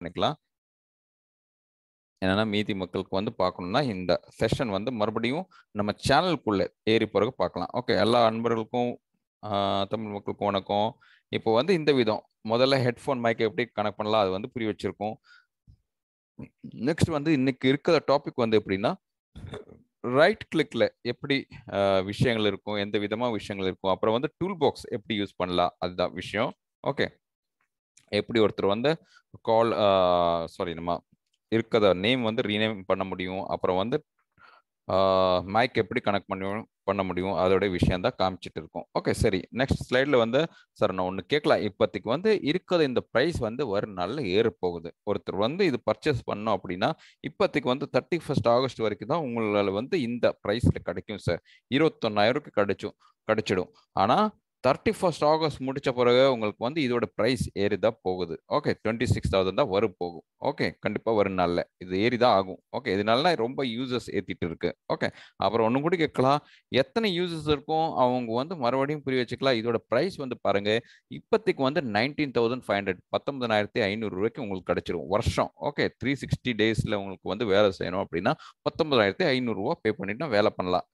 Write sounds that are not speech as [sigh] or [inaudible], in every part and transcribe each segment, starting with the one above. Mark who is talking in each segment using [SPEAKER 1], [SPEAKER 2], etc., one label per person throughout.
[SPEAKER 1] பண்ணிக்கலாம். என்னன்னா மீதி மக்களுக்கு வந்து பார்க்கணும்னா இந்த செஷன் வந்து மறுபடியும் நம்ம சேனலுக்குள்ள ஏறி பிறகு பார்க்கலாம். ஓகே எல்லா அன்பர்களுக்கும் தமிழ் மக்களுக்கும் வணக்கம். இப்போ வந்து இந்த விதம். முதல்ல ஹெட்ஃபோன் மைக்கை எப்படி கனெக்ட் பண்ணலாம் அது வந்து புரிய வச்சிருக்கோம். நெக்ஸ்ட் வந்து இன்னைக்கு இருக்கிற டாபிக் வந்து எப்படின்னா ரைட் கிளிக்ல எப்படி விஷயங்கள் இருக்கும் எந்த விதமா விஷயங்கள் இருக்கும் அப்புறம் வந்து டூல் பாக்ஸ் எப்படி யூஸ் பண்ணலாம் அதுதான் விஷயம். ஓகே எப்படி ஒருத்தர் வந்து கால் சாரி நம்ம இருக்கிற நேம் வந்து ரீநேம் பண்ண முடியும். அப்புறம் வந்து மைக் எப்படி கனெக்ட் பண்ண பண்ண முடியும். அதோட விஷயம் தான் காமிச்சிட்டு இருக்கோம். ஓகே சரி. நெக்ஸ்ட் ஸ்லைடில் வந்து சார் நான் ஒன்று கேட்கலாம். இப்போதைக்கு வந்து இருக்கிற இந்த ப்ரைஸ் வந்து வரும் நாளில் ஏற போகுது. ஒருத்தர் வந்து இது பர்ச்சேஸ் பண்ணோம் அப்படின்னா இப்போதைக்கு வந்து தேர்ட்டி ஃபர்ஸ்ட் ஆகஸ்ட் வரைக்கும் தான் உங்களால் வந்து இந்த ப்ரைஸில் கிடைக்கும் சார் இருபத்தொன்னாயிரம்க்கு கிடைச்சும் கிடைச்சிடும். ஆனால் தேர்ட்டி ஃபர்ஸ்ட் ஆகஸ்ட் முடிச்ச பிறகு உங்களுக்கு வந்து இதோட ப்ரைஸ் ஏறி தான் போகுது. ஓகே டுவெண்ட்டி சிக்ஸ் தௌசண்ட் தான் வரும் போகும். ஓகே கண்டிப்பாக வரும் நாளில். இது ஏறி தான் ஆகும். ஓகே இதனால ரொம்ப யூசர்ஸ் ஏற்றிட்டு இருக்கு. ஓகே அப்புறம் ஒன்று கூட கேட்கலாம். எத்தனை யூசர்ஸ் இருக்கும்? அவங்க வந்து மறுபடியும் புரிய வச்சுக்கலாம். இதோட ப்ரைஸ் வந்து பாருங்க. இப்போதைக்கு வந்து நைன்டீன் தௌசண்ட் ஃபைவ் ஹண்ட்ரட் பத்தொன்பதாயிரத்தி ஐநூறு ரூபாய்க்கு உங்களுக்கு கிடைச்சிரும் வருஷம். ஓகே த்ரீ சிக்ஸ்டி டேஸில் உங்களுக்கு வந்து வேலை செய்யணும் அப்படின்னா பத்தொன்பதாயிரத்தி ஐநூறுரூவா பே பண்ணிட்டு வேலை பண்ணலாம்.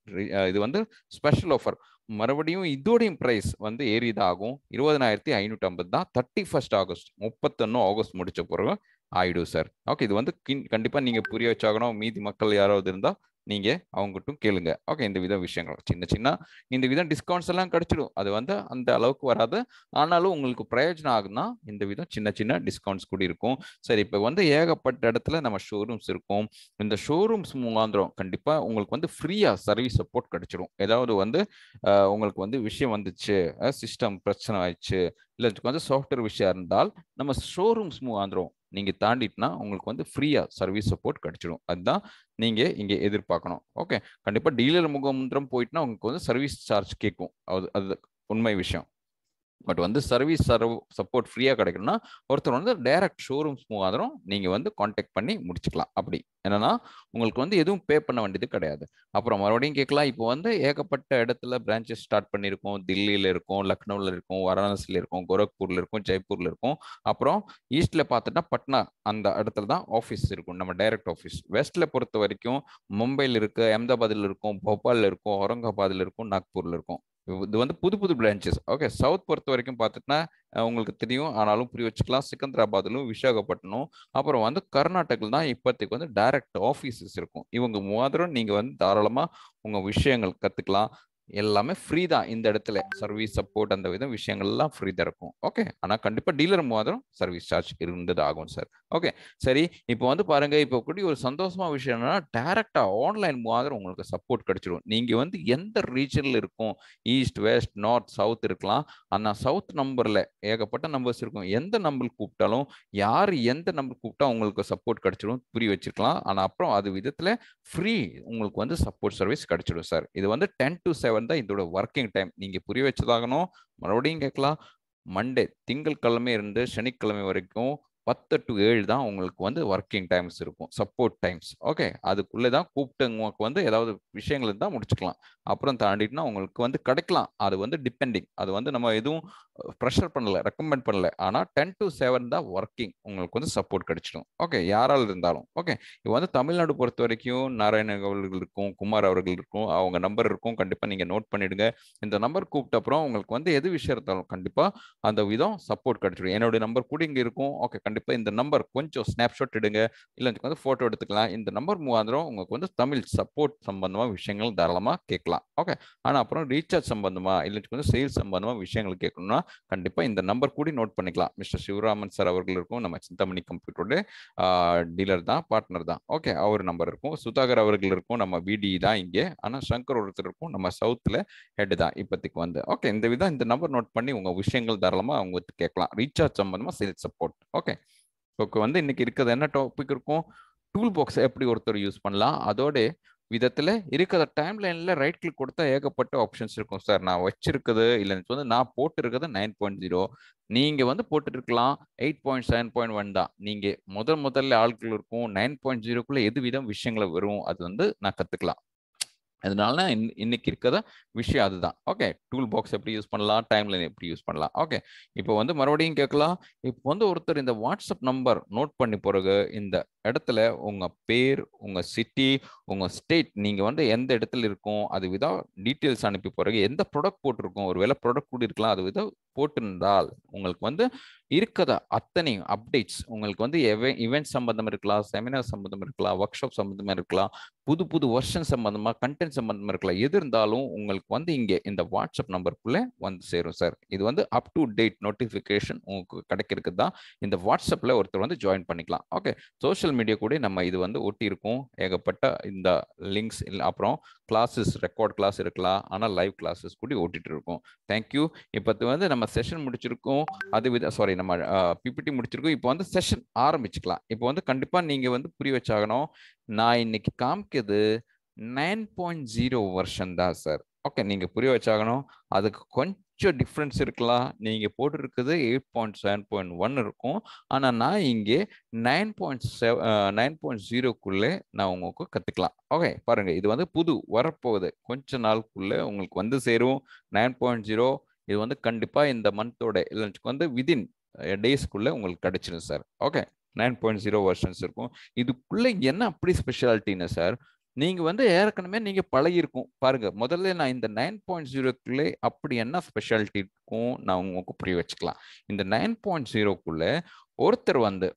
[SPEAKER 1] இது வந்து ஸ்பெஷல் ஆஃபர் மறுபடியும் இதோடையும் ப்ரைஸ் வந்து ஏறிதாகும் ஆகும் இருபதனாயிரத்தி ஐநூற்றி ஐம்பது தான் தேர்ட்டி ஃபர்ஸ்ட் ஆகஸ்ட் முப்பத்தொன்னு ஆகஸ்ட் முடிச்ச பிறகு ஆயிடும் சார் ஓகே இது வந்து கண்டிப்பாக கண்டிப்பா நீங்க புரிய வச்சாகணும். மீதி மக்கள் யாராவது இருந்தா நீங்க அவங்ககிட்டும் கேளுங்க. ஓகே இந்த வித விஷயங்கள். சின்ன சின்ன இந்த விதம் டிஸ்கவுண்ட்ஸ் எல்லாம் கிடைச்சிடும். அது வந்து அந்த அளவுக்கு வராது. ஆனாலும் உங்களுக்கு பிரயோஜனம் ஆகுனா இந்த விதம் சின்ன சின்ன டிஸ்கவுண்ட்ஸ் கூட இருக்கும். சரி இப்போ வந்து ஏகப்பட்ட இடத்துல நம்ம ஷோரூம்ஸ் இருக்கும். இந்த ஷோரூம்ஸ் மூலாந்திரம் கண்டிப்பா உங்களுக்கு வந்து ஃப்ரீயா சர்வீஸ் சப்போர்ட் கிடைச்சிடும் ஏதாவது வந்து உங்களுக்கு வந்து விஷயம் வந்துச்சு சிஸ்டம் பிரச்சனை ஆயிடுச்சு இல்லை வந்து சாஃப்ட்வேர் விஷயம் இருந்தால் நம்ம ஷோரூம்ஸ் முகாந்திரம் நீங்கள் தாண்டிட்டுனா உங்களுக்கு வந்து ஃப்ரீயாக சர்வீஸ் சப்போர்ட் கிடச்சிடும். அதுதான் நீங்கள் இங்கே எதிர்பார்க்கணும். ஓகே கண்டிப்பாக டீலர் முகமந்திரம் போயிட்டுனா உங்களுக்கு வந்து சர்வீஸ் சார்ஜ் கேட்கும் அது அது உண்மை விஷயம். பட் வந்து சர்வீஸ் சர்வ் சப்போர்ட் ஃப்ரீயாக கிடைக்கணும்னா ஒருத்தர் வந்து டைரக்ட் ஷோரூம்ஸ் முகாந்திரம் நீங்கள் வந்து காண்டாக்ட் பண்ணி முடிச்சுக்கலாம் அப்படி. என்னன்னா உங்களுக்கு வந்து எதுவும் பே பண்ண வேண்டியது கிடையாது. அப்புறம் மறுபடியும் கேட்கலாம் இப்போ வந்து ஏகப்பட்ட இடத்துல பிரான்ச்சஸ் ஸ்டார்ட் பண்ணியிருக்கோம். தில்லியில் இருக்கும் லக்னோவில் இருக்கும் வாரணாசியில் இருக்கும் கோரக்பூரில் இருக்கும் ஜெய்ப்பூரில் இருக்கும். அப்புறம் ஈஸ்டில் பார்த்துட்டா பட்னா அந்த இடத்துல தான் ஆஃபீஸ் இருக்கும். நம்ம டைரக்ட் ஆஃபீஸ் வெஸ்ட்டில் பொறுத்த வரைக்கும் மும்பையில் இருக்குது அஹமதாபாத்தில் இருக்கும் போபாலில் இருக்கும் அவுரங்காபாதில் இருக்கும் நாக்பூரில் இருக்கும். இது வந்து புது புது பிரான்ச்சஸ் ஓகே சவுத் பொறுத்த வரைக்கும் பார்த்துட்டுனா உங்களுக்கு தெரியும். ஆனாலும் புரிய வச்சுக்கலாம். சிக்கந்தராபாத்லும் விசாகப்பட்டினம். அப்புறம் வந்து கர்நாடகில் தான் இப்போதைக்கு வந்து டைரக்ட் ஆஃபீஸஸ் இருக்கும். இவங்க மாதிரி நீங்க வந்து தாராளமா உங்க விஷயங்கள் கத்துக்கலாம். எல்லாமே ஃப்ரீ தான் இந்த இடத்துல. சர்வீஸ் சப்போர்ட் அந்த விதம் விஷயங்கள் எல்லாம் ஃப்ரீ தான் இருக்கும். ஓகே ஆனா கண்டிப்பா டீலர் மாதிரி சர்வீஸ் சார்ஜ் இருந்தது ஆகும் சார் ஓகே சரி இப்போ வந்து பாருங்க இப்போ கூடி ஒரு சந்தோஷமா விஷயம் என்னன்னா டைரக்டா ஆன்லைன் மாதிரி உங்களுக்கு சப்போர்ட் கிடைச்சிடும் நீங்க வந்து எந்த ரீஜன்ல இருக்கும்? ஈஸ்ட் வெஸ்ட் நார்த் சவுத் இருக்கலாம். ஆனா சவுத் நம்பர்ல ஏகப்பட்ட நம்பர்ஸ் இருக்கும். எந்த நம்பர் கூப்பிட்டாலும் யார் எந்த நம்பர் கூப்பிட்டா உங்களுக்கு சப்போர்ட் கிடைச்சிடும் புரிய வச்சிருக்கலாம். ஆனா அப்புறம் அது விதத்துல ஃப்ரீ உங்களுக்கு வந்து சப்போர்ட் சர்வீஸ் கிடைச்சிடும் சார் இது வந்து டென் டு செவன் தான் இதோட ஒர்க்கிங் டைம் நீங்க புரிய வச்சதாகணும். மறுபடியும் கேட்கலாம். மண்டே திங்கட்கிழமை இருந்து சனிக்கிழமை வரைக்கும் பத்து டு ஏழு தான் உங்களுக்கு வந்து ஒர்க்கிங் டைம்ஸ் இருக்கும் சப்போர்ட் டைம்ஸ் ஓகே அதுக்குள்ளே தான் கூப்பிட்டு உங்களுக்கு வந்து ஏதாவது விஷயங்கள் இருந்தால் முடிச்சுக்கலாம். அப்புறம் தாண்டிட்டுனா உங்களுக்கு வந்து கிடைக்கலாம். அது வந்து டிபெண்டிங் அது வந்து நம்ம எதுவும் ப்ரெஷர் பண்ணல ரெக்கமெண்ட் பண்ணல. ஆனால் டென் டு செவன் தான் ஒர்க்கிங் உங்களுக்கு வந்து சப்போர்ட் கிடைச்சிடும். ஓகே யாரால் இருந்தாலும். ஓகே இப்போ வந்து தமிழ்நாடு பொறுத்த வரைக்கும் நாராயண அவர்கள் இருக்கும் குமார் அவர்கள் இருக்கும் அவங்க நம்பர் இருக்கும். கண்டிப்பாக நீங்கள் நோட் பண்ணிடுங்க. இந்த நம்பர் கூப்பிட்ட அப்புறம் உங்களுக்கு வந்து எது விஷயம் இருந்தாலும் கண்டிப்பாக அந்த விதம் சப்போர்ட் கிடைச்சிடும். என்னுடைய நம்பர் கூட இங்கே இருக்கும். ஓகே கண்டிப்பாக இந்த நம்பர் கொஞ்சம் ஸ்னாப்ஷாட் எடுங்க. இல்லை வந்து ஃபோட்டோ எடுத்துக்கலாம். இந்த நம்பர் மூவாந்திரம் உங்களுக்கு வந்து தமிழ் சப்போர்ட் சம்பந்தமாக விஷயங்கள் தாராளமாக கேட்கலாம். ஓகே ஆனால் அப்புறம் ரீசார்ஜ் சம்பந்தமாக இல்லை வந்து சேல்ஸ் சம்பந்தமாக விஷயங்கள் கேட்கணும்னா கண்டிப்பாக இந்த நம்பர் கூட நோட் பண்ணிக்கலாம். மிஸ்டர் சிவராமன் சார் அவர்கள் இருக்கும். நம்ம சிந்தாமணி கம்ப்யூட்டரோட டீலர் தான் பார்ட்னர் தான். ஓகே அவர் நம்பர் இருக்கும். சுதாகர் அவர்கள் இருக்கும். நம்ம பிடி தான் இங்கே. ஆனால் சங்கர் ஒருத்தர் இருக்கும். நம்ம சவுத்தில் ஹெட் தான் இப்போதைக்கு வந்து. ஓகே இந்த விதம் இந்த நம்பர் நோட் பண்ணி உங்கள் விஷயங்கள் தாராளமாக அவங்க கேட்கலாம். ரீசார்ஜ் சம்பந்தமாக சேல்ஸ் சப்போர்ட் ஓகே ஓகே வந்து இன்னைக்கு இருக்கிறது என்ன டாபிக் இருக்கும்? டூல் பாக்ஸ் எப்படி ஒருத்தர் யூஸ் பண்ணலாம்? அதோட விதத்தில் இருக்கிற டைம் லைனில் ரைட் கிளிக் கொடுத்தா ஏகப்பட்ட ஆப்ஷன்ஸ் இருக்கும் சார் நான் வச்சிருக்குது இல்லை வந்து நான் போட்டு இருக்கிறது நைன் பாயிண்ட் ஜீரோ நீங்கள் வந்து போட்டுருக்கலாம் eight point seven point one தான். நீங்கள் முதல் முதல்ல ஆட்கள் இருக்கும் நைன் பாயிண்ட் ஜீரோக்குள்ளே எது விதம் விஷயங்களை வரும் அது வந்து நான் கற்றுக்கலாம் அதனால இன் இன்னைக்கு இருக்கிற விஷயம் அதுதான். ஓகே டூல் பாக்ஸ் எப்படி யூஸ் பண்ணலாம் டைம்லைன் எப்படி யூஸ் பண்ணலாம். ஓகே இப்போ வந்து மறுபடியும் கேட்கலாம். இப்போ வந்து ஒருத்தர் இந்த வாட்ஸ்அப் நம்பர் நோட் பண்ணி பிறகு இந்த இடத்துல உங்கள் பேர் உங்கள் சிட்டி உங்கள் ஸ்டேட் நீங்கள் வந்து எந்த இடத்துல இருக்கும் அது விதா டீட்டெயில்ஸ் அனுப்பி பிறகு எந்த ப்ராடக்ட் போட்டிருக்கோம் ஒரு வேலை ப்ராடக்ட் கூட இருக்கலாம் அது வித போட்டிருந்தால் உங்களுக்கு வந்து இருக்கிற அத்தனை அப்டேட்ஸ் உங்களுக்கு வந்து இவெண்ட் சம்பந்தம் இருக்கலாம் செமினார் சம்பந்தம் இருக்கலாம் ஒர்க் ஷாப் சம்பந்தமா இருக்கலாம் புது புது வருஷன் சம்பந்தமா கண்டென்ட் சம்பந்தமா இருக்கலாம். எது இருந்தாலும் உங்களுக்கு வந்து இங்கே இந்த வாட்ஸ்அப் நம்பருக்குள்ளே வந்து சேரும் சார் இது வந்து அப் டு டேட் நோட்டிஃபிகேஷன் உங்களுக்கு கிடைக்கிறதுக்கு தான் இந்த வாட்ஸ்அப்பில் ஒருத்தர் வந்து ஜாயின் பண்ணிக்கலாம். ஓகே சோஷியல் மீடியா கூட நம்ம இது வந்து ஒட்டி இருக்கும் ஏகப்பட்ட இந்த லிங்க்ஸ் அப்புறம் கிளாஸஸ் ரெக்கார்ட் கிளாஸ் இருக்கலாம். ஆனால் லைவ் கிளாஸஸ் கூட ஓட்டிட்டு இருக்கோம். தேங்க்யூ இப்போ வந்து நம்ம செஷன் முடிச்சிருக்கோம். அது வித சாரி நம்ம பிபிடி முடிச்சிருக்கோம். இப்போ வந்து செஷன் ஆரம்பிச்சுக்கலாம். இப்போ வந்து கண்டிப்பாக நீங்கள் வந்து புரிய வச்சாகணும். நான் இன்னைக்கு காமிக்கிறது நைன் பாயிண்ட் ஜீரோ வருஷன் தான் சார் ஓகே நீங்கள் புரிய வச்சாகணும். அதுக்கு கொஞ்சம் டிஃப்ரென்ஸ் இருக்கலாம். நீங்கள் போட்டிருக்குது eight point seven point one இருக்கும். ஆனால் நான் இங்கே nine point seven nine point ஜீரோக்குள்ளே நான் உங்களுக்கு கற்றுக்கலாம் ஓகே பாருங்கள் இது வந்து புது வரப்போகுது. கொஞ்ச நாளுக்குள்ளே உங்களுக்கு வந்து சேரும். நைன் பாயிண்ட் ஜீரோ இது வந்து கண்டிப்பாக இந்த மந்தோட இல்லைன்னு வந்து விதின் டேஸ்க்குள்ளே உங்களுக்கு கிடச்சிடும் sir okay nine point zero versions இருக்கும். இதுக்குள்ளே என்ன அப்படி ஸ்பெஷாலிட்டின்னு சார் நீங்கள் வந்து ஏற்கனவே நீங்கள் பழகிருக்கும் பாருங்கள் முதல்ல நான் இந்த நைன் பாயிண்ட் ஜீரோக்குள்ளே அப்படி என்ன ஸ்பெஷாலிட்டி இருக்கும் நான் உங்களுக்கு புரிய வச்சுக்கலாம். இந்த நைன் பாயிண்ட் ஜீரோக்குள்ளே ஒருத்தர் வந்து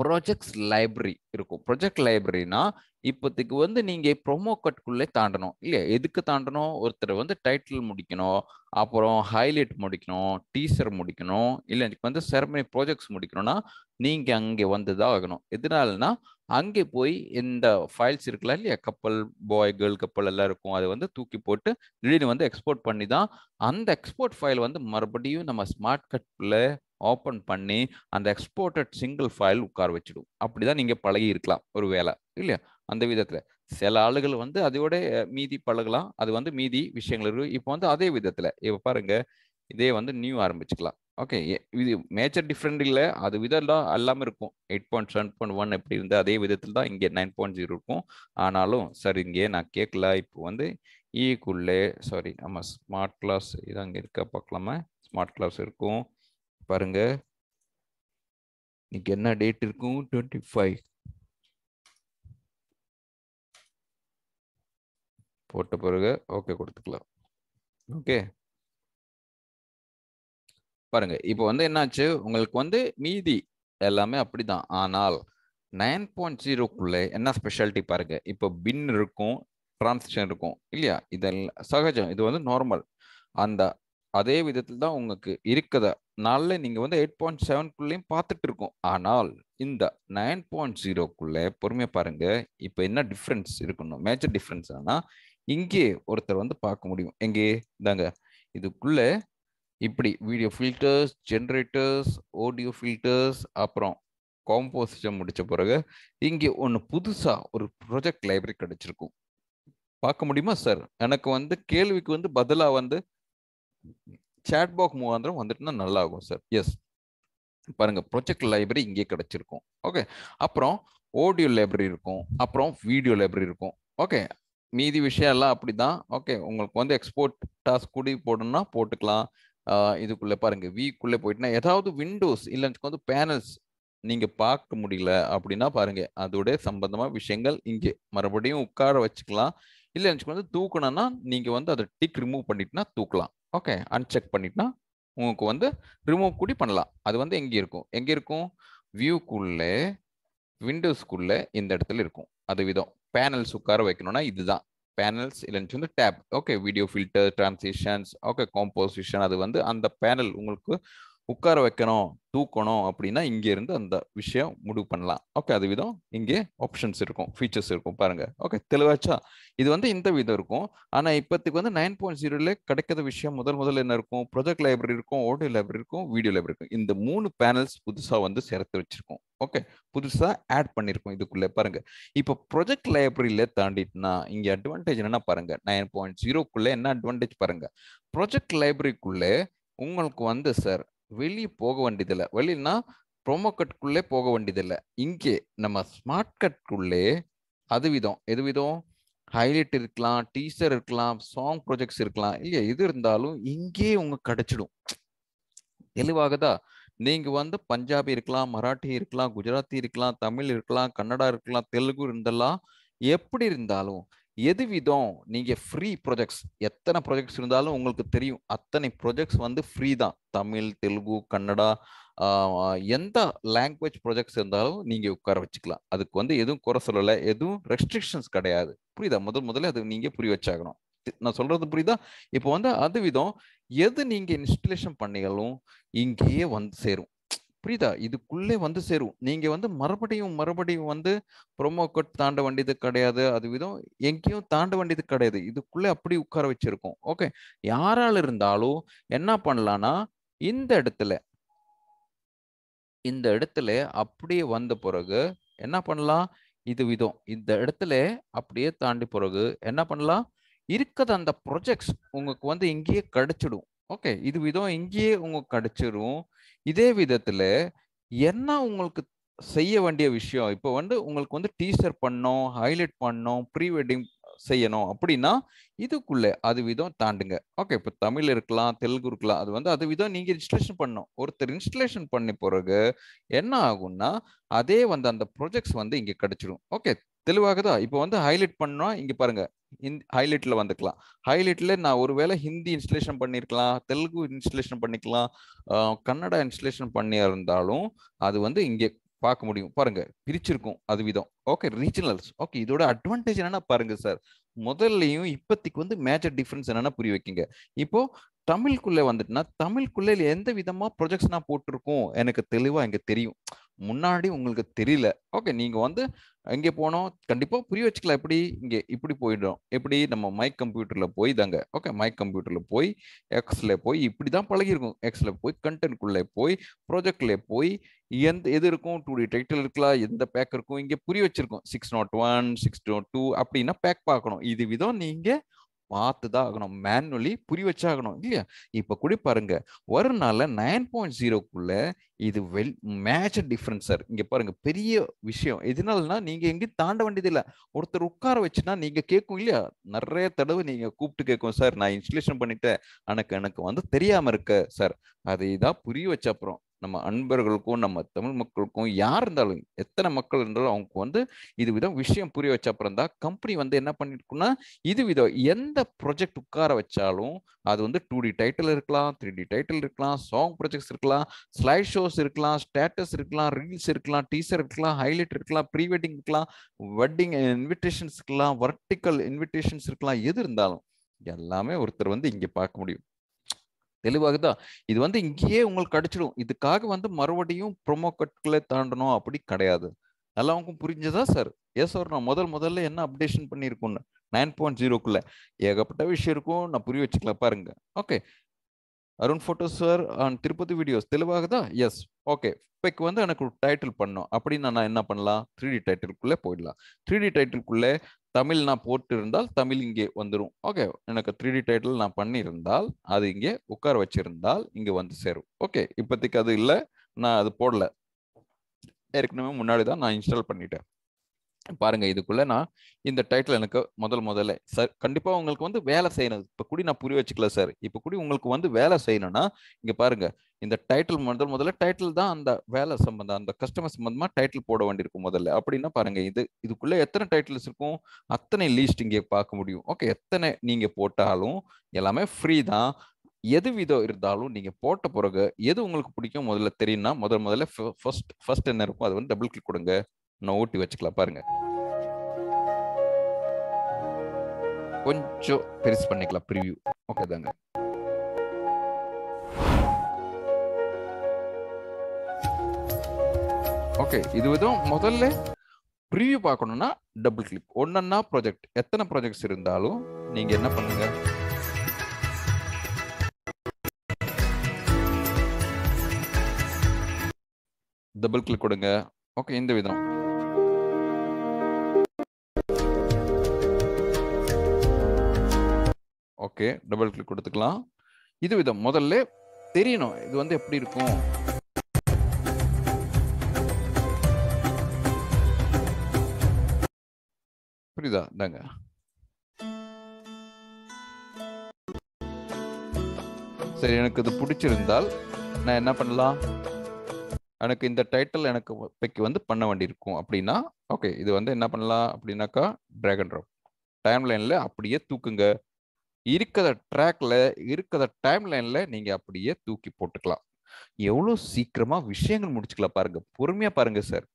[SPEAKER 1] ப்ரொஜெக்ட்ஸ் லைப்ரரி இருக்கும். ப்ரொஜெக்ட் லைப்ரரினா இப்போதைக்கு வந்து நீங்கள் ப்ரொமோ கட்குள்ளே தாண்டணும். இல்லையா? எதுக்கு தாண்டணும்? ஒருத்தர் வந்து டைட்டில் முடிக்கணும் அப்புறம் ஹைலைட் முடிக்கணும் டீசர் முடிக்கணும் இல்லை எனக்கு வந்து செரமனி ப்ராஜெக்ட்ஸ் முடிக்கணும்னா நீங்கள் அங்கே வந்து தான் ஆகணும். எதனாலனா அங்கே போய் இந்த ஃபைல்ஸ் இருக்கலாம் இல்லையா? கப்பல் பாய் கேர்ள் கப்பல் எல்லாம் இருக்கும். அதை வந்து தூக்கி போட்டு திடீர்னு வந்து எக்ஸ்போர்ட் பண்ணி தான் அந்த எக்ஸ்போர்ட் ஃபைல் வந்து மறுபடியும் நம்ம ஸ்மார்ட் கட்டில் ஓப்பன் பண்ணி அந்த எக்ஸ்போர்ட்டட் சிங்கிள் ஃபைல் உட்கார வச்சிடும். அப்படிதான் நீங்க பழகி இருக்கலாம் ஒரு வேலை இல்லையா? அந்த விதத்துல. சில ஆளுகள் வந்து அதோட மீதி பழகலாம். அது வந்து மீதி விஷயங்கள் இருக்கு இப்போ வந்து அதே விதத்துல. இப்போ பாருங்க இதே வந்து நியூ ஆரம்பிச்சுக்கலாம். ஓகே இது மேஜர் டிஃப்ரெண்ட் இல்லை அது விதம்லாம் எல்லாமே இருக்கும். Eight point seven point one எப்படி இருந்தால் அதே விதத்தில் தான் இங்கே நைன் பாயிண்ட் ஜீரோ இருக்கும். ஆனாலும் சார் இங்கே நான் கேட்கல இப்போ வந்து e ஈக்குள்ளே சாரி நம்ம ஸ்மார்ட் கிளாஸ் இது அங்கே இருக்க பார்க்கலாமா? ஸ்மார்ட் கிளாஸ் இருக்கும். பாருங்க. இன்னைக்கு என்ன டேட் இருக்கும்? டுவெண்ட்டி ஃபைவ் போட்ட பிறகு ஓகே கொடுத்துக்கலாம். ஓகே பாருங்க இப்போ வந்து என்னாச்சு? உங்களுக்கு வந்து மீதி எல்லாமே அப்படிதான். ஆனால் நைன் பாயிண்ட் ஜீரோக்குள்ள என்ன ஸ்பெஷாலிட்டி பாருங்க. இப்போ பின் இருக்கும் டிரான்சிஷன் இருக்கும் இல்லையா? இதெல்லாம் சகஜம். இது வந்து நார்மல் அந்த அதே விதத்தில் தான் உங்களுக்கு இருக்கிறத நாளில் நீங்கள் வந்து எயிட் பாயிண்ட் செவன்குள்ளேயும் பார்த்துட்டு இருக்கோம். ஆனால் இந்த நைன் பாயிண்ட் ஜீரோக்குள்ளே பொறுமையாக பாருங்கள் இப்போ என்ன டிஃப்ரென்ஸ் இருக்கணும் மேஜர் டிஃப்ரென்ஸ் ஆனால் இங்கே ஒருத்தர் வந்து பார்க்க முடியும். எங்கே? இந்தாங்க. இதுக்குள்ளே இப்படி video filters generators audio filters அப்புறம் காம்போசிஷன் முடித்த பிறகு இங்கே ஒன்று புதுசாக ஒரு ப்ரொஜெக்ட் லைப்ரரி கிடச்சிருக்கும். பார்க்க முடியுமா சார் எனக்கு வந்து கேள்விக்கு வந்து பதிலாக வந்து சேட் பாக் மூவாந்திரம் வந்துட்டுனா நல்லா சார் எஸ் பாருங்க ப்ரொஜெக்ட் லைப்ரரி இங்கே கிடைச்சிருக்கும். ஓகே அப்புறம் ஆடியோ லைப்ரரி இருக்கும். அப்புறம் வீடியோ லைப்ரரி இருக்கும். ஓகே மீதி விஷயம் எல்லாம் அப்படிதான். ஓகே உங்களுக்கு வந்து எக்ஸ்போர்ட் டாஸ்க் கூடி போடணும்னா போட்டுக்கலாம். இதுக்குள்ளே பாருங்க வீக்குள்ளே போயிட்டுனா ஏதாவது விண்டோஸ் இல்லைன்னு வந்து பேனல்ஸ் நீங்கள் பார்க்க முடியல அப்படின்னா பாருங்க அதோடைய சம்பந்தமா விஷயங்கள் இங்கே மறுபடியும் உட்கார வச்சுக்கலாம். இல்லைன்னு வந்து தூக்கணும்னா நீங்கள் வந்து அதை டிக் ரிமூவ் பண்ணிட்டுனா தூக்கலாம். ஓகே அன்செக் பண்ணிட்டுனா உங்களுக்கு வந்து ரிமூவ் கூடி பண்ணலாம். அது வந்து எங்கே இருக்கும்? எங்கே இருக்கும்? வியூக்குள்ளே விண்டோஸ்க்குள்ளே இந்த இடத்துல இருக்கும். அது விதம். பேனல்ஸ் உட்கார வைக்கணும்னா இதுதான். பேனல்ஸ் இல்லைன்னு வந்து tab okay video filter transitions okay composition அது வந்து அந்த பேனல் உங்களுக்கு உட்கார வைக்கணும் தூக்கணும் அப்படின்னா இங்கே இருந்து அந்த விஷயம் முடிவு பண்ணலாம். ஓகே அது விதம் இங்கே ஆப்ஷன்ஸ் இருக்கும் ஃபீச்சர்ஸ் இருக்கும் பாருங்க. ஓகே தெளிவாச்சா? இது வந்து இந்த விதம் இருக்கும். ஆனால் இப்போதைக்கு வந்து நைன் பாயிண்ட் ஜீரோல கிடைக்காத விஷயம் முதல் முதல்ல என்ன இருக்கும்? ப்ரொஜெக்ட் லைப்ரரி இருக்கும் ஆடியோ லைப்ரரி இருக்கும் வீடியோ லைப்ரரி இருக்கும். இந்த மூணு பேனல்ஸ் புதுசாக வந்து சேர்த்து வச்சிருக்கோம். ஓகே புதுசாக ஆட் பண்ணியிருக்கோம் இதுக்குள்ளே பாருங்க. இப்போ ப்ரொஜெக்ட் லைப்ரரியில தாண்டிட்டுனா இங்கே அட்வான்டேஜ் என்னன்னா பாருங்க நைன் பாயிண்ட் ஜீரோக்குள்ளே என்ன அட்வான்டேஜ் பாருங்க? ப்ரொஜெக்ட் லைப்ரரிக்குள்ளே உங்களுக்கு வந்து சார் வெளியே போக வேண்டியதில்லை. வெளியனா ப்ரோமோ கட்குள்ளே போக வேண்டியதில்லை. இங்கே நம்ம ஸ்மார்ட் கட்குள்ளே அது விதம். எது விதம்? ஹைலைட் இருக்கலாம் டீசர் இருக்கலாம் சாங் ப்ரொஜெக்ட்ஸ் இருக்கலாம். இல்லையா? எது இருந்தாலும் இங்கேயே உங்க கிடைச்சிடும். தெளிவாகுதா? நீங்க வந்து பஞ்சாபி இருக்கலாம் மராட்டி இருக்கலாம் குஜராத்தி இருக்கலாம் தமிழ் இருக்கலாம் கன்னடா இருக்கலாம் தெலுங்கு இருந்தெல்லாம் எப்படி இருந்தாலும் எது விதம்? நீங்கள் ஃப்ரீ ப்ரொஜெக்ட்ஸ் எத்தனை ப்ரொஜெக்ட்ஸ் இருந்தாலும் உங்களுக்கு தெரியும். அத்தனை ப்ரொஜெக்ட்ஸ் வந்து ஃப்ரீ தான். தமிழ் தெலுங்கு கன்னடா எந்த லாங்குவேஜ் ப்ரொஜெக்ட்ஸ் இருந்தாலும் நீங்கள் உட்கார வச்சுக்கலாம். அதுக்கு வந்து எதுவும் குறை சொல்லலை. எதுவும் ரெஸ்ட்ரிக்ஷன்ஸ் கிடையாது. புரியுதா? முதல் முதல்ல அது நீங்கள் புரிய வச்சாகணும். நான் சொல்றது புரியுதா? இப்போ வந்து அது விதம். எது நீங்கள் இன்ஸ்டலேஷன் பண்ணிகளும் இங்கேயே வந்து சேரும். புரியுதா? இதுக்குள்ளே வந்து சேரும். நீங்க வந்து மறுபடியும் மறுபடியும் வந்து ப்ரோமோ கோட் தாண்ட வேண்டியது கிடையாது. அது விதம் எங்கேயும் தாண்ட வேண்டியது கிடையாது. இதுக்குள்ளே அப்படி உட்கார வச்சிருக்கோம். ஓகே. யாரால் இருந்தாலும் என்ன பண்ணலாம்னா இந்த இடத்துல இந்த இடத்துல அப்படியே வந்த பிறகு என்ன பண்ணலாம்? இது விதம். இந்த இடத்துல அப்படியே தாண்டி பிறகு என்ன பண்ணலாம்? இருக்கிற அந்த ப்ரொஜெக்ட்ஸ் உங்களுக்கு வந்து இங்கேயே கிடைச்சிடும். ஓகே. இது விதம் இங்கேயே உங்களுக்கு கிடைச்சிரும். இதே விதத்துல என்ன உங்களுக்கு செய்ய வேண்டிய விஷயம்? இப்போ வந்து உங்களுக்கு வந்து டீசர் பண்ணோம் ஹைலைட் பண்ணோம் ப்ரீ வெட்டிங் செய்யணும் அப்படின்னா இதுக்குள்ளே அது விதம் தாண்டுங்க. ஓகே இப்போ தமிழ் இருக்கலாம் தெலுங்கு இருக்கலாம் அது வந்து அது விதம் நீங்க இன்ஸ்டலேஷன் பண்ணணும். ஒருத்தர் இன்ஸ்டலேஷன் பண்ணி பிறகு என்ன ஆகும்னா அதே வந்து அந்த ப்ரொஜெக்ட்ஸ் வந்து இங்க கிடைச்சிடும் ஓகே தெளிவாகுதா இப்போ வந்து ஹைலைட் பண்ணா இங்க பாருங்க. ஹைலைட்ல வந்துக்கலாம். ஹைலைட்ல நான் ஒருவேளை ஹிந்தி இன்ஸ்டலேஷன் பண்ணிருக்கலாம் தெலுங்கு இன்ஸ்டலேஷன் பண்ணிக்கலாம் கன்னடா இன்ஸ்டலேஷன் பண்ணி இருந்தாலும் அது வந்து இங்கே பார்க்க முடியும். பாருங்க பிரிச்சிருக்கும் அது விதம். ஓகே ரீஜனல்ஸ் ஓகே இதோட அட்வான்டேஜ் என்னன்னா பாருங்க சார் முதல்லையும் இப்போதைக்கு வந்து மேஜர் டிஃபரன்ஸ் என்னன்னா புரிய வைக்கிங்க. இப்போ தமிழ்க்குள்ள வந்துட்டுனா தமிழ்க்குள்ளே எந்த விதமாக ப்ரொஜெக்ட்ஸ் நான் போட்டிருக்கோம்? எனக்கு தெளிவாக இங்கே தெரியும். முன்னாடி உங்களுக்கு தெரியல. ஓகே நீங்க வந்து எங்கே போனோம்? கண்டிப்பா புரிய வச்சுக்கலாம். எப்படி இங்க இப்படி போயிடும் எப்படி நம்ம மைக் கம்ப்யூட்டர்ல போய் தாங்க. ஓகே மைக் கம்ப்யூட்டர்ல போய் எக்ஸ்ல போய் இப்படிதான் பழகிருக்கும் எக்ஸ்ல போய் கண்டென்ட்குள்ளே போய் ப்ராஜெக்ட்ல போய் எந்த எது இருக்கும்? டூ டி டைட்டில் இருக்கலாம். எந்த பேக் இருக்கும்? இங்க புரிய வச்சிருக்கோம். Six nought one six nought two அப்படின்னா பேக் பார்க்கணும். இது விதம் நீங்க பார்த்து தான் ஆகணும் மேனுவலி புரிய வச்சாகணும். இல்லையா? இப்போ கூட பாருங்க. ஒரு நாளில் நைன் பாயிண்ட் ஜீரோக்குள்ள இது வெல் மேஜர் டிஃப்ரென்ஸ் சார் இங்கே பாருங்க பெரிய விஷயம். எதனாலனா நீங்கள் எங்கேயும் தாண்ட வேண்டியதில்லை ஒருத்தர் உட்கார வச்சுன்னா நீங்கள் கேட்கும் இல்லையா? நிறைய தடவை நீங்கள் கூப்பிட்டு கேட்கும் சார் நான் இன்ஸ்டலேஷன் பண்ணிட்டேன். எனக்கு எனக்கு வந்து தெரியாமல் இருக்க சார் அதை தான் புரிய வச்ச அப்புறம். நம்ம அன்பர்களுக்கும் நம்ம தமிழ் மக்களுக்கும் யார் இருந்தாலும் எத்தனை மக்கள் இருந்தாலும் அவங்க வந்து இது விதம் விஷயம் புரிய வச்ச அப்புறம் தான் கம்பெனி வந்து என்ன பண்ணிருக்குன்னா இது விதம் எந்த ப்ரொஜெக்ட் உட்கார வச்சாலும் அது வந்து டூ டி டைட்டில் இருக்கலாம் த்ரீ டி டைட்டில் இருக்கலாம் சாங் ப்ரொஜெக்ட்ஸ் இருக்கலாம் ஸ்லைட் ஷோஸ் இருக்கலாம் ஸ்டேட்டஸ் இருக்கலாம் ரீல்ஸ் இருக்கலாம் டீசர் இருக்கலாம் ஹைலைட் இருக்கலாம் ப்ரீ வெட்டிங் இருக்கலாம் வெட்டிங் இன்விடேஷன்ஸ் இருக்கலாம் வர்டிக்கல் இன்விடேஷன்ஸ் இருக்கலாம் எது இருந்தாலும். எல்லாமே ஒருத்தர் வந்து இங்கே பார்க்க முடியும். தெளிவாகுதா இது வந்து இங்கேயே உங்களுக்கு கிடைச்சிடும். இதுக்காக வந்து மறுபடியும் ப்ரொமோ கட்களை தாண்டணும் அப்படி கிடையாது. நல்லா உங்களுக்கு புரிஞ்சதா சார் எஸ் சார் நான் முதல் முதல்ல என்ன அப்டேஷன் பண்ணியிருக்கோன்னு நைன் பாயிண்ட் ஜீரோக்குள்ள ஏகப்பட்ட விஷயம் இருக்கும். நான் புரிய வச்சுக்கலாம் பாருங்க. Okay Arun photos sir and Tirupati videos தெளிவாகுதா yes okay இப்போக்கு வந்து எனக்கு ஒரு டைட்டில் பண்ணும் அப்படின்னு நான் என்ன பண்ணலாம்? த்ரீ டி டைட்டிலுக்குள்ளே போயிடலாம். த்ரீ டி டைட்டிலுக்குள்ளே தமிழ் நான் போட்டு இருந்தால் தமிழ் இங்கே வந்துடும் ஓகே எனக்கு த்ரீ டி டைட்டில் நான் பண்ணியிருந்தால் அது இங்கே உட்கார வச்சிருந்தால் இங்கே வந்து சேரும். ஓகே இப்போதைக்கு அது இல்லை. நான் அது போடல. ஏற்கனவே முன்னாடி தான் நான் இன்ஸ்டால் பண்ணிட்டேன். பாருங்க இதுக்குள்ள நான் இந்த டைட்டில் எனக்கு முதல் முதல்ல. சார் கண்டிப்பா உங்களுக்கு வந்து வேலை செய்யணும். இப்ப கூடி நான் புரிய வச்சுக்கல சார். இப்ப கூடி உங்களுக்கு வந்து வேலை செய்யணும்னா இங்க பாருங்க இந்த டைட்டில் முதல் முதல்ல டைட்டில் தான் அந்த வேலை சம்பந்தம் அந்த கஸ்டமர் சம்பந்தமா டைட்டில் போட வேண்டியிருக்கும் முதல்ல. அப்படின்னா பாருங்க இது இதுக்குள்ள எத்தனை டைட்டில்ஸ் இருக்கும்? அத்தனை லீஸ்ட் இங்கே பார்க்க முடியும். ஓகே எத்தனை நீங்க போட்டாலும் எல்லாமே ஃப்ரீ தான். எது விதம் இருந்தாலும் நீங்கள் போட்ட பிறகு எது உங்களுக்கு பிடிக்கும்? முதல்ல தெரியும்னா முதல் முதல்ல ஃபர்ஸ்ட் ஃபர்ஸ்ட் என்ன இருக்கும் அது வந்து டபுள் கிளிக் கொடுங்க. நான் ஓட்டி வச்சுக்கலாம் பாருங்க. கொஞ்சம் பெருசு பண்ணிக்கலாம் ப்ரிவியூ ஓகே தாங்க. ஓகே இது விதம் முதல்ல ப்ரிவியூ பார்க்கணும்னா டபுள் கிளிக் ஒன்னா ப்ராஜெக்ட் எத்தனை ப்ராஜெக்ட்ஸ் இருந்தாலும் நீங்க என்ன பண்ணுங்க? டபுள் கிளிக் கொடுங்க. ஓகே இந்த விதம். ஓகே டபுள் கிளிக் கொடுத்துக்கலாம். இது விதம். முதல்ல தெரியணும். இது வந்து எப்படி இருக்கும்? புரியுதா? இந்தாங்க. சரி எனக்கு இது பிடிச்சிருந்தால் நான் என்ன பண்ணலாம்? எனக்கு இந்த டைட்டில் எனக்கு இப்போக்கு வந்து பண்ண வேண்டியிருக்கும் அப்படின்னா ஓகே இது வந்து என்ன பண்ணலாம் அப்படின்னாக்கா ட்ராகன் ட்ராப் டைம் லைனில் அப்படியே தூக்குங்க. இருக்கிற ட்ராக்ல இருக்கிற டைம் லைன்ல நீங்க அப்படியே தூக்கி போட்டுக்கலாம். எவ்வளோ சீக்கிரமா விஷயங்கள் முடிச்சுக்கலாம் பாருங்க. பொறுமையா பாருங்க சார்.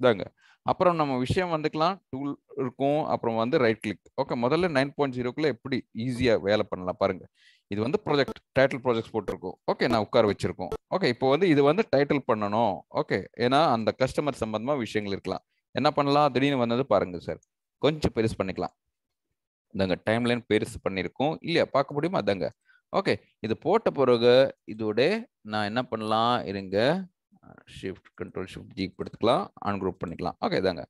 [SPEAKER 1] இதாங்க. அப்புறம் நம்ம விஷயம் வந்துக்கலாம். டூல் இருக்கும். அப்புறம் வந்து ரைட் கிளிக் ஓகே முதல்ல நைன் பாயிண்ட் ஜீரோக்குள்ள எப்படி ஈஸியா வேலை பண்ணலாம் பாருங்க. இது வந்து ப்ராஜெக்ட் டைட்டில் ப்ராஜெக்ட் போட்டிருக்கோம். ஓகே நான் உட்கார வச்சிருக்கோம். ஓகே இப்போ வந்து இது வந்து டைட்டில் பண்ணணும். ஓகே ஏன்னா அந்த கஸ்டமர் சம்பந்தமா விஷயங்கள் இருக்கலாம். என்ன பண்ணலாம்? திடீர்னு வந்தது பாருங்க சார். கொஞ்சம் பெருசு பண்ணிக்கலாம். இந்தாங்க டைம்லைன் பெருசு பண்ணியிருக்கோம். இல்லையா? பார்க்க முடியுமா? அதாங்க ஓகே இது போட்ட பிறகு இதோட நான் என்ன பண்ணலாம்? இருங்க. ஷிஃப்ட் கண்ட்ரோல் ஷிஃப்ட் ஜி கொடுத்துக்கலாம் ஆன் குரூப் பண்ணிக்கலாம். ஓகே இதாங்க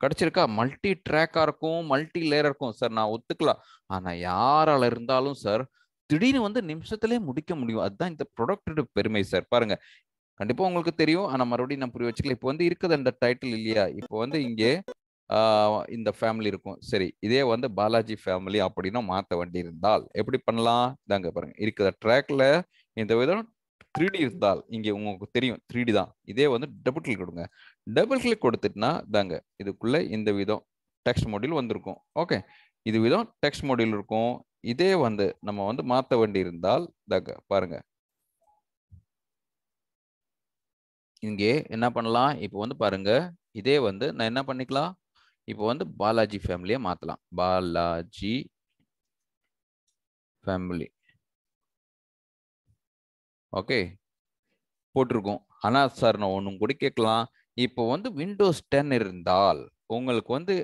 [SPEAKER 1] கிடைச்சிருக்கா? மல்டி ட்ராக்காக இருக்கும் மல்டி லேயர் இருக்கும். சார் நான் ஒத்துக்கலாம். ஆனால் யாரால இருந்தாலும் சார் திடீர்னு வந்து நிமிஷத்துலேயே முடிக்க முடியும். அதுதான் இந்த ப்ரொடக்டோட பெருமை சார் பாருங்க. கண்டிப்பாக உங்களுக்கு தெரியும். ஆனால் மறுபடியும் நான் புரிய வச்சுக்கல. இப்போ வந்து இருக்குது அந்த டைட்டில் இல்லையா? இப்போ வந்து இங்கே இந்த ஃபேமிலி இருக்கும். சரி இதே வந்து பாலாஜி ஃபேமிலி அப்படின்னா மாற்ற வேண்டி இருந்தால் எப்படி பண்ணலாம்? தாங்க பாருங்க. இருக்கிற ட்ராக்ல இந்த விதம் த்ரீ டி இருந்தால் இங்கே உங்களுக்கு தெரியும் த்ரீ டி தான். இதே வந்து டபுள் கிளிக் கொடுங்க. டபுள் கிளிக் கொடுத்துட்டுனா தாங்க இதுக்குள்ள இந்த விதம் டெக்ஸ்ட் மாடியூல் வந்திருக்கும். ஓகே இது விதம் டெக்ஸ்ட் மாடியூல் இருக்கும். இதே வந்து நம்ம வந்து மாற்ற வேண்டி இருந்தால் தாங்க பாருங்க. இங்கே என்ன பண்ணலாம்? இப்போ வந்து பாருங்க இதே வந்து நான் என்ன பண்ணிக்கலாம்? இப்போ வந்து பாலாஜி ஃபேமிலியை மாற்றலாம் பாலாஜி ஃபேமிலி. ஓகே. போட்டிருக்கோம். ஆனால் சார் நான் ஒன்றும் கூட கேட்கலாம். இப்போ வந்து விண்டோஸ் டென் இருந்தால் உங்களுக்கு வந்து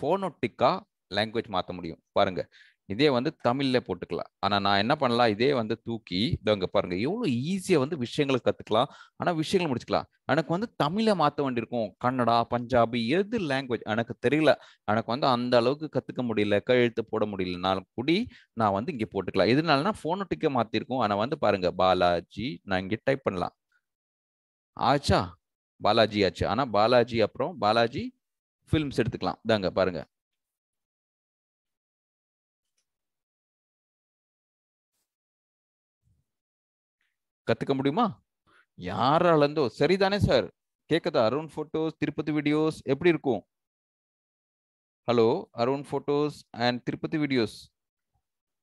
[SPEAKER 1] ஃபோனோட்டிக்காக லாங்குவேஜ் மாற்ற முடியும். பாருங்கள் இதே வந்து தமிழ்ல போட்டுக்கலாம். ஆனா நான் என்ன பண்ணலாம்? இதே வந்து தூக்கி இதங்க பாருங்க எவ்வளவு ஈஸியா வந்து விஷயங்களை கத்துக்கலாம். ஆனா விஷயங்களை முடிச்சுக்கலாம். எனக்கு வந்து தமிழை மாத்த வேண்டியிருக்கும். கன்னடா பஞ்சாபி எது லாங்குவேஜ் எனக்கு தெரியல. எனக்கு வந்து அந்த அளவுக்கு கத்துக்க முடியல. கையெழுத்து போட முடியலனாலும் கூடி நான் வந்து இங்க போட்டுக்கலாம். இதனாலனா போனோட்டிக்கே மாத்திருக்கோம். ஆனா வந்து பாருங்க பாலாஜி நான் இங்க டைப் பண்ணலாம். ஆச்சா? பாலாஜி ஆச்சு. ஆனா பாலாஜி அப்புறம் பாலாஜி ஃபிலிம்ஸ் எடுத்துக்கலாம். தாங்க பாருங்க. கத்துக்க முடியுமா? யாரால இருந்தோ சரிதானே சார் கேக்குதா? அருண் போட்டோஸ் திருப்பதி வீடியோஸ் எப்படி இருக்கும்? Hello Arun photos and Tirupati videos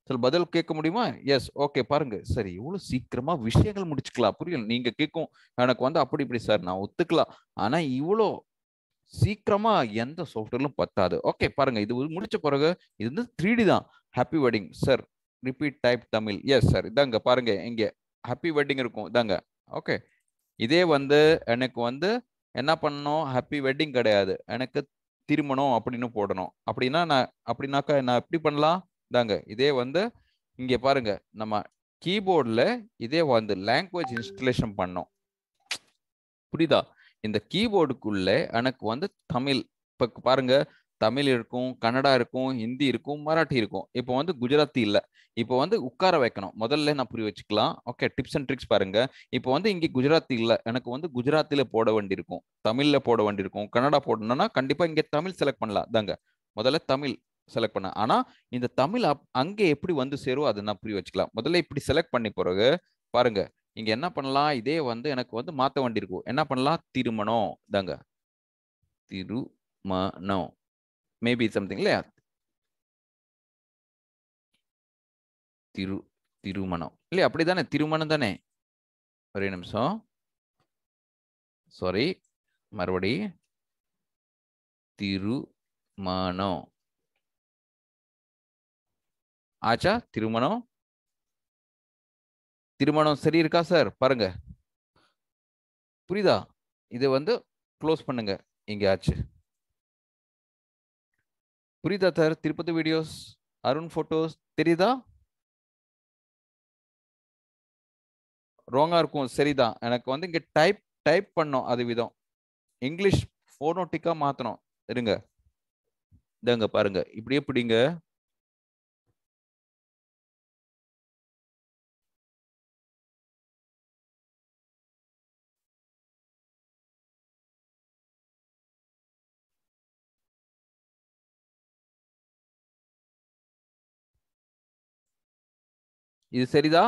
[SPEAKER 1] sir பதில் கேட்க முடியுமா? எஸ் ஓகே பாருங்க. சரி இவ்வளவு சீக்கிரமா விஷயங்கள் முடிச்சுக்கலாம். புரியல நீங்க கேட்கும் எனக்கு வந்து அப்படி இப்படி சார் நான் ஒத்துக்கலாம். ஆனா இவ்வளோ சீக்கிரமா எந்த சாஃப்ட்வேர்லும் பத்தாது. ஓகே பாருங்க. இது முடிச்ச பிறகு இது வந்து த்ரீ டி தான். Happy wedding sir repeat type Tamil. Yes sir இதாங்க பாருங்க இங்கே. ஹாப்பி வெட்டிங் இருக்கும். இதாங்க. ஓகே இதே வந்து எனக்கு வந்து என்ன பண்ணணும்? ஹாப்பி வெட்டிங் கிடையாது. எனக்கு திருமணம் அப்படின்னு போடணும். அப்படின்னா நான் அப்படின்னாக்கா நான் எப்படி பண்ணலாம்? இதாங்க. இதே வந்து இங்கே பாருங்க. நம்ம கீபோர்டில் இதே வந்து லாங்குவேஜ் இன்ஸ்டலேஷன் பண்ணோம். புரியுதா? இந்த கீபோர்டுக்குள்ளே எனக்கு வந்து தமிழ். இப்போ பாருங்க தமிழ் இருக்கும் கன்னடா இருக்கும் ஹிந்தி இருக்கும் மராட்டி இருக்கும். இப்போ வந்து குஜராத்தி இல்லை. இப்போ வந்து உட்கார வைக்கணும். முதல்ல நான் புரிய வச்சுக்கலாம். ஓகே டிப்ஸ் அண்ட் ட்ரிக்ஸ் பாருங்க. இப்போ வந்து இங்கே குஜராத்தி இல்லை. எனக்கு வந்து குஜராத்தில போட வேண்டியிருக்கும். தமிழ்ல போட வேண்டியிருக்கும். கன்னடா போடணும்னா கண்டிப்பா இங்கே தமிழ் செலக்ட் பண்ணலாம். தாங்க முதல்ல தமிழ் செலக்ட் பண்ண. ஆனா இந்த தமிழ் அங்கே எப்படி வந்து சேரும் அதை நான் புரிய வச்சுக்கலாம். முதல்ல இப்படி செலக்ட் பண்ணி பிறகு பாருங்க. இங்க என்ன பண்ணலாம்? இதே வந்து எனக்கு வந்து மாத்த வேண்டியிருக்கும். என்ன பண்ணலாம்? திருமணம். தாங்க திருமணம். மேபி சம்திங் இல்லையா? திரு திருமணம். இல்லையா? அப்படிதானே? திருமணம் தானே? ஒரே நிமிஷம். சாரி மறுபடி. திருமணம். ஆச்சா? திருமணம்? திருமணம் சரி இருக்கா சார் பாருங்க. புரியுதா? இதை வந்து க்ளோஸ் பண்ணுங்க. இங்க ஆச்சு. புரியுதா sir Tirupati videos Arun photos தெரியுதா? ராங்காக இருக்கும் சரிதான் எனக்கு வந்து இங்கே டைப் டைப் பண்ணோம் அது விதம். இங்கிலீஷ் ஃபோனோட்டிக்காக மாற்றணும் இருங்க. இதாங்க பாருங்க. இப்படியே பிடிங்க. இது சரிதா?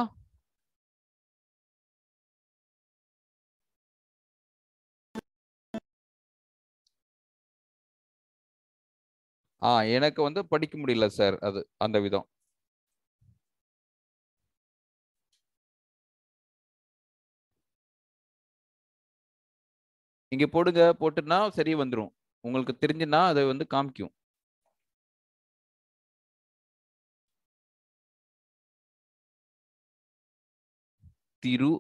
[SPEAKER 1] ஆ எனக்கு வந்து படிக்க முடியல சார் அது அந்த விதம். இங்கே போடுங்க போட்டுன்னா சரி வந்துடும் உங்களுக்கு தெரிஞ்சுன்னா அதை வந்து காமிக்கும். திரு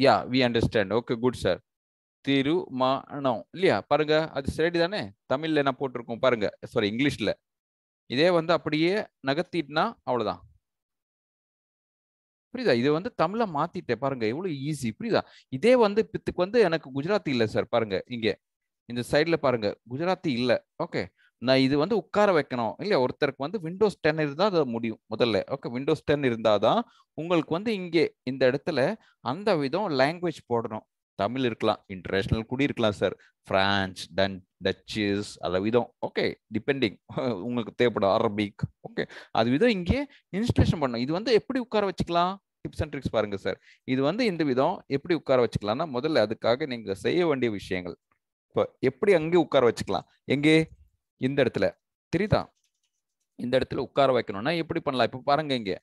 [SPEAKER 1] யா வி அண்டர்ஸ்டாண்ட் ஓகே குட் சார் திருமணம். இல்லையா? பாருங்க அது சரி தானே தமிழ்ல என்ன போட்டிருக்கோம் பாருங்க. சாரி இங்கிலீஷ்ல இதே வந்து அப்படியே நகர்த்திட்டுனா அவ்வளவுதான். புரியுதா? இது வந்து தமிழ மாத்திட்டேன் பாருங்க. எவ்வளவு ஈஸி புரியுதா? இதே வந்து பித்துக்கு வந்து எனக்கு குஜராத்தி இல்லை சார் பாருங்க இங்க. இந்த சைட்ல பாருங்க குஜராத்தி இல்லை. ஓகே நான் இது வந்து உட்கார வைக்கணும். இல்லையா? ஒருத்தருக்கு வந்து விண்டோஸ் டென் இருந்தால் அது முடியும் முதல்ல. ஓகே விண்டோஸ் டென் இருந்தால் தான் உங்களுக்கு வந்து இங்கே இந்த இடத்துல அந்த விதம் லாங்குவேஜ் போடணும். தமிழ் இருக்கலாம் இன்டர்நேஷ்னல் கூட இருக்கலாம் சார் பிரான்ஸ் டன் டச்சஸ் அது விதம். ஓகே டிபெண்டிங் [laughs] உங்களுக்கு தேவைப்படும் அரபிக் ஓகே அது விதம் இங்கே இன்ஸ்டலேஷன் பண்ணணும். இது வந்து எப்படி உட்கார வச்சுக்கலாம்? டிப்ஸ் அண்ட் ட்ரிக்ஸ் பாருங்க சார் இது வந்து இந்த விதம் எப்படி உட்கார வச்சுக்கலாம்னா முதல்ல அதுக்காக நீங்கள் செய்ய வேண்டிய விஷயங்கள். இப்போ எப்படி அங்கே உட்கார வச்சுக்கலாம்? எங்கே? இந்த இடத்துல. தெரியுதா? இந்த இடத்துல உட்கார வைக்கணும்னா எப்படி பண்ணலாம்? இப்போ பாருங்க இங்கே.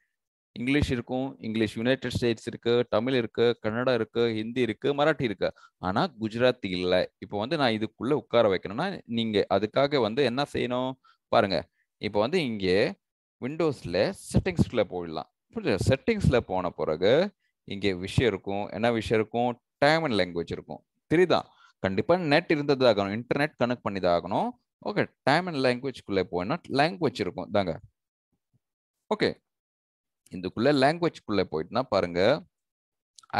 [SPEAKER 1] இங்கிலீஷ் இருக்கும். இங்கிலீஷ் யுனைடெட் ஸ்டேட்ஸ் இருக்கு. தமிழ் இருக்கு. கன்னடா இருக்கு. ஹிந்தி இருக்கு. மராட்டி இருக்கு. ஆனா குஜராத்தி இல்லை. இப்போ வந்து நான் இதுக்குள்ள உட்கார வைக்கணும்னா நீங்க அதுக்காக வந்து என்ன செய்யணும்? பாருங்க. இப்போ வந்து இங்கே விண்டோஸில் செட்டிங்ஸ்குள்ள போயிடலாம். புரிஞ்சு செட்டிங்ஸில் போன பிறகு இங்கே விஷயம் இருக்கும். என்ன விஷயம் இருக்கும்? டைம் அண்ட் லாங்குவேஜ் இருக்கும். தெரியுதா? கண்டிப்பாக நெட் இருந்தது ஆகணும் இன்டர்நெட் கனெக்ட் பண்ணி தான் ஆகணும். ஓகே டைம் அண்ட் லாங்குவேஜ்குள்ளே போனா லாங்குவேஜ் இருக்கும். தாங்க ஓகே இதுக்குள்ளே லாங்குவேஜ்குள்ளே போயிட்டுனா பாருங்க.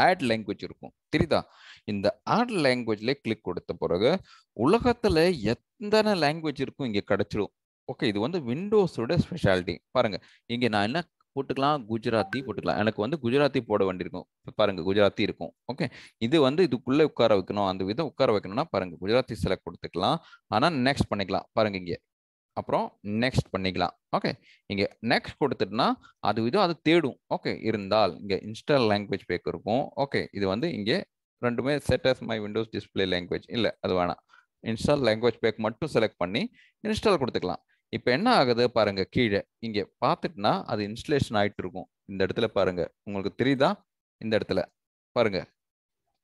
[SPEAKER 1] ஆட் லாங்குவேஜ் இருக்கும். தெரியுதா? இந்த ஆட் லாங்குவேஜ்லேயே கிளிக் கொடுத்த பிறகு உலகத்தில் எத்தனை லாங்குவேஜ் இருக்கும்? இங்கே கிடச்சிடும் ஓகே இது வந்து விண்டோஸோட ஸ்பெஷாலிட்டி பாருங்க. இங்கே நான் என்ன போட்டுக்கலாம். குஜராத்தி போட்டுக்கலாம். எனக்கு வந்து குஜராத்தி போட வேண்டியிருக்கும். பாருங்க குஜராத்தி இருக்கும். ஓகே. இது வந்து இதுக்குள்ளே உட்கார வைக்கணும். அந்த விதம் உட்கார வைக்கணும்னா பாருங்க குஜராத்தி செலக்ட் கொடுத்துக்கலாம். ஆனால் நெக்ஸ்ட் பண்ணிக்கலாம். பாருங்க இங்கே. அப்புறம் நெக்ஸ்ட் பண்ணிக்கலாம். ஓகே. இங்கே நெக்ஸ்ட் கொடுத்துட்டுனா அது விதம் அது தேடும். ஓகே. இருந்தால் இங்கே இன்ஸ்டால் லாங்குவேஜ் பேக் இருக்கும். ஓகே. இது வந்து இங்கே ரெண்டுமே set as my Windows display language இல்லை அது வேணாம். இன்ஸ்டால் லாங்குவேஜ் பேக் மட்டும் செலக்ட் பண்ணி இன்ஸ்டால் கொடுத்துக்கலாம். இப்போ என்ன ஆகுது பாருங்க கீழே. இங்கே பார்த்துட்டுனா அது இன்ஸ்டலேஷன் ஆயிட்டு இருக்கும் இந்த இடத்துல பாருங்க. உங்களுக்கு தெரியுதா? இந்த இடத்துல. பாருங்க.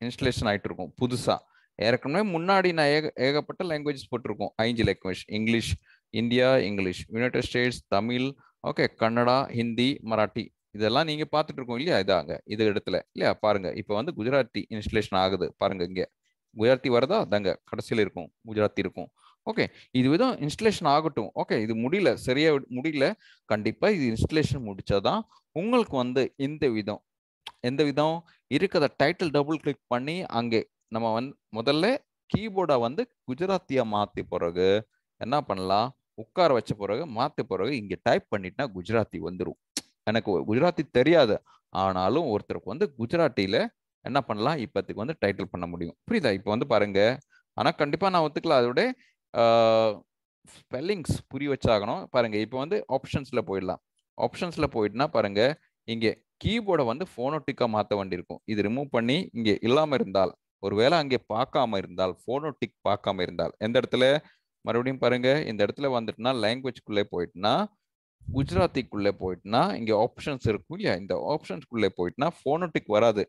[SPEAKER 1] இன்ஸ்டலேஷன் ஆயிட்டு இருக்கும் புதுசா. ஏற்கனவே முன்னாடி நான் ஏக ஏகப்பட்ட லாங்குவேஜஸ் போட்டிருக்கோம். ஐந்து language English India English. United States Tamil okay Kannada Hindi Marathi. இதெல்லாம் நீங்க பார்த்துட்டு இருக்கோம் இல்லையா இதாங்க இது இடத்துல. இல்லையா? பாருங்க. இப்போ வந்து குஜராத்தி இன்ஸ்டலேஷன் ஆகுது. பாருங்க இங்க. குஜராத்தி வருதா? தாங்க கடைசியில் இருக்கும். குஜராத்தி இருக்கும். ஓகே இது விதம் இன்ஸ்டலேஷன் ஆகட்டும். ஓகே இது முடியல சரியா முடியல. கண்டிப்பா இது இன்ஸ்டலேஷன் முடிச்சாதான் உங்களுக்கு வந்து இந்த விதம் எந்த விதம்? இருக்கிற டைட்டில் டபுள் கிளிக் பண்ணி அங்கே நம்ம வந்து முதல்ல கீபோர்டை வந்து குஜராத்தியா மாத்தி பிறகு என்ன பண்ணலாம்? உட்கார வச்ச பிறகு மாத்த பிறகு இங்க டைப் பண்ணிட்டா குஜராத்தி வந்துடும் எனக்கு குஜராத்தி தெரியாது. ஆனாலும் ஒருத்தருக்கு வந்து குஜராத்தியில என்ன பண்ணலாம்? இப்போத்துக்கு வந்து டைட்டில் பண்ண முடியும். புரியுதா? இப்போ வந்து பாருங்க. ஆனா கண்டிப்பா நான் ஒத்துக்கல. அதோட ஸ்பெல்லிங்ஸ் புரிய வச்சாகணும். பாருங்கள் இப்போ வந்து ஆப்ஷன்ஸில் போயிடலாம். ஆப்ஷன்ஸில் போயிட்டுனா பாருங்கள் இங்கே கீபோர்டை வந்து ஃபோனோட்டிக்காக மாற்ற வேண்டியிருக்கும் இது ரிமூவ் பண்ணி இங்கே இல்லாமல் இருந்தால் ஒருவேளை அங்கே பார்க்காம இருந்தால் ஃபோனோட்டிக் பார்க்காம இருந்தால் எந்த இடத்துல? மறுபடியும் பாருங்க இந்த இடத்துல வந்துட்டுனா லாங்குவேஜ்குள்ளே போயிட்டுனா குஜராத்திக்குள்ளே போயிட்டுனா இங்கே ஆப்ஷன்ஸ் இருக்கும் இல்லையா? இந்த ஆப்ஷன்ஸ்குள்ளே போயிட்டுனா ஃபோனோட்டிக் வராது.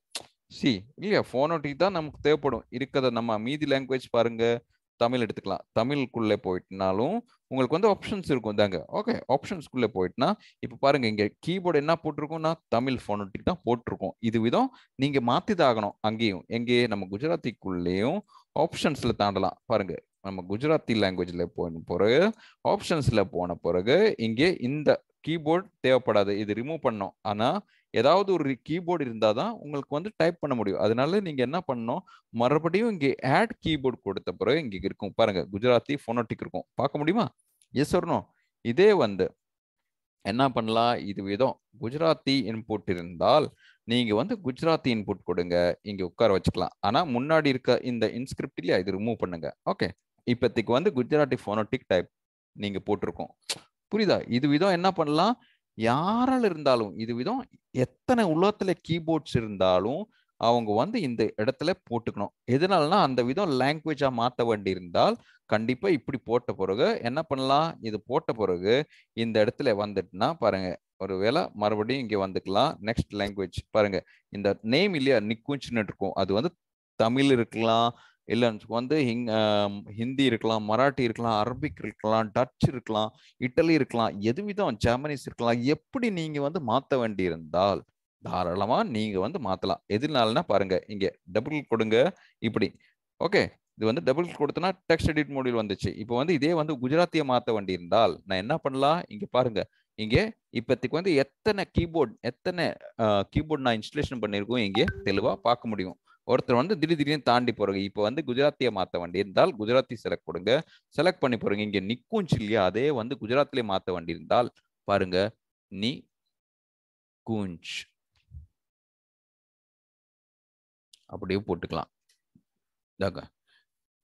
[SPEAKER 1] சி இல்லையா? ஃபோனோட்டிக் தான் நமக்கு தேவைப்படும். இருக்கிறத நம்ம மீதி லாங்குவேஜ் பாருங்கள் தமிழ் எடுத்துக்கலாம். தமிழுக்குள்ளே போயிட்டுனாலும் உங்களுக்கு வந்து ஆப்ஷன்ஸ் இருக்கும் தாங்க ஓகே ஆப்ஷன்ஸ்குள்ளே போயிட்டுனா இப்போ பாருங்க இங்கே கீபோர்டு என்ன போட்டிருக்கோம்னா தமிழ் ஃபோனோட்டிக் தான் போட்டிருக்கோம். இது விதம் நீங்கள் மாத்திதான் ஆகணும் அங்கேயும். எங்கே? நம்ம குஜராத்திக்குள்ளேயும் ஆப்ஷன்ஸில் தாண்டலாம். பாருங்க நம்ம குஜராத்தி லாங்குவேஜில் போன பிறகு ஆப்ஷன்ஸில் போன பிறகு இங்கே இந்த கீபோர்ட் தேவைப்படாது. இது ரிமூவ் பண்ணோம். ஆனால் ஏதாவது ஒரு கீபோர்டு இருந்தால் தான் உங்களுக்கு வந்து டைப் பண்ண முடியும். அதனால நீங்கள் என்ன பண்ணணும்? மறுபடியும் இங்கே ஆட் கீபோர்டு கொடுத்த பிறகு இங்கே இருக்கும். பாருங்க குஜராத்தி ஃபோனோட்டிக் இருக்கும். பார்க்க முடியுமா? எஸ் வரணும் இதே வந்து என்ன பண்ணலாம்? இது விதம் குஜராத்தி இன்புட் இருந்தால் நீங்க வந்து குஜராத்தி இன்புட் கொடுங்க. இங்க உட்கார வச்சுக்கலாம். ஆனா முன்னாடி இருக்க இந்த இன்ஸ்கிரிப்ட் இது ரிமூவ் பண்ணுங்க. ஓகே இப்போதைக்கு வந்து குஜராத்தி ஃபோனோட்டிக் டைப் நீங்க போட்டிருக்கோம். புரியுதா? இது விதம் என்ன பண்ணலாம்? யாரால் இருந்தாலும் இது விதம் எத்தனை உலகத்துல கீபோர்ட்ஸ் இருந்தாலும் அவங்க வந்து இந்த இடத்துல போட்டுக்கணும். எதனாலனா அந்த விதம் லாங்குவேஜா மாற்ற வேண்டி இருந்தால் கண்டிப்பா இப்படி போட்ட பிறகு என்ன பண்ணலாம்? இது போட்ட பிறகு இந்த இடத்துல வந்துட்டுனா பாருங்க ஒருவேளை மறுபடியும் இங்க வந்துக்கலாம். நெக்ஸ்ட் லாங்குவேஜ் பாருங்க இந்த நேம் இல்லையா? நிக்குஞ்சுன்னு இருக்கும். அது வந்து தமிழ் இருக்கலாம் இல்லைன்னு வந்து ஹிங் ஹிந்தி இருக்கலாம் மராட்டி இருக்கலாம் அரபிக் இருக்கலாம் டச் இருக்கலாம் இட்டலி இருக்கலாம் எது விதம் ஜெர்மனிஸ் இருக்கலாம் எப்படி நீங்கள் வந்து மாற்ற வேண்டியிருந்தால் தாராளமாக நீங்கள் வந்து மாற்றலாம் எதுனாலனா பாருங்கள் இங்கே டபுள் கொடுங்க இப்படி. ஓகே இது வந்து டபுள் கொடுத்தனா டெக்ஸ்ட் எடிட் மோடில் வந்துச்சு. இப்போ வந்து இதே வந்து குஜராத்திய மாற்ற வேண்டியிருந்தால் நான் என்ன பண்ணலாம்? இங்கே பாருங்கள் இங்கே இப்போதைக்கு வந்து எத்தனை கீபோர்ட் எத்தனை கீபோர்ட் நான் இன்ஸ்டலேஷன் பண்ணியிருக்கோம் இங்கே தெளிவாக பார்க்க முடியும். ஒருத்தர் வந்து திடீர் திடீர்னு தாண்டி போறீங்க இப்போ வந்து குஜராத்திய மாத்த வண்டி இருந்தால் குஜராத்தி செலக்ட் கொடுங்க செலக்ட் பண்ணி போறீங்க இங்க நிக்கும்ச்சு இல்லையா அதே வந்து குஜராத்திலே மாத்த வண்டி இருந்தால் பாருங்க. நீ கூஞ்ச். அப்படியே போட்டுக்கலாம். இதாங்க.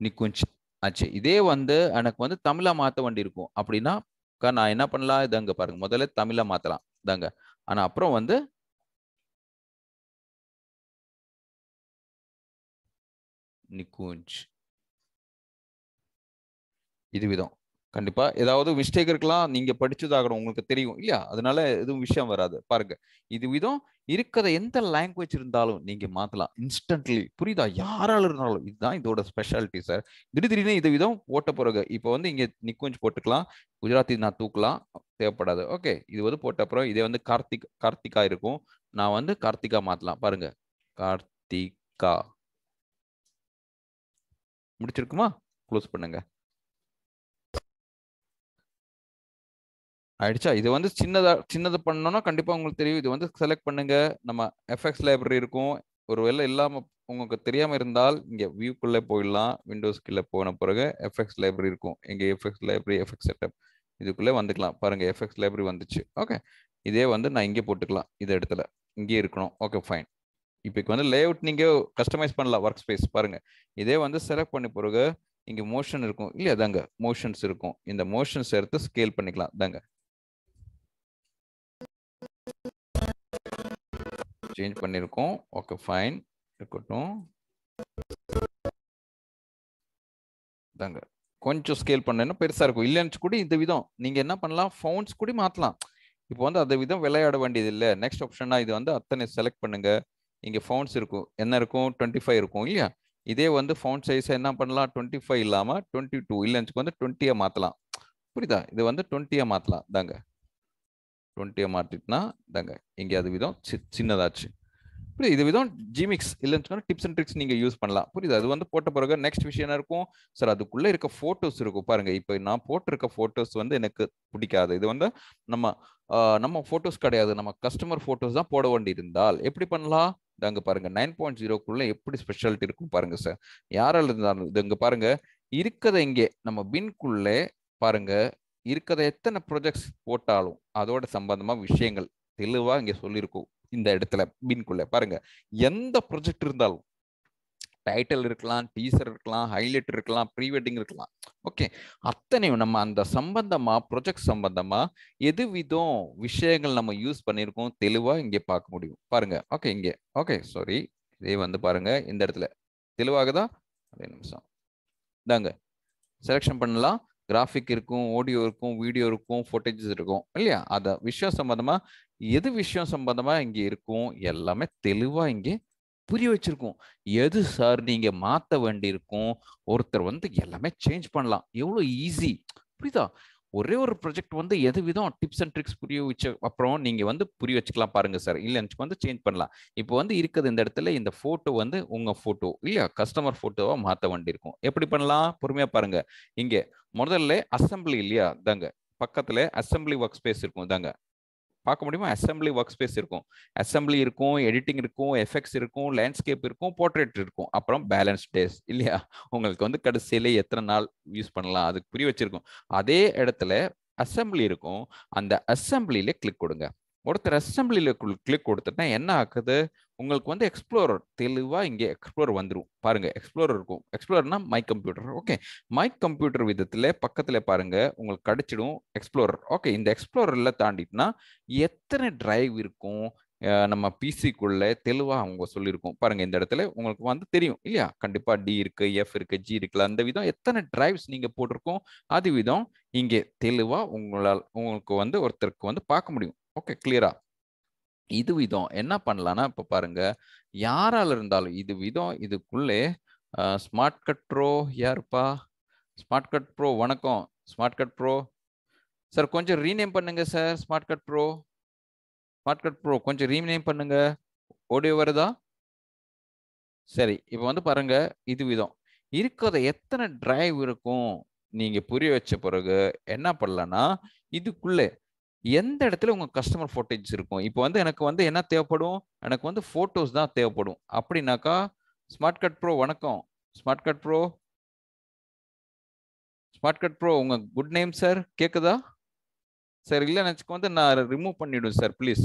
[SPEAKER 1] நிக்குஞ்ச் ஆச்சு. இதே வந்து எனக்கு வந்து தமிழா மாத்த வேண்டி இருக்கும். அப்படின்னா நான் என்ன பண்ணலாம்? இதாங்க பாருங்க. முதல்ல தமிழா மாத்தலாம். இதாங்க. ஆனா அப்புறம் வந்து நிக்குஞ்ச் இது விதம் கண்டிப்பா. ஏதாவது மிஸ்டேக் இருக்கலாம். நீங்க படிச்சதாகணும் உங்களுக்கு தெரியும் இல்லையா? அதனால எதுவும் விஷயம் வராது. பாருங்க. இது விதம் இருக்கிற எந்த லாங்குவேஜ் இருந்தாலும் நீங்க மாத்தலாம். இன்ஸ்டன்ட்லி புரியுதா? யாரால இருந்தாலும். இதுதான் இதோட ஸ்பெஷாலிட்டி சார் திடீர் திடீர்னு இது விதம் போட்ட பிறகு இப்போ வந்து இங்க நிக்குஞ்ச் போட்டுக்கலாம். குஜராத்தி நான் தூக்கலாம். தேவைப்படாது. ஓகே. இது வந்து போட்ட அப்புறம் இதே வந்து கார்த்திக் கார்த்திகா இருக்கும். நான் வந்து கார்த்திகா மாத்தலாம். பாருங்க. கார்த்திகா. முடிச்சிருக்குமா? க்ளோஸ் பண்ணுங்க. ஆயிடுச்சா? இது வந்து சின்னதா சின்னது பண்ணோம்னா கண்டிப்பா உங்களுக்கு தெரியும். இது வந்து செலக்ட் பண்ணுங்க. நம்ம எஃப்எக்ஸ் லைப்ரரி இருக்கும். ஒருவேளை இல்லாம உங்களுக்கு தெரியாம இருந்தால் இங்க வியூக்குள்ளே போயிடலாம். விண்டோஸ் கீழே போன பிறகு எஃப்எக்ஸ் லைப்ரரி இருக்கும். எங்க எஃப்எக்ஸ் லைப்ரரி எஃப்எக்ஸ் செட்டப் இதுக்குள்ளே வந்துக்கலாம். பாருங்க எஃப்எக்ஸ் லைப்ரரி வந்துச்சு. ஓகே இதே வந்து நான் இங்கே போட்டுக்கலாம். இந்த இடத்துல இங்கே இருக்கணும். ஓகே ஃபைன் இப்போ வந்து லேஅவுட் நீங்கள் கஸ்டமைஸ் பண்ணலாம் ஒர்க் ஸ்பேஸ் பாருங்க. இதே வந்து செலக்ட் பண்ணி பிறகு இங்கே மோஷன் இருக்கும். இல்லையா? தாங்க மோஷன்ஸ் இருக்கும். இந்த மோஷன்ஸ் எடுத்து ஸ்கேல் பண்ணிக்கலாம். தாங்க சேஞ்ச் பண்ணியிருக்கோம் ஓகே ஃபைன் இருக்கட்டும். தாங்க கொஞ்சம் ஸ்கேல் பண்ணேன்னா பெருசாக இருக்கும். இல்லைன்னு கூட இந்த விதம். நீங்கள் என்ன பண்ணலாம்? ஃபவுண்ட்ஸ் கூட மாற்றலாம் இப்போ வந்து அந்த விதம் விளையாட வேண்டியது இல்லை நெக்ஸ்ட் ஆப்ஷன்னா இது வந்து அத்தனை செலக்ட் பண்ணுங்கள் இங்க ஃபவுண்ட்ஸ் இருக்கும். என்ன இருக்கும்? டுவெண்ட்டி ஃபைவ் இருக்கும் இல்லையா? இதே வந்து ஃபவுண்ட் சைஸ் என்ன பண்ணலாம்? டுவெண்ட்டி ஃபைவ் இல்லாம டுவெண்ட்டி டூ இல்லைன்னு வந்து டுவெண்ட்டியை மாத்தலாம். புரியுதா? இது வந்து டுவெண்ட்டியை மாத்தலாம். தாங்க டுவெண்ட்டியை மாத்திட்டுனா தாங்க இங்க அது விதம் சி- சின்னதாச்சு. புரியுது. இது விதம் ஜிமிக்ஸ் இல்லைன்னு சொன்னா டிப்ஸ் அண்ட் ட்ரிக்ஸ் நீங்க யூஸ் பண்ணலாம். புரியுது? அது வந்து போட்ட பிறகு நெக்ஸ்ட் விஷயம் என்ன இருக்கும்? சார் அதுக்குள்ள இருக்க போட்டோஸ் இருக்கும். பாருங்க இப்போ நான் போட்டிருக்க போட்டோஸ் வந்து எனக்கு பிடிக்காது. இது வந்து நம்ம நம்ம போட்டோஸ் கிடையாது. நம்ம கஸ்டமர் போட்டோஸ் தான் போட வேண்டி இருந்தால் எப்படி பண்ணலாம்? இதாங்க பாருங்க நைன் பாயிண்ட் ஜீரோக்குள்ள எப்படி ஸ்பெஷாலிட்டி இருக்கும் பாருங்க சார் யாரால இருந்தாலும் இது இங்க பாருங்க இருக்கிறத இங்கே நம்ம பின்குள்ளே பாருங்க இருக்கிறத எத்தனை ப்ரொஜெக்ட்ஸ் போட்டாலும் அதோட சம்பந்தமா விஷயங்கள் தெளிவா இங்க சொல்லியிருக்கும். இந்த இடத்துல பின்குள்ள. பாருங்க எந்த ப்ரொஜெக்ட் இருந்தாலும் டைட்டில் இருக்கலாம் டீசர் இருக்கலாம் ஹைலைட் இருக்கலாம் ப்ரீ வெட்டிங் இருக்கலாம். ஓகே அத்தனையும் நம்ம அந்த சம்பந்தமா ப்ரொஜெக்ட் சம்பந்தமா எது விதம் விஷயங்கள் நம்ம யூஸ் பண்ணியிருக்கோம் தெளிவா இங்கே பார்க்க முடியும். பாருங்க. ஓகே இங்கே. ஓகே சாரி இதே வந்து பாருங்க இந்த இடத்துல. தெளிவாகுதா? அதே நிமிஷம். இதாங்க செலெக்ஷன் பண்ணலாம். கிராஃபிக் இருக்கும் ஆடியோ இருக்கும் வீடியோ இருக்கும் ஃபோட்டேஜஸ் இருக்கும் இல்லையா? அதை விஷயம் சம்பந்தமா எது விஷயம் சம்பந்தமா இங்க இருக்கும்? எல்லாமே தெளிவா இங்கே புரிய வச்சிருக்கோம். எது சார் நீங்க மாத்த வேண்டியிருக்கும்? ஒருத்தர் வந்து எல்லாமே சேஞ்ச் பண்ணலாம். எவ்வளவு ஈஸி புரியுதா? ஒரே ஒரு ப்ராஜெக்ட் வந்து எது விதம் டிப்ஸ் அண்ட் ட்ரிக்ஸ் புரிய வச்ச அப்புறம் நீங்க வந்து புரிய வச்சுக்கலாம் பாருங்க சார். இல்லைன்னு வந்து சேஞ்ச் பண்ணலாம். இப்போ வந்து இருக்குது இந்த இடத்துல இந்த போட்டோ வந்து உங்க போட்டோ இல்லையா? கஸ்டமர் போட்டோவா மாத்த வேண்டியிருக்கும். எப்படி பண்ணலாம்? பொறுமையா பாருங்க. இங்க முதல்ல அசம்பிளி இல்லையா? தாங்க பக்கத்துல அசம்பிளி ஒர்க் ஸ்பேஸ் இருக்கும். தாங்க பார்க்க முடியுமா? அசம்பிளி ஒர்க் ஸ்பேஸ் இருக்கும். அசம்பிளி இருக்கும் எடிட்டிங் இருக்கும் எஃபெக்ட்ஸ் இருக்கும் லேண்ட்ஸ்கேப் இருக்கும் போர்ட்ரேட் இருக்கும். அப்புறம் பேலன்ஸ் டேஸ் இல்லையா? உங்களுக்கு வந்து கடைசியில் எத்தனை நாள் யூஸ் பண்ணலாம்? அதுக்கு புரிய வச்சிருக்கும். அதே இடத்துல அசம்பிளி இருக்கும். அந்த அசம்பிளியில கிளிக் கொடுங்க. ஒருத்தர் அசம்பிளியில் கிளிக் கொடுத்துட்டா என்ன ஆகுது உங்களுக்கு வந்து எக்ஸ்ப்ளோரர் தெளிவாக இங்கே எக்ஸ்ப்ளோர் வந்துரும். பாருங்க எக்ஸ்ப்ளோரர் இருக்கும். எக்ஸ்ப்ளோர்னா my computer okay my computer விதத்தில் பக்கத்தில் பாருங்க உங்களுக்கு கிடைச்சிடும் எக்ஸ்ப்ளோரர் ஓகே இந்த எக்ஸ்ப்ளோரில் தாண்டிட்டுனா எத்தனை டிரைவ் இருக்கும்? நம்ம பிசிக்குள்ள தெளிவாக அவங்க சொல்லியிருக்கோம். பாருங்க இந்த இடத்துல உங்களுக்கு வந்து தெரியும் இல்லையா? கண்டிப்பாக டி இருக்கு எஃப் இருக்கு ஜி இருக்குல்ல அந்த விதம் எத்தனை டிரைவ்ஸ் நீங்க போட்டிருக்கோம்? அது விதம் இங்கே தெளிவாக உங்களால் உங்களுக்கு வந்து ஒருத்தருக்கு வந்து பார்க்க முடியும். ஓகே கிளியரா இது விதம். என்ன பண்ணலான்னா இப்ப பாருங்க. யாரால இருந்தாலும் இது விதம் இதுக்குள்ளே ஸ்மார்ட் கட் ப்ரோ யாருப்பா? ஸ்மார்ட் கட் ப்ரோ வணக்கம். ஸ்மார்ட் கட் ப்ரோ சார் கொஞ்சம் ரீநேம் பண்ணுங்க sir smart cut pro smart cut pro கொஞ்சம் ரீநேம் பண்ணுங்க. ஓடியோ வருதா? சரி இப்போ வந்து பாருங்க இது விதம். இருக்கிறத எத்தனை டிரைவ் இருக்கும் நீங்க புரிய வச்ச பிறகு என்ன பண்ணலன்னா இதுக்குள்ளே எந்த இடத்துல உங்க கஸ்டமர் ஃபோட்டேஜ் இருக்கும்? இப்போ வந்து எனக்கு வந்து என்ன தேவைப்படும்? எனக்கு வந்து ஃபோட்டோஸ் தான் தேவைப்படும். அப்படின்னாக்கா ஸ்மார்ட் கட் ப்ரோ வணக்கம். Smart cut pro smart cut pro உங்க குட் நேம் சார் கேக்குதா? சார் இல்லை நினச்சிக்க வந்து நான் ரிமூவ் பண்ணிவிடுவேன் sir please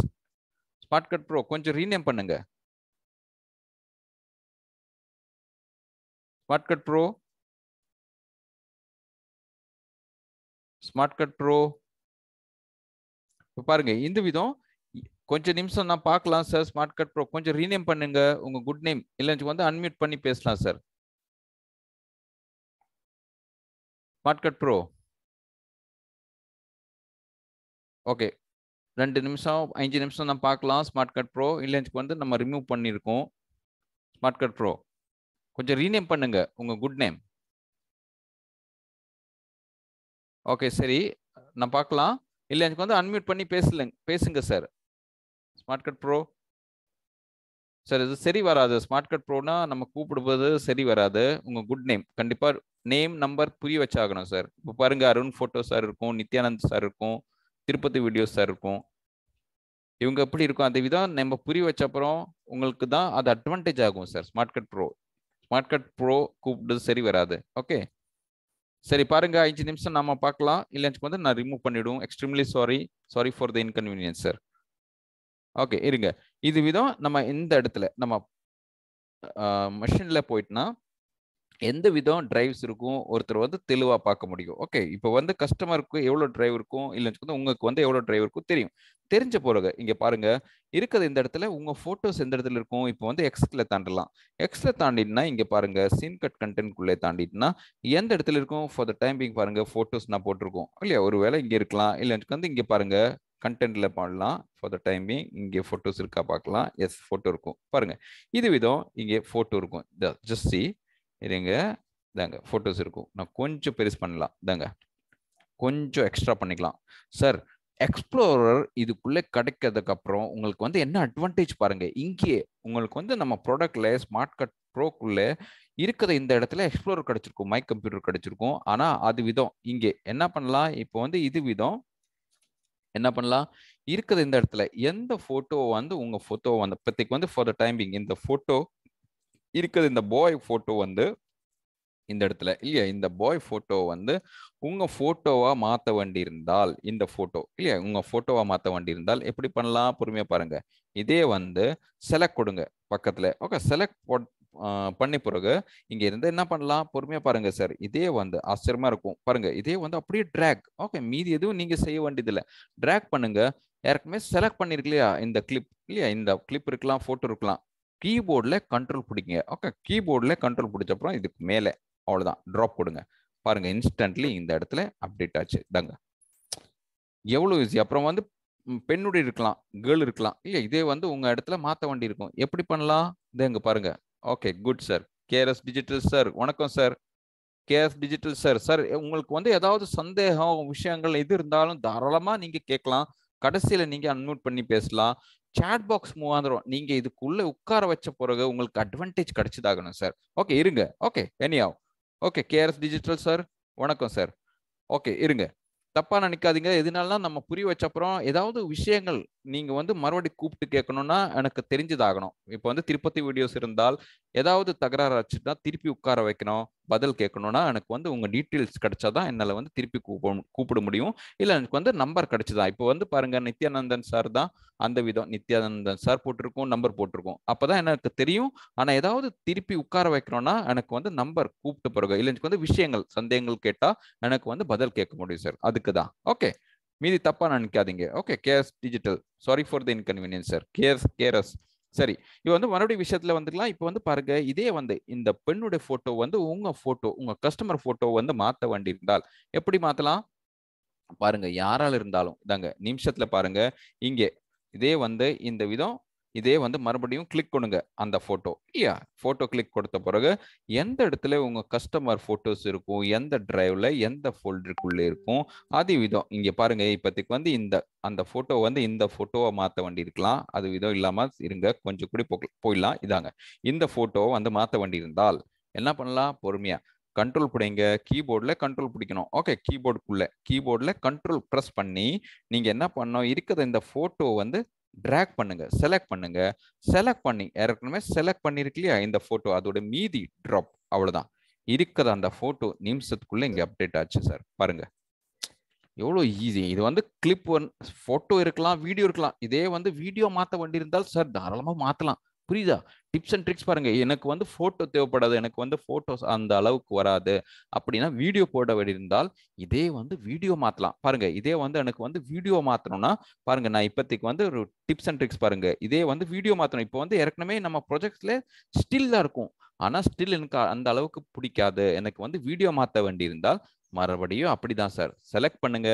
[SPEAKER 1] smart cut pro கொஞ்சம் ரீநேம் பண்ணுங்க. Smart cut pro smart cut pro இப்போ பாருங்க இந்த விதம் கொஞ்சம் நிமிஷம் நான் பார்க்கலாம் சார் ஸ்மார்ட் கட் ப்ரோ கொஞ்சம் ரீநேம் பண்ணுங்க உங்க குட் நேம் இல்லைன்னு வந்து அன்மியூட் பண்ணி பேசலாம் sir smart cut pro okay ரெண்டு நிமிஷம் அஞ்சு நிமிஷம் நான் பார்க்கலாம் ஸ்மார்ட் கட் ப்ரோ இல்லைன்னு வந்து நம்ம ரிமூவ் பண்ணியிருக்கோம் ஸ்மார்ட் கட் ப்ரோ கொஞ்சம் ரீநேம் பண்ணுங்க உங்க குட் நேம் ஓகே சரி. நான் பார்க்கலாம். இல்லை எனக்கு வந்து அன்மியூட் பண்ணி பேசலங்க பேசுங்க sir smart cut pro sir இது சரி வராது. ஸ்மார்ட் கட் ப்ரோனா நம்ம கூப்பிடுவது சரி வராது. உங்கள் குட் நேம் கண்டிப்பாக நேம் நம்பர் புரிய வச்சாகணும் சார் இப்போ பாருங்க அருண் ஃபோட்டோ சார் இருக்கும் நித்யானந்த் சார் இருக்கும் திருப்பதி வீடியோஸ் சார் இருக்கும். இவங்க எப்படி இருக்கும் அந்த விதம் நம்ம புரிய வச்ச அப்புறம் உங்களுக்கு தான் அது அட்வான்டேஜ் ஆகும் sir smart cut pro smart cut pro கூப்பிடுறது சரி வராது. ஓகே சரி பாருங்க. அஞ்சு நிமிஷம் நம்ம பார்க்கலாம். இல்லைன்னு வந்து நான் ரிமூவ் பண்ணிவிடுவோம் extremely sorry sorry for the inconvenience sir okay இருங்க. இது விதம் நம்ம இந்த இடத்துல நம்ம மிஷினில் போயிட்டுனா எந்த விதம் டிரைவ்ஸ் இருக்கும்? ஒருத்தர் வந்து தெளிவாக பார்க்க முடியும். ஓகே இப்போ வந்து கஸ்டமருக்கு எவ்வளோ டிரைவ் இருக்கும்? இல்லைன்னு வந்து உங்களுக்கு வந்து எவ்வளோ டிரைவ் இருக்கும்? தெரியும். தெரிஞ்ச பிறகு இங்கே பாருங்கள் இருக்கிறது இந்த இடத்துல உங்க ஃபோட்டோஸ் எந்த இடத்துல இருக்கும்? இப்போ வந்து எக்ஸ்ல தாண்டலாம். எக்ஸ்ல தாண்டினா இங்க பாருங்க சீன் கட் கண்டென்ட்குள்ளே தாண்டிட்டுனா எந்த இடத்துல இருக்கும்? ஃபார் த டைமிங் பாருங்க ஃபோட்டோஸ் நான் போட்டிருக்கோம். இல்லையா? ஒரு வேலை இங்க இருக்கலாம். இல்லை வந்து இங்க பாருங்க கண்டென்ட்ல பண்ணலாம் ஃபார் த டைமிங் இங்கே ஃபோட்டோஸ் இருக்கா? பார்க்கலாம். எஸ் ஃபோட்டோ இருக்கும். பாருங்க இது விதம் இங்கே ஃபோட்டோ இருக்கும். ஜஸ்ட் சி இருங்க. தாங்க ஃபோட்டோஸ் இருக்கும். நான் கொஞ்சம் பெருசு பண்ணலாம். தாங்க கொஞ்சம் எக்ஸ்ட்ரா பண்ணிக்கலாம். சார் எக்ஸ்ப்ளோரர் இதுக்குள்ளே கிடைக்கிறதுக்கு அப்புறம் உங்களுக்கு வந்து என்ன அட்வான்டேஜ் பாருங்க. இங்கே உங்களுக்கு வந்து நம்ம ப்ராடக்ட்ல ஸ்மார்ட் கட் ப்ரோக்குள்ள இருக்கிற இந்த இடத்துல எக்ஸ்ப்ளோரர் கிடைச்சிருக்கும் மைக் கம்ப்யூட்டர் கிடைச்சிருக்கும். ஆனால் அது விதம் இங்கே என்ன பண்ணலாம்? இப்போ வந்து இது விதம் என்ன பண்ணலாம்? இருக்கிற இந்த இடத்துல. எந்த ஃபோட்டோ வந்து உங்கள் ஃபோட்டோ வந்து இப்போதைக்கு வந்து ஃபார் த டைமிங் இந்த ஃபோட்டோ இருக்கிறது இந்த பாய் ஃபோட்டோ வந்து இந்த இடத்துல. இல்லையா? இந்த பாய் ஃபோட்டோ வந்து உங்கள் ஃபோட்டோவாக மாற்ற வேண்டி இருந்தால் இந்த ஃபோட்டோ இல்லையா? உங்கள் ஃபோட்டோவாக மாற்ற வேண்டி இருந்தால் எப்படி பண்ணலாம்? பொறுமையாக பாருங்கள் இதே வந்து செலக்ட் கொடுங்க பக்கத்தில். ஓகே செலக்ட் பண்ணி பிறகு இங்கே இருந்து என்ன பண்ணலாம்? பொறுமையாக பாருங்கள் சார் இதே வந்து ஆச்சரியமாக இருக்கும். பாருங்கள் இதே வந்து அப்படியே ட்ராக் ஓகே மீதி எதுவும் நீங்கள் செய்ய வேண்டியதில்லை. ட்ராக் பண்ணுங்கள் ஏற்கனவே செலக்ட் பண்ணிருக்கு இல்லையா இந்த கிளிப் இல்லையா? இந்த கிளிப் இருக்கலாம் ஃபோட்டோ இருக்கலாம். கீபோர்டில் கண்ட்ரோல் பிடிங்க. ஓகே கீபோர்டில் கண்ட்ரோல் பிடிச்ச அப்புறம் இதுக்கு மேலே. அவ்வளோதான் ட்ராப் கொடுங்க பாருங்க இன்ஸ்டன்ட்லி இந்த இடத்துல அப்டேட் ஆச்சு. தாங்க எவ்வளோ ஈஸி அப்புறம் வந்து பெண்ணுடைய இருக்கலாம் கேர்ள் இருக்கலாம். இல்லை இதே வந்து உங்கள் இடத்துல மாற்ற வண்டி இருக்கும். எப்படி பண்ணலாம்? இதே இங்கே பாருங்க okay good sir KRS digital sir வணக்கம் sir KS digital sir sir உங்களுக்கு வந்து ஏதாவது சந்தேகம் விஷயங்கள் எது இருந்தாலும் தாராளமாக நீங்கள் கேட்கலாம். கடைசியில் நீங்கள் அன்மியூட் பண்ணி பேசலாம். சேட் பாக்ஸ் மூவாந்திரம் நீங்கள் இதுக்குள்ளே உட்கார வச்ச பிறகு உங்களுக்கு அட்வான்டேஜ் கிடைச்சதாகணும் சார் ஓகே இருங்க. ஓகே எனி ஆகும் ஓகே கேஆர்எஸ் டிஜிட்டல் சார் வணக்கம் சார் ஓகே இருங்க. தப்பாக நினைக்காதீங்க. எதுனாலும் நம்ம புரிய வச்ச அப்புறம் ஏதாவது விஷயங்கள் நீங்க வந்து மறுபடி கூப்பிட்டு கேட்கணும்னா எனக்கு தெரிஞ்சதாகணும். இப்போ வந்து திருப்பதி வீடியோஸ் இருந்தால் ஏதாவது தகராறு ஆச்சுன்னா திருப்பி உட்கார வைக்கணும். பதில் கேட்கணும்னா எனக்கு வந்து உங்க டீட்டெயில்ஸ் கிடைச்சாதான் என்னால வந்து திருப்பி கூப்பிட கூப்பிட முடியும். இல்ல எனக்கு வந்து நம்பர் கிடைச்சதா? இப்போ வந்து பாருங்க நித்யானந்தன் சார் தான் அந்த விதம். நித்யானந்தன் சார் போட்டிருக்கோம் நம்பர் போட்டிருக்கோம். அப்பதான் எனக்கு தெரியும். ஆனா ஏதாவது திருப்பி உட்கார வைக்கணும்னா எனக்கு வந்து நம்பர் கூப்பிட்டு பிறகு இல்லை எனக்கு வந்து விஷயங்கள் சந்தேகங்கள் கேட்டா எனக்கு வந்து பதில் கேட்க முடியும் சார் அதுக்கு தான் ஓகே மீதி தப்பா நினைக்காதீங்க. Okay KS digital sorry for the inconvenience sir KS கேரஸ் சரி இது வந்து மறுபடியும் விஷயத்துல வந்துக்கலாம் இப்போ வந்து பாருங்க இதே வந்து இந்த பெண்ணுடைய போட்டோ வந்து உங்க போட்டோ உங்க கஸ்டமர் போட்டோ வந்து மாத்த வேண்டி இருந்தால் எப்படி மாத்தலாம்? பாருங்க யாரால இருந்தாலும் இதாங்க நிமிஷத்துல பாருங்க இங்கே இதே வந்து இந்த விதம் இதே வந்து மறுபடியும் கிளிக் கொடுங்க அந்த ஃபோட்டோ இல்லையா? ஃபோட்டோ கிளிக் கொடுத்த பிறகு எந்த இடத்துல உங்கள் கஸ்டமர் ஃபோட்டோஸ் இருக்கும் எந்த ட்ரைவில் எந்த ஃபோல்டருக்குள்ளே இருக்கும் அது விதம். இங்கே பாருங்க இப்போதைக்கு வந்து இந்த அந்த ஃபோட்டோ வந்து இந்த ஃபோட்டோவை மாற்ற வேண்டி இருக்கலாம். அது விதம் இல்லாமல் இருங்க கொஞ்சம் கூட போயிடலாம். இதாங்க. இந்த ஃபோட்டோவை வந்து மாற்ற வேண்டி இருந்தால் என்ன பண்ணலாம்? பொறுமையாக கண்ட்ரோல் பிடிங்க. கீபோர்டில் கண்ட்ரோல் பிடிக்கணும். ஓகே கீபோர்டுக்குள்ளே கீபோர்டில் கண்ட்ரோல் ப்ரெஸ் பண்ணி நீங்கள் என்ன பண்ணோம் இருக்கிற இந்த ஃபோட்டோ வந்து ட்ராக் பண்ணுங்க செலக்ட் பண்ணுங்க. செலக்ட் பண்ணி ஏற்கனவே செலக்ட் பண்ணிருக்கு இல்லையா இந்த ஃபோட்டோ அதோட மீதி ட்ராப் அவ்வளோதான் இருக்கிற அந்த ஃபோட்டோ நிமிஷத்துக்குள்ள இங்கே அப்டேட் ஆச்சு சார் பாருங்க. எவ்வளோ ஈஸி இது வந்து கிளிப் ஒன் ஃபோட்டோ இருக்கலாம் வீடியோ இருக்கலாம். இதே வந்து வீடியோ மாற்ற வேண்டியிருந்தால் சார் தாராளமாக மாற்றலாம் புரியுதா? டிப்ஸ் அண்ட் ட்ரிக்ஸ் பாருங்க. எனக்கு வந்து ஃபோட்டோ தேவைப்படாது. எனக்கு வந்து ஃபோட்டோஸ் அந்த அளவுக்கு வராது அப்படின்னா வீடியோ போட வேண்டியிருந்தால் இதே வந்து வீடியோ மாற்றலாம் பாருங்க இதே வந்து எனக்கு வந்து வீடியோ மாற்றணும்னா பாருங்க நான் இப்போதைக்கு வந்து ஒரு டிப்ஸ் அண்ட் ட்ரிக்ஸ் பாருங்க. இதே வந்து வீடியோ மாற்றணும் இப்போ வந்து ஏற்கனவே நம்ம ப்ரொஜெக்ட்ல ஸ்டில் தான் இருக்கும். ஆனால் ஸ்டில் எனக்கு அந்த அளவுக்கு பிடிக்காது. எனக்கு வந்து வீடியோ மாற்ற வேண்டியிருந்தால் மறுபடியும் அப்படிதான் சார் செலக்ட் பண்ணுங்க.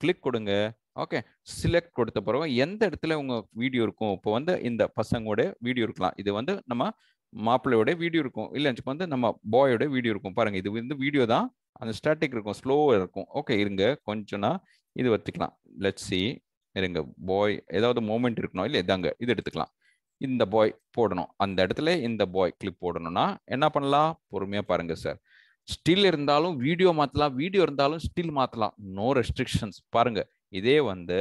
[SPEAKER 1] கிளிக் கொடுங்க. ஓகே செலக்ட் கொடுத்த பிறகு எந்த இடத்துல உங்கள் வீடியோ இருக்கும்? இப்போ வந்து இந்த பசங்களோட வீடியோ இருக்கலாம். இது வந்து நம்ம மாப்பிள்ளையோட வீடியோ இருக்கும். இல்லை வந்து நம்ம பாயோட வீடியோ இருக்கும். பாருங்கள் இது வந்து வீடியோ தான். அந்த ஸ்டாட்டிக் இருக்கும் ஸ்லோவாக இருக்கும். ஓகே இருங்க. கொஞ்சம்னா இது வச்சுக்கலாம் லெட் சி இருங்க. பாய் ஏதாவது மூமெண்ட் இருக்கணும் இல்லை இதாங்க. இது எடுத்துக்கலாம். இந்த பாய் போடணும். அந்த இடத்துல இந்த பாய் கிளிப் போடணும்னா என்ன பண்ணலாம்? பொறுமையாக பாருங்கள் சார் ஸ்டில் இருந்தாலும் வீடியோ மாற்றலாம் வீடியோ இருந்தாலும் ஸ்டில் மாற்றலாம் நோ ரெஸ்ட்ரிக்ஷன்ஸ் பாருங்கள் இதே வந்து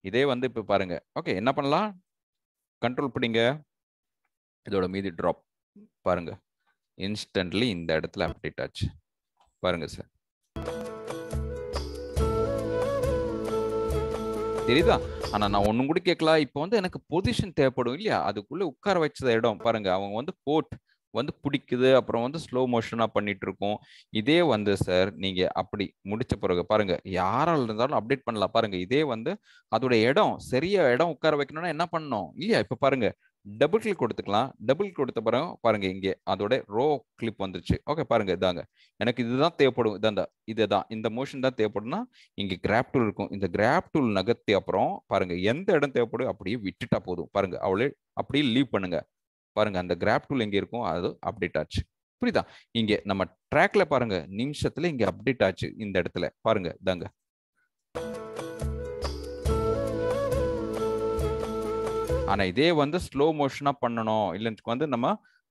[SPEAKER 1] இதே வந்து இப்போ பாருங்க. ஓகே என்ன பண்ணலாம்? கண்ட்ரோல் பிடிங்க. இதோட மீதி ட்ராப் பாருங்க. இன்ஸ்டன்ட்லி இந்த இடத்துல அப்டேட் ஆச்சு. பாருங்க சார் தெரியுதா? ஆனா நான் ஒன்னும் கூட கேட்கல. இப்போ வந்து எனக்கு பொசிஷன் தேவைப்படும் இல்லையா? அதுக்குள்ள உட்கார வச்சத இடம். பாருங்க அவங்க வந்து கோட் வந்து பிடிக்குது. அப்புறம் வந்து ஸ்லோ மோஷனாக பண்ணிட்டு இருக்கோம் இதே வந்து சார் நீங்கள் அப்படி முடிச்ச பிறகு பாருங்க யாரால் இருந்தாலும் அப்டேட் பண்ணலாம். பாருங்க இதே வந்து அதோட இடம் சரியா இடம் உட்கார வைக்கணும்னா என்ன பண்ணணும்? இல்லையா? இப்போ பாருங்க டபுள் கிளிக் கொடுத்துக்கலாம். டபுள் கொடுத்த பிறகு பாருங்க இங்கே அதோட ரோ கிளிப் வந்துருச்சு. ஓகே பாருங்க இதாங்க. எனக்கு இதுதான் தேவைப்படும். இதான் இதுதான். இந்த மோஷன் தான் தேவைப்படும்னா இங்கே கிராப் டூல் இருக்கும். இந்த கிராப் டூல் நகர்த்தி அப்புறம் பாருங்க எந்த இடம் தேவைப்படும்? அப்படியே விட்டுட்டா போதும். பாருங்க அவளே அப்படியே லீவ் பண்ணுங்க. பாருங்க அந்த கிராப் டூல் எங்க இருக்கும் அது அப்டேட் ஆச்சு. புரியுதா? இங்க நம்ம ட்ராக்ல பாருங்க நிமிஷத்துல இங்க அப்டேட் ஆச்சு இந்த இடத்துல. பாருங்க தாங்க ஆனா இதே வந்து ஸ்லோ மோஷனா பண்ணணும். இல்லைன்னு வந்து நம்ம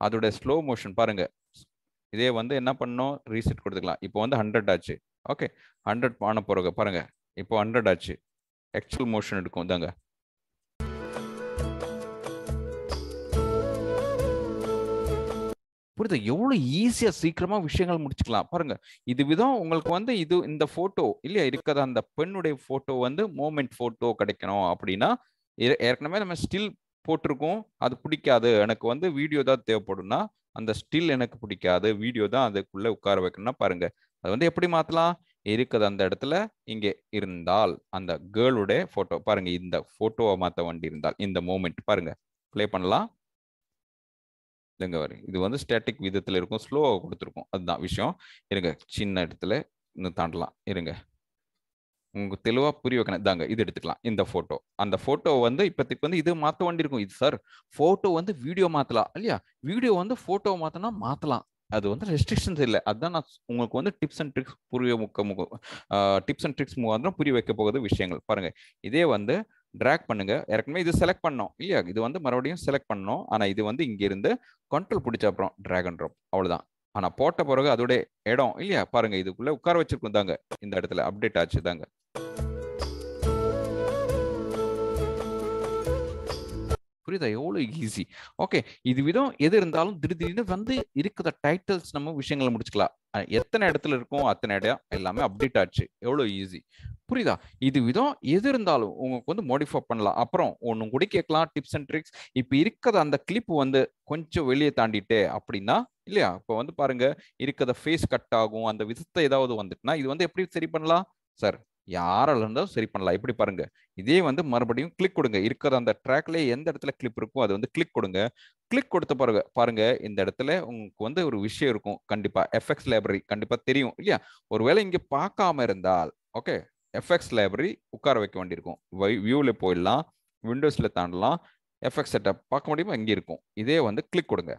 [SPEAKER 1] அதோட ஸ்லோ மோஷன் பாருங்க. இதே வந்து என்ன பண்ணணும்? ரீசெட் கொடுத்துக்கலாம். இப்போ வந்து ஹண்ட்ரட் ஆச்சு. ஓகே ஹண்ட்ரட் ஆன பிறகு பாருங்க. இப்போ ஹண்ட்ரட் ஆச்சு. ஆக்சுவல் மோஷன் எடுக்கும் தாங்க புரியுது? எவ்வளவு ஈஸியா சீக்கிரமா விஷயங்கள் முடிச்சுக்கலாம். பாருங்க இது விதம் உங்களுக்கு வந்து இது இந்த போட்டோ இல்லையா? இருக்கிற அந்த பெண்ணுடைய போட்டோ வந்து மூமெண்ட் போட்டோ கிடைக்கணும் அப்படின்னா ஏற்கனவே நம்ம ஸ்டில் போட்டிருக்கோம். அது பிடிக்காது. எனக்கு வந்து வீடியோ தான் தேவைப்படும்னா அந்த ஸ்டில் எனக்கு பிடிக்காது. வீடியோ தான் அதுக்குள்ள உட்கார வைக்கணும்னா பாருங்க. அது வந்து எப்படி மாத்தலாம்? இருக்குது அந்த இடத்துல இங்கே இருந்தால் அந்த கேர்ளுடைய போட்டோ பாருங்க இந்த போட்டோவை மாத்த வேண்டி இருந்தால் இந்த மூமெண்ட் பாருங்க. ப்ளே பண்ணலாம். இல்லைங்க வரும் இது வந்து ஸ்டாட்டிக் விதத்துல இருக்கும் ஸ்லோவாக கொடுத்துருக்கும். அதுதான் விஷயம். இருங்க சின்ன இடத்துல இன்னும் தாண்டலாம். இருங்க. உங்களுக்கு தெளிவா புரிய வைக்கணும். தாங்க இது எடுத்துக்கலாம். இந்த போட்டோ அந்த போட்டோ வந்து இப்போதைக்கு வந்து இது மாற்ற வேண்டி இருக்கும். இது சார் போட்டோ வந்து வீடியோ மாத்தலாம். இல்லையா? வீடியோ வந்து போட்டோ மாற்றினா மாத்தலாம். அது வந்து ரெஸ்ட்ரிக்ஷன்ஸ் இல்லை. அதுதான் நான் உங்களுக்கு வந்து டிப்ஸ் அண்ட் ட்ரிக்ஸ் புரிய முக்க முக டிப்ஸ் அண்ட் ட்ரிக்ஸ் முகாந்திரம் புரிய வைக்க போகுது விஷயங்கள். பாருங்க இதே வந்து ட்ராக் பண்ணுங்க. ஏற்கனவே இது செலக்ட் பண்ணோம். இல்லையா? இது வந்து மறுபடியும் செலக்ட் பண்ணோம். ஆனா இது வந்து இங்க இருந்து கண்ட்ரோல் பிடிச்ச அப்புறம் ட்ராக் அண்ட் ட்ராப் அவ்வளவுதான். ஆனா போட்ட பிறகு அதோட இடம் இல்லையா? பாருங்க இதுக்குள்ள உட்கார வச்சுருக்கோம் தாங்க. இந்த இடத்துல அப்டேட் ஆச்சு தாங்க. புரியுதா? எவ்வளோ ஈஸி ஓகே இது விதம் எது இருந்தாலும் திடீர்னு வந்து இருக்கிற டைட்டில்ஸ் நம்ம விஷயங்களை முடிச்சுக்கலாம். எத்தனை இடத்துல இருக்கும் அத்தனை இடம் எல்லாமே அப்டேட் ஆச்சு. எவ்வளோ ஈஸி புரியுதா? இது விதம் எது இருந்தாலும் உங்களுக்கு வந்து மாடிஃபை பண்ணலாம். அப்புறம் ஒன்று கூட கேட்கலாம். டிப்ஸ் அண்ட் ட்ரிக்ஸ் இப்போ இருக்கிற அந்த கிளிப் வந்து கொஞ்சம் வெளியே தாண்டிட்டு அப்படின்னா இல்லையா? இப்போ வந்து பாருங்க இருக்கிற ஃபேஸ் கட் ஆகும். அந்த விதத்தை ஏதாவது வந்துட்டுனா இது வந்து எப்படி சரி பண்ணலாம்? சார் யாரால இருந்தாலும் சரி பண்ணலாம். எப்படி பாருங்க. இதே வந்து மறுபடியும் கிளிக் கொடுங்க. இருக்கிற அந்த ட்ராக்ல எந்த இடத்துல கிளிப் இருக்கோ அது வந்து கிளிக் கொடுங்க. கிளிக் கொடுத்த பாருங்க பாருங்க இந்த இடத்துல உங்களுக்கு வந்து ஒரு விஷயம் இருக்கும். கண்டிப்பா எஃப்எக்ஸ் லைப்ரரி கண்டிப்பா தெரியும் இல்லையா? ஒருவேளை இங்க பார்க்காம இருந்தால் ஓகே எஃப்எக்ஸ் லைப்ரரி உட்கார வைக்க வேண்டியிருக்கும். வியூவில் போயிடலாம். விண்டோஸில் தாண்டலாம். எஃப்எக்ஸ் செட்டப் பார்க்க முடியுமா? இங்கே இருக்கும். இதே வந்து கிளிக் கொடுங்க.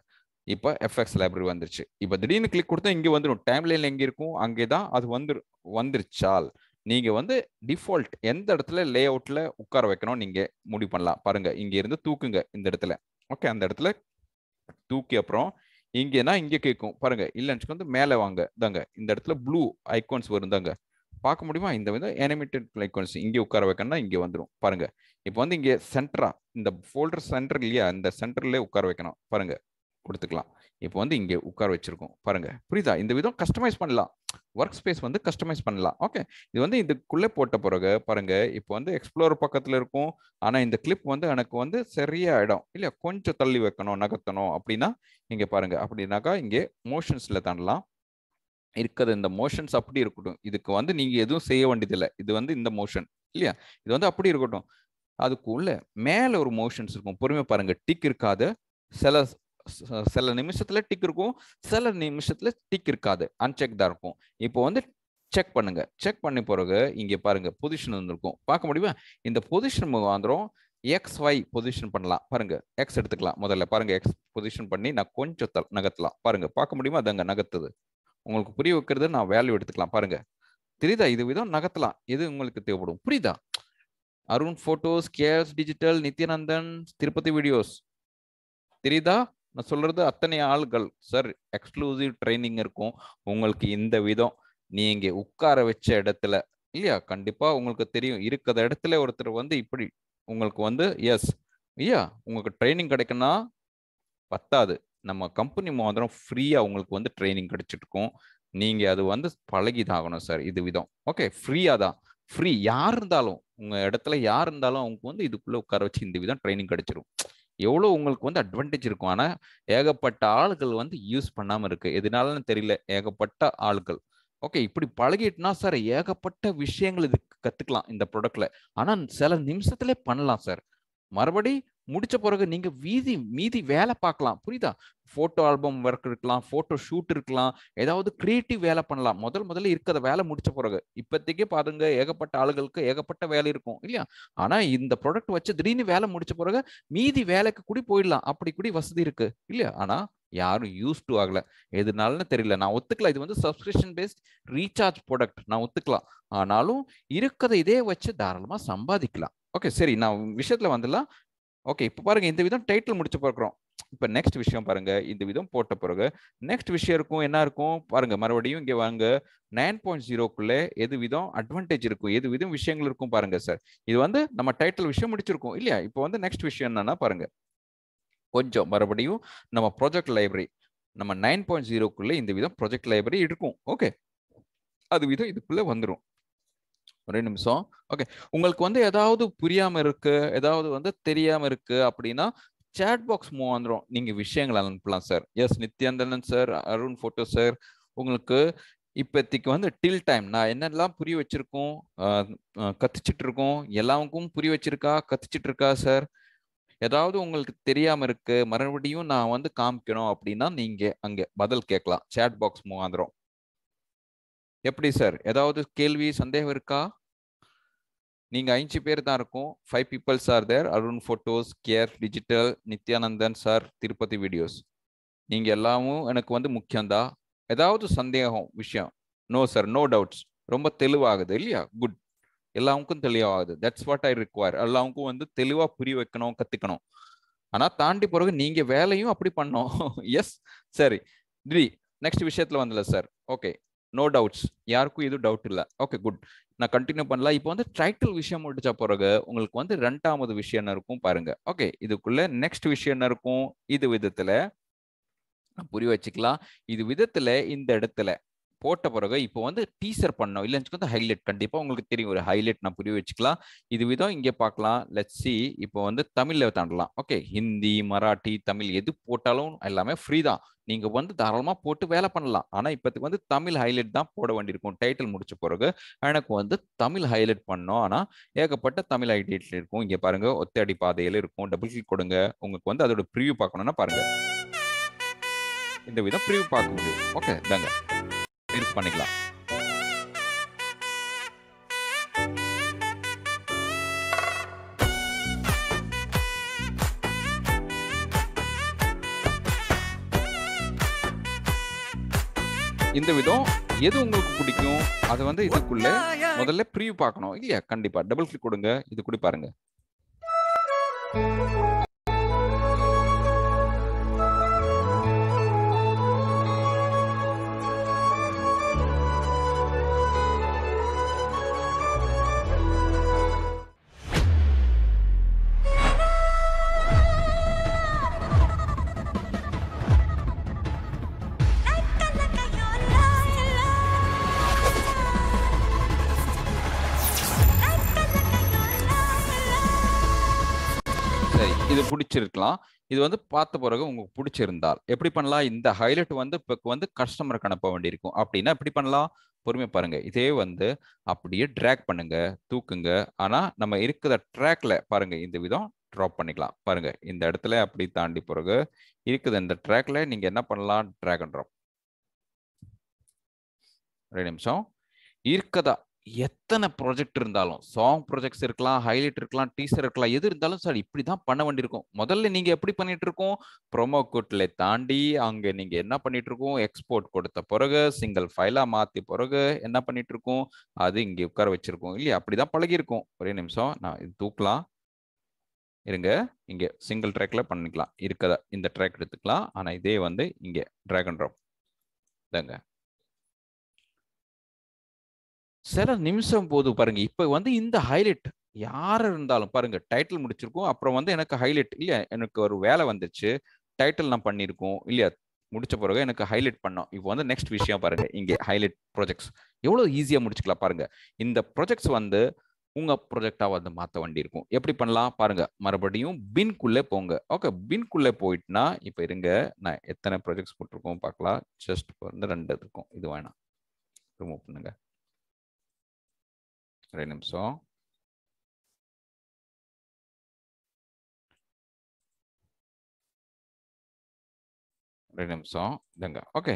[SPEAKER 1] இப்போ எஃப்எக்ஸ் லைப்ரரி வந்துருச்சு. இப்போ திடீர்னு கிளிக் கொடுத்தா இங்கே வந்துடும் டைம் லைனில் எங்கே இருக்கும்? அங்கே தான் அது வந்துரு வந்துருச்சால் நீங்கள் வந்து டிஃபால்ட் எந்த இடத்துல லே அவுட்டில் உட்கார வைக்கணும் நீங்கள் முடிவு பண்ணலாம். பாருங்க இங்கே இருந்து தூக்குங்க இந்த இடத்துல. ஓகே அந்த இடத்துல தூக்கி அப்புறம் இங்கேனா இங்கே கேட்கும் பாருங்க இல்லைன்னு வந்து மேலே வாங்க. தாங்க இந்த இடத்துல ப்ளூ ஐகான்ஸ் வரும். தாங்க பார்க்க முடியுமா? இந்த வந்து அனிமேட்டட் ஐகான்ஸ் இங்கே உட்கார வைக்கணும்னா இங்கே வந்துடும் பாருங்க இப்போ வந்து இங்கே சென்டரா இந்த ஃபோல்டர் சென்டர் இல்லையா? இந்த சென்டர்லேயே உட்கார வைக்கணும். பாருங்க கொடுத்துக்கலாம். இப்போ வந்து இங்கே உட்கார வச்சிருக்கோம். பாருங்க புரியுதா? இந்த விதம் கஸ்டமைஸ் பண்ணலாம். ஒர்க் ஸ்பேஸ் வந்து கஸ்டமைஸ் பண்ணலாம். ஓகே இது வந்து இதுக்குள்ளே போட்ட பிறகு பாருங்க இப்போ வந்து எக்ஸ்ப்ளோர் பக்கத்தில் இருக்கும். ஆனால் இந்த கிளிப் வந்து எனக்கு வந்து சரியா இடம் இல்லையா? கொஞ்சம் தள்ளி வைக்கணும் நகர்த்தணும் அப்படின்னா இங்கே பாருங்க அப்படின்னாக்கா இங்கே மோஷன்ஸில் தண்ணலாம் இருக்கிறது இந்த மோஷன்ஸ் அப்படி இருக்கட்டும். இதுக்கு வந்து நீங்க எதுவும் செய்ய வேண்டியதில்லை. இது வந்து இந்த மோஷன் இல்லையா? இது வந்து அப்படி இருக்கட்டும். அதுக்குள்ள மேல ஒரு மோஷன்ஸ் இருக்கும். பொறுமை பாருங்க டிக் இருக்காது. சில சில நிமிஷத்துல டிக் இருக்கும். சில நிமிஷத்துல டிக் இருக்காது. அன்செக் தான் இருக்கும். இப்போ வந்து செக் பண்ணுங்க. செக் பண்ணி பிறகு இங்க பாருங்க பொசிஷன் வந்துருக்கும். பார்க்க முடியுமா? இந்த பொசிஷன் வந்துடும் எக்ஸ் ஒய் பொசிஷன் பண்ணலாம். பாருங்க எக்ஸ் எடுத்துக்கலாம். முதல்ல பாருங்க எக்ஸ் பொசிஷன் பண்ணி நான் கொஞ்சம் த நகர்த்தலாம். பாருங்க பார்க்க முடியுமா? அதங்க நகர்த்துது. உங்களுக்கு புரிய வைக்கிறது நான் வேல்யூ எடுத்துக்கலாம். பாருங்க. தெரியுதா? இது விதம் நகர்த்தலாம். எது உங்களுக்கு தேவைப்படும்? புரியுதா? Arun photos KS digital Nithyanandan Tirupati videos தெரியுதா? நான் சொல்றது அத்தனை ஆள்கள் சார் எக்ஸ்க்ளூசிவ் ட்ரைனிங் இருக்கும். உங்களுக்கு இந்த விதம் நீங்க உட்கார வச்ச இடத்துல இல்லையா? கண்டிப்பா உங்களுக்கு தெரியும். இருக்கிற இடத்துல ஒருத்தர் வந்து இப்படி உங்களுக்கு வந்து எஸ் ஐயா உங்களுக்கு ட்ரைனிங் கிடைக்குன்னா பத்தாது. நம்ம கம்பெனி மாதிரம் ஃப்ரீயாக உங்களுக்கு வந்து ட்ரைனிங் கிடைச்சிட்டு இருக்கும் அது வந்து பழகிதாகணும் சார் இது விதம். ஓகே ஃப்ரீயாக தான். ஃப்ரீ யார் இருந்தாலும் உங்கள் இடத்துல யார் இருந்தாலும் அவங்க வந்து இதுக்குள்ளே உட்கார வச்சு இந்த விதம் ட்ரைனிங் கிடைச்சிரும். எவ்வளோ உங்களுக்கு வந்து அட்வான்டேஜ் இருக்கும். ஆனால் ஏகப்பட்ட ஆளுகள் வந்து யூஸ் பண்ணாமல் இருக்கு. எதனாலன்னு தெரியல. ஏகப்பட்ட ஆளுகள். ஓகே இப்படி பழகிட்டுனா சார் ஏகப்பட்ட விஷயங்கள் இது கற்றுக்கலாம் இந்த ப்ராடக்ட்ல ஆனால் சில நிமிஷத்துல பண்ணலாம் சார் மறுபடி முடிச்ச பிறகு நீங்க வீதி மீதி வேலை பார்க்கலாம். புரியுதா? போட்டோ ஆல்பம் ஒர்க் இருக்கலாம் போட்டோ ஷூட் இருக்கலாம் ஏதாவது கிரியேட்டிவ் வேலை பண்ணலாம். முதல் முதல்ல இருக்கிற வேலை முடிச்ச பிறகு. இப்போதைக்கே பாருங்க ஏகப்பட்ட ஆளுகளுக்கு ஏகப்பட்ட வேலை இருக்கும் இல்லையா? ஆனா இந்த ப்ராடக்ட் வச்சு திடீர்னு வேலை முடிச்ச பிறகு மீதி வேலைக்கு கூடி போயிடலாம். அப்படி கூடி வசதி இருக்கு இல்லையா? ஆனா யாரும் யூஸ் டு ஆகல. எதுனாலன்னு தெரியல. நான் ஒத்துக்கலாம் இது வந்து சப்ஸ்கிரிப்ஷன் பேஸ்ட் ரீசார்ஜ் ப்ராடக்ட் நான் ஒத்துக்கலாம் ஆனாலும் இருக்கிறத இதே வச்சு தாராளமா சம்பாதிக்கலாம். ஓகே சரி நான் விஷயத்துல வந்துடலாம். ஓகே இப்போ பாருங்க இந்த விதம் டைட்டில் முடிச்சு பார்க்குறோம். இப்போ நெக்ஸ்ட் விஷயம் பாருங்க இந்த விதம் போட்ட பிறகு நெக்ஸ்ட் விஷயம் இருக்கும் என்ன இருக்கும்? பாருங்க மறுபடியும் இங்கே வாங்க. நைன் பாயிண்ட் ஜீரோக்குள்ளே எது விதம் அட்வான்டேஜ் இருக்கும்? எது விதம் விஷயங்கள் இருக்கும் பாருங்க சார் இது வந்து நம்ம டைட்டில் விஷயம் முடிச்சிருக்கோம் இல்லையா? இப்போ வந்து நெக்ஸ்ட் விஷயம் என்னன்னா பாருங்க கொஞ்சம் மறுபடியும் நம்ம ப்ராஜெக்ட் லைப்ரரி நம்ம நைன் பாயிண்ட் ஜீரோக்குள்ளே இந்த விதம் ப்ராஜெக்ட் லைப்ரரி இருக்கும். ஓகே அது விதம் இதுக்குள்ளே வந்துடும் ஒரே நிமிஷம். ஓகே உங்களுக்கு வந்து ஏதாவது புரியாம இருக்கு ஏதாவது வந்து தெரியாம இருக்கு அப்படின்னா சேட் பாக்ஸ் மூவ் வந்துடும் நீங்க விஷயங்கள் அனுப்பலாம் sir yes Nithyanandan sir Arun photo sir உங்களுக்கு இப்போதைக்கு வந்து டில் டைம் நான் என்னெல்லாம் புரிய வச்சிருக்கோம் கத்திச்சிட்டு இருக்கோம் எல்லாருக்கும் புரிய வச்சிருக்கா கத்திச்சிட்டு இருக்கா சார் ஏதாவது உங்களுக்கு தெரியாம இருக்கு மறுபடியும் நான் வந்து காமிக்கணும் அப்படின்னா நீங்க அங்க பதில் கேட்கலாம். சேட் பாக்ஸ் மூவ் வந்துடும் எப்படி சார்? ஏதாவது கேள்வி சந்தேகம் இருக்கா? நீங்க அஞ்சு பேர் தான் இருக்கும். Five peoples are there Arun photos care digital Nithyanandan sir Tirupati videos நீங்க எல்லாமும் எனக்கு வந்து முக்கியம்தான் ஏதாவது சந்தேகம் விஷயம்? நோ சார் நோ டவுட்ஸ் ரொம்ப தெளிவாகுது இல்லையா? குட் எல்லாருக்கும் தெளிவாகுது. தட்ஸ் வாட் ஐ ரிக்வயர் எல்லாருக்கும் வந்து தெளிவாக புரிய வைக்கணும் கற்றுக்கணும் ஆனால் தாண்டி பிறகு நீங்கள் வேலையும் அப்படி பண்ணோம் எஸ் [laughs] சரி. த்ரீ நெக்ஸ்ட் விஷயத்தில் வந்துல சார் ஓகே நோ டவுட்ஸ் யாருக்கும் எதுவும் டவுட் இல்லை. ஓகே குட் நான் கண்டினியூ பண்ணலாம். இப்போ வந்து டைட்டில் விஷயம் முடிச்ச பிறகு உங்களுக்கு வந்து ரெண்டாவது விஷயம் என்ன இருக்கும் பாருங்க. ஓகே இதுக்குள்ள நெக்ஸ்ட் விஷயம் என்ன இருக்கும்? இது விதத்துல புரிய வச்சுக்கலாம். இது விதத்துல இந்த இடத்துல. போட்ட பிறகு இப்போ வந்து டீசர் பண்ணோம் இல்லைன்னு வந்து ஹைலைட் கண்டிப்பாக உங்களுக்கு தெரியும். ஒரு ஹைலைட் நான் புரிய வச்சுக்கலாம். இது விதம் இங்கே பார்க்கலாம். லெட் சி இப்போ வந்து தமிழில் தாண்டலாம். ஓகே ஹிந்தி மராட்டி தமிழ் எது போட்டாலும் எல்லாமே ஃப்ரீ தான். நீங்கள் வந்து தாராளமாக போட்டு வேலை பண்ணலாம். ஆனால் இப்போத்துக்கு வந்து தமிழ் ஹைலைட் தான் போட வேண்டியிருக்கும். டைட்டில் முடிச்ச பிறகு எனக்கு வந்து தமிழ் ஹைலைட் பண்ணோம் ஆனால் ஏகப்பட்ட தமிழ் ஹைலைட் இருக்கும். இங்கே பாருங்க ஒத்தடி பாதையில் இருக்கும். டபுள் கிளிக் கொடுங்க. உங்களுக்கு வந்து அதோட ப்ரிவியூ பார்க்கணும்னா பாருங்க. இந்த விதம் ப்ரிவியூ பார்க்க முடியும். ஓகே தாங்க இது பண்ணிக்கலாம். இந்த விதம் எது உங்களுக்கு பிடிக்கும்? அது வந்து இதுக்குள்ள முதல்ல ப்ரீவ் பார்க்கணும். இல்லையா கண்டிப்பா. டபுள் கிளிக் கொடுங்க. இது கூட பாருங்க பிடிச்சிருக்கலாம். இது வந்து பார்த்த பிறகு உங்களுக்கு பிடிச்சிருந்தால். எப்படி பண்ணலாம்? இந்த ஹைலைட் வந்து இப்போ வந்து கஸ்டமருக்கு அனுப்ப வேண்டியிருக்கும். அப்படின்னா எப்படி பண்ணலாம்? பொறுமை பாருங்க. இதே வந்து அப்படியே ட்ராக் பண்ணுங்க தூக்குங்க. ஆனால் நம்ம இருக்கிற ட்ராக்ல பாருங்க இந்த விதம் ட்ராப் பண்ணிக்கலாம். பாருங்க இந்த இடத்துல அப்படி தாண்டி பிறகு இருக்குது. இந்த ட்ராக்ல நீங்க என்ன பண்ணலாம்? ட்ராக் அண்ட் ட்ராப் ரெண்டு நிமிஷம். இருக்கதா எத்தனை ப்ராஜெக்ட் இருந்தாலும் சாங் ப்ராஜெக்ட்ஸ் இருக்கலாம் ஹைலைட் இருக்கலாம் டீசர் இருக்கலாம் எது இருந்தாலும் சார் இப்படி தான் பண்ண வேண்டியிருக்கும். முதல்ல நீங்க எப்படி பண்ணிட்டு இருக்கோம்? ப்ரோமோ கோட்டில் தாண்டி அங்க நீங்க என்ன பண்ணிட்டு இருக்கோம்? எக்ஸ்போர்ட் கொடுத்த பிறகு சிங்கிள் ஃபைலா மாத்தி பிறகு என்ன பண்ணிட்டு இருக்கோம்? அது இங்க உட்கார வச்சிருக்கோம். இல்லையா? அப்படிதான் பழகிருக்கும் ஒரே நிமிஷம் நான் இது தூக்கலாம். இருங்க இங்க சிங்கிள் ட்ராக்ல பண்ணிக்கலாம். இருக்கதா இந்த ட்ராக் எடுத்துக்கலாம். ஆனா இதே வந்து இங்க ட்ராகன் ட்ராப் தாங்க சில நிமிஷம் போது பாருங்க. இப்ப வந்து இந்த ஹைலைட் யார் இருந்தாலும் பாருங்க டைட்டில் முடிச்சிருக்கோம். அப்புறம் வந்து எனக்கு ஹைலைட் இல்லையா எனக்கு ஒரு வேலை வந்துச்சு. டைட்டில் நான் பண்ணியிருக்கோம் இல்லையா? முடிச்ச பிறகு எனக்கு ஹைலைட் பண்ணோம். இப்போ வந்து நெக்ஸ்ட் விஷயம் பாருங்க இங்கே ஹைலைட் ப்ராஜெக்ட்ஸ் எவ்வளோ ஈஸியாக முடிச்சுக்கலாம் பாருங்க. இந்த ப்ராஜெக்ட்ஸ் வந்து உங்க ப்ராஜெக்டா வந்து மாற்ற வேண்டி இருக்கும். எப்படி பண்ணலாம் பாருங்க. மறுபடியும் பின்குள்ளே போங்க. ஓகே பின்குள்ளே போயிட்டுனா இப்போ இருங்க நான் எத்தனை ப்ராஜெக்ட்ஸ் போட்டிருக்கோம் பார்க்கலாம். ஜஸ்ட் வந்து ரெண்டு இருக்கும். இது வேணாம். ரிமூவ் பண்ணுங்க. ரெண்டு நிமிஷம். ரெண்டு நிமிஷம். இதுங்க ஓகே.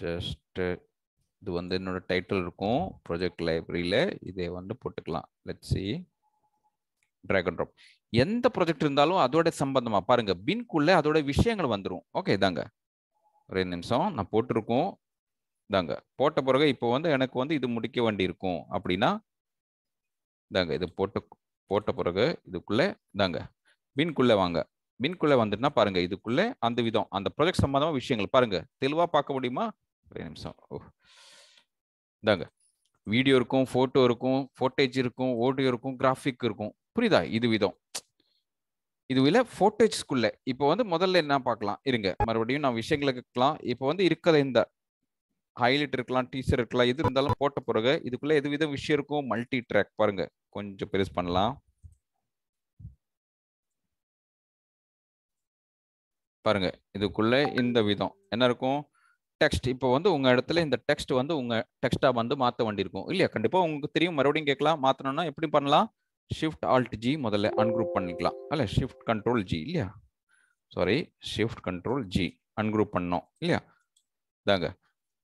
[SPEAKER 1] ஜஸ்ட் இது வந்து என்னோட டைட்டில் இருக்கும். ப்ரொஜெக்ட் லைப்ரரியில் இதை வந்து போட்டுக்கலாம். Let see drag and drop எந்த ப்ராஜெக்ட் இருந்தாலும் அதோட சம்பந்தமா பாருங்க பின்குள்ளே அதோட விஷயங்கள் வந்துடும் ஓகே இதாங்க ஒரே நிமிஷம். நான் போட்டிருக்கோம். இந்தாங்க. போட்ட பிறகு இப்போ வந்து எனக்கு வந்து இது முடிக்க வேண்டி இருக்கும் அப்படின்னா தாங்க இது போட்டு போட்ட பிறகு இதுக்குள்ளே இதாங்க பின்குள்ள வாங்க. மின்குள்ளே வந்துட்டுனா பாருங்கள் இதுக்குள்ளே அந்த விதம் அந்த ப்ராஜெக்ட் சம்மந்தமாக விஷயங்கள். பாருங்கள் தெளிவாக பார்க்க முடியுமா? ஒரே நிமிஷம். ஓ. இந்தாங்க. வீடியோ இருக்கும் ஃபோட்டோ இருக்கும் ஃபோட்டேஜ் இருக்கும் ஓடியோ இருக்கும் கிராஃபிக் இருக்கும். புரியுதா? இது விதம். இதுவில் ஃபோட்டேஜ்ஸ்குள்ள இப்போ வந்து முதல்ல என்ன பார்க்கலாம் இருங்க. மறுபடியும் நான் விஷயங்களை கேட்கலாம் இப்போ வந்து இருக்கிற இந்த ஹைலைட் இருக்கலாம் டீச்சர் இருக்கலாம் எது இருந்தாலும் போட்ட பிறகு இதுக்குள்ள எது வித விஷயம் இருக்கும்? மல்டி ட்ராக் பாருங்க. கொஞ்சம் பெருசு பண்ணலாம். பாருங்க. இதுக்குள்ள இந்த விதம். என்ன இருக்கும்? டெக்ஸ்ட் இப்போ வந்து உங்க இடத்துல இந்த டெக்ஸ்ட் வந்து உங்க டெக்ஸ்டா வந்து மாற்ற வேண்டியிருக்கும் இல்லையா? கண்டிப்பா உங்களுக்கு தெரியும். மறுபடியும் கேட்கலாம். மாத்தணும்னா எப்படி பண்ணலாம். ஷிஃப்ட் ஆல்ட் ஜி முதல்ல அன்குரூப் பண்ணிக்கலாம். அல்ல ஷிஃப்ட் கண்ட்ரோல் ஜி இல்லையா? Sorry shift control G ungroup பண்ணோம் இல்லையா? தாங்க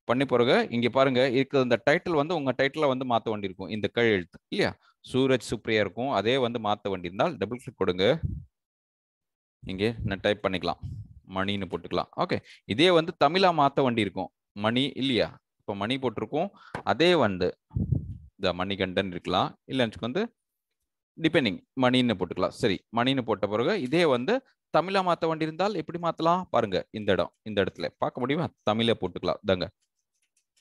[SPEAKER 1] பண்ணி பிறகு இங்கே பாருங்க இருக்கிற இந்த டைட்டில் வந்து உங்கள் டைட்டிலை வந்து மாற்ற வேண்டியிருக்கும். இந்த கையெழுத்து இல்லையா? சூரஜ் சுப்ரியா இருக்கும் அதே வந்து மாற்ற வேண்டியிருந்தால் டபுள் கிளிக் கொடுங்க. இங்கே நான் டைப் பண்ணிக்கலாம். மணின்னு போட்டுக்கலாம். ஓகே இதே வந்து தமிழாக மாற்ற வேண்டியிருக்கும். மணி இல்லையா? இப்போ மணி போட்டிருக்கோம். அதே வந்து இந்த மணிகண்டன் இருக்கலாம். இல்லைன்னு வந்து டிபெண்டிங் மணின்னு போட்டுக்கலாம். சரி மணின்னு போட்ட பிறகு இதே வந்து தமிழா மாற்ற வேண்டி இருந்தால் எப்படி மாற்றலாம் பாருங்க இந்த இடம் இந்த இடத்துல. பார்க்க முடியுமா? தமிழை போட்டுக்கலாம். தாங்க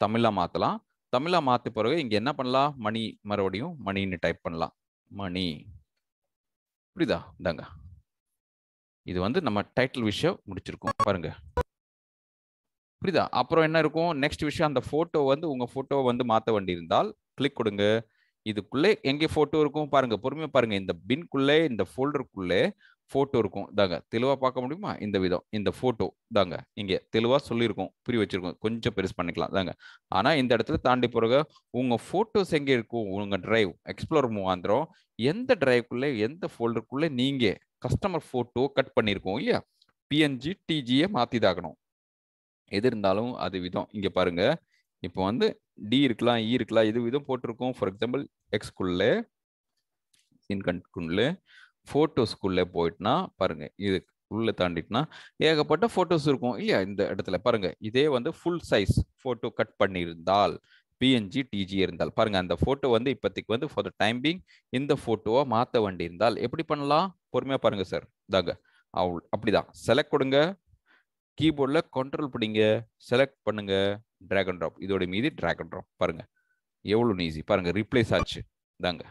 [SPEAKER 1] தமிழா மாற்றலாம் தமிழா மாற்ற பிறகு இங்கே என்ன பண்ணலாம்? மணி மறுபடியும் மணின்னு டைப் பண்ணலாம். மணி. புரியுதா? தாங்க இது வந்து நம்ம டைட்டில் விஷயம் முடிச்சிருக்கோம். பாருங்க. புரியுதா? அப்புறம் என்ன இருக்கும்? நெக்ஸ்ட் விஷயம் அந்த ஃபோட்டோ வந்து உங்கள் ஃபோட்டோவை வந்து மாற்ற வேண்டியிருந்தால் கிளிக் கொடுங்க. இதுக்குள்ளே எங்கே ஃபோட்டோ இருக்கும்? பாருங்க பொறுமையா பாருங்க. இந்த பின்குள்ளே இந்த ஃபோல்டருக்குள்ளே ஃபோட்டோ இருக்கும். தாங்க தெளிவாக பார்க்க முடியுமா? இந்த விதம். இந்த ஃபோட்டோ தாங்க இங்கே தெளிவாக சொல்லியிருக்கோம். புரிய வச்சிருக்கோம். கொஞ்சம் பெருசு பண்ணிக்கலாம். தாங்க ஆனால் இந்த இடத்துல தாண்டி பிறகு உங்கள் ஃபோட்டோஸ் எங்கே இருக்கும் உங்கள் டிரைவ் எக்ஸ்ப்ளோர் மூவாந்திரம் எந்த டிரைவ்க்குள்ளே எந்த ஃபோல்டருக்குள்ளே நீங்கள் கஸ்டமர் ஃபோட்டோ கட் பண்ணியிருக்கோம் இல்லையா? பிஎன்ஜி டிஜியை மாற்றிதாகணும் எது இருந்தாலும் அது விதம். இங்கே பாருங்கள் இப்போ வந்து டி இருக்கலாம் இ இருக்கலாம் இது இதுவும் போட்டிருக்கோம். ஃபார் எக்ஸாம்பிள் எக்ஸ்குள்ளே இன்கண்ட்குள்ளே ஃபோட்டோஸ்குள்ளே போயிட்டுனா பாருங்க இது உள்ளே தாண்டிட்டுனா ஏகப்பட்ட ஃபோட்டோஸ் இருக்கும். இல்லையா? இந்த இடத்துல. பாருங்க இதே வந்து ஃபுல் சைஸ் ஃபோட்டோ கட் பண்ணியிருந்தால் பிஎன்ஜி டிஜி இருந்தால். பாருங்க அந்த ஃபோட்டோ வந்து இப்போதைக்கு வந்து ஃபார் த டைம் பீங் இந்த ஃபோட்டோவை மாற்ற வேண்டி இருந்தால் எப்படி பண்ணலாம்? பொறுமையாக பாருங்க சார் தாங்க அவ் அப்படிதான். செலக்ட் கொடுங்க. கீபோர்டில் கண்ட்ரோல் பிடிங்க. செலக்ட் பண்ணுங்க. ட்ராக் அண்ட் ட்ராப் இதோட மீது ட்ராக் அண்ட் ட்ராப் பாருங்க. எவ்வளோ ஈஸி பாருங்க ரீப்ளேஸ் ஆச்சு. இதாங்க.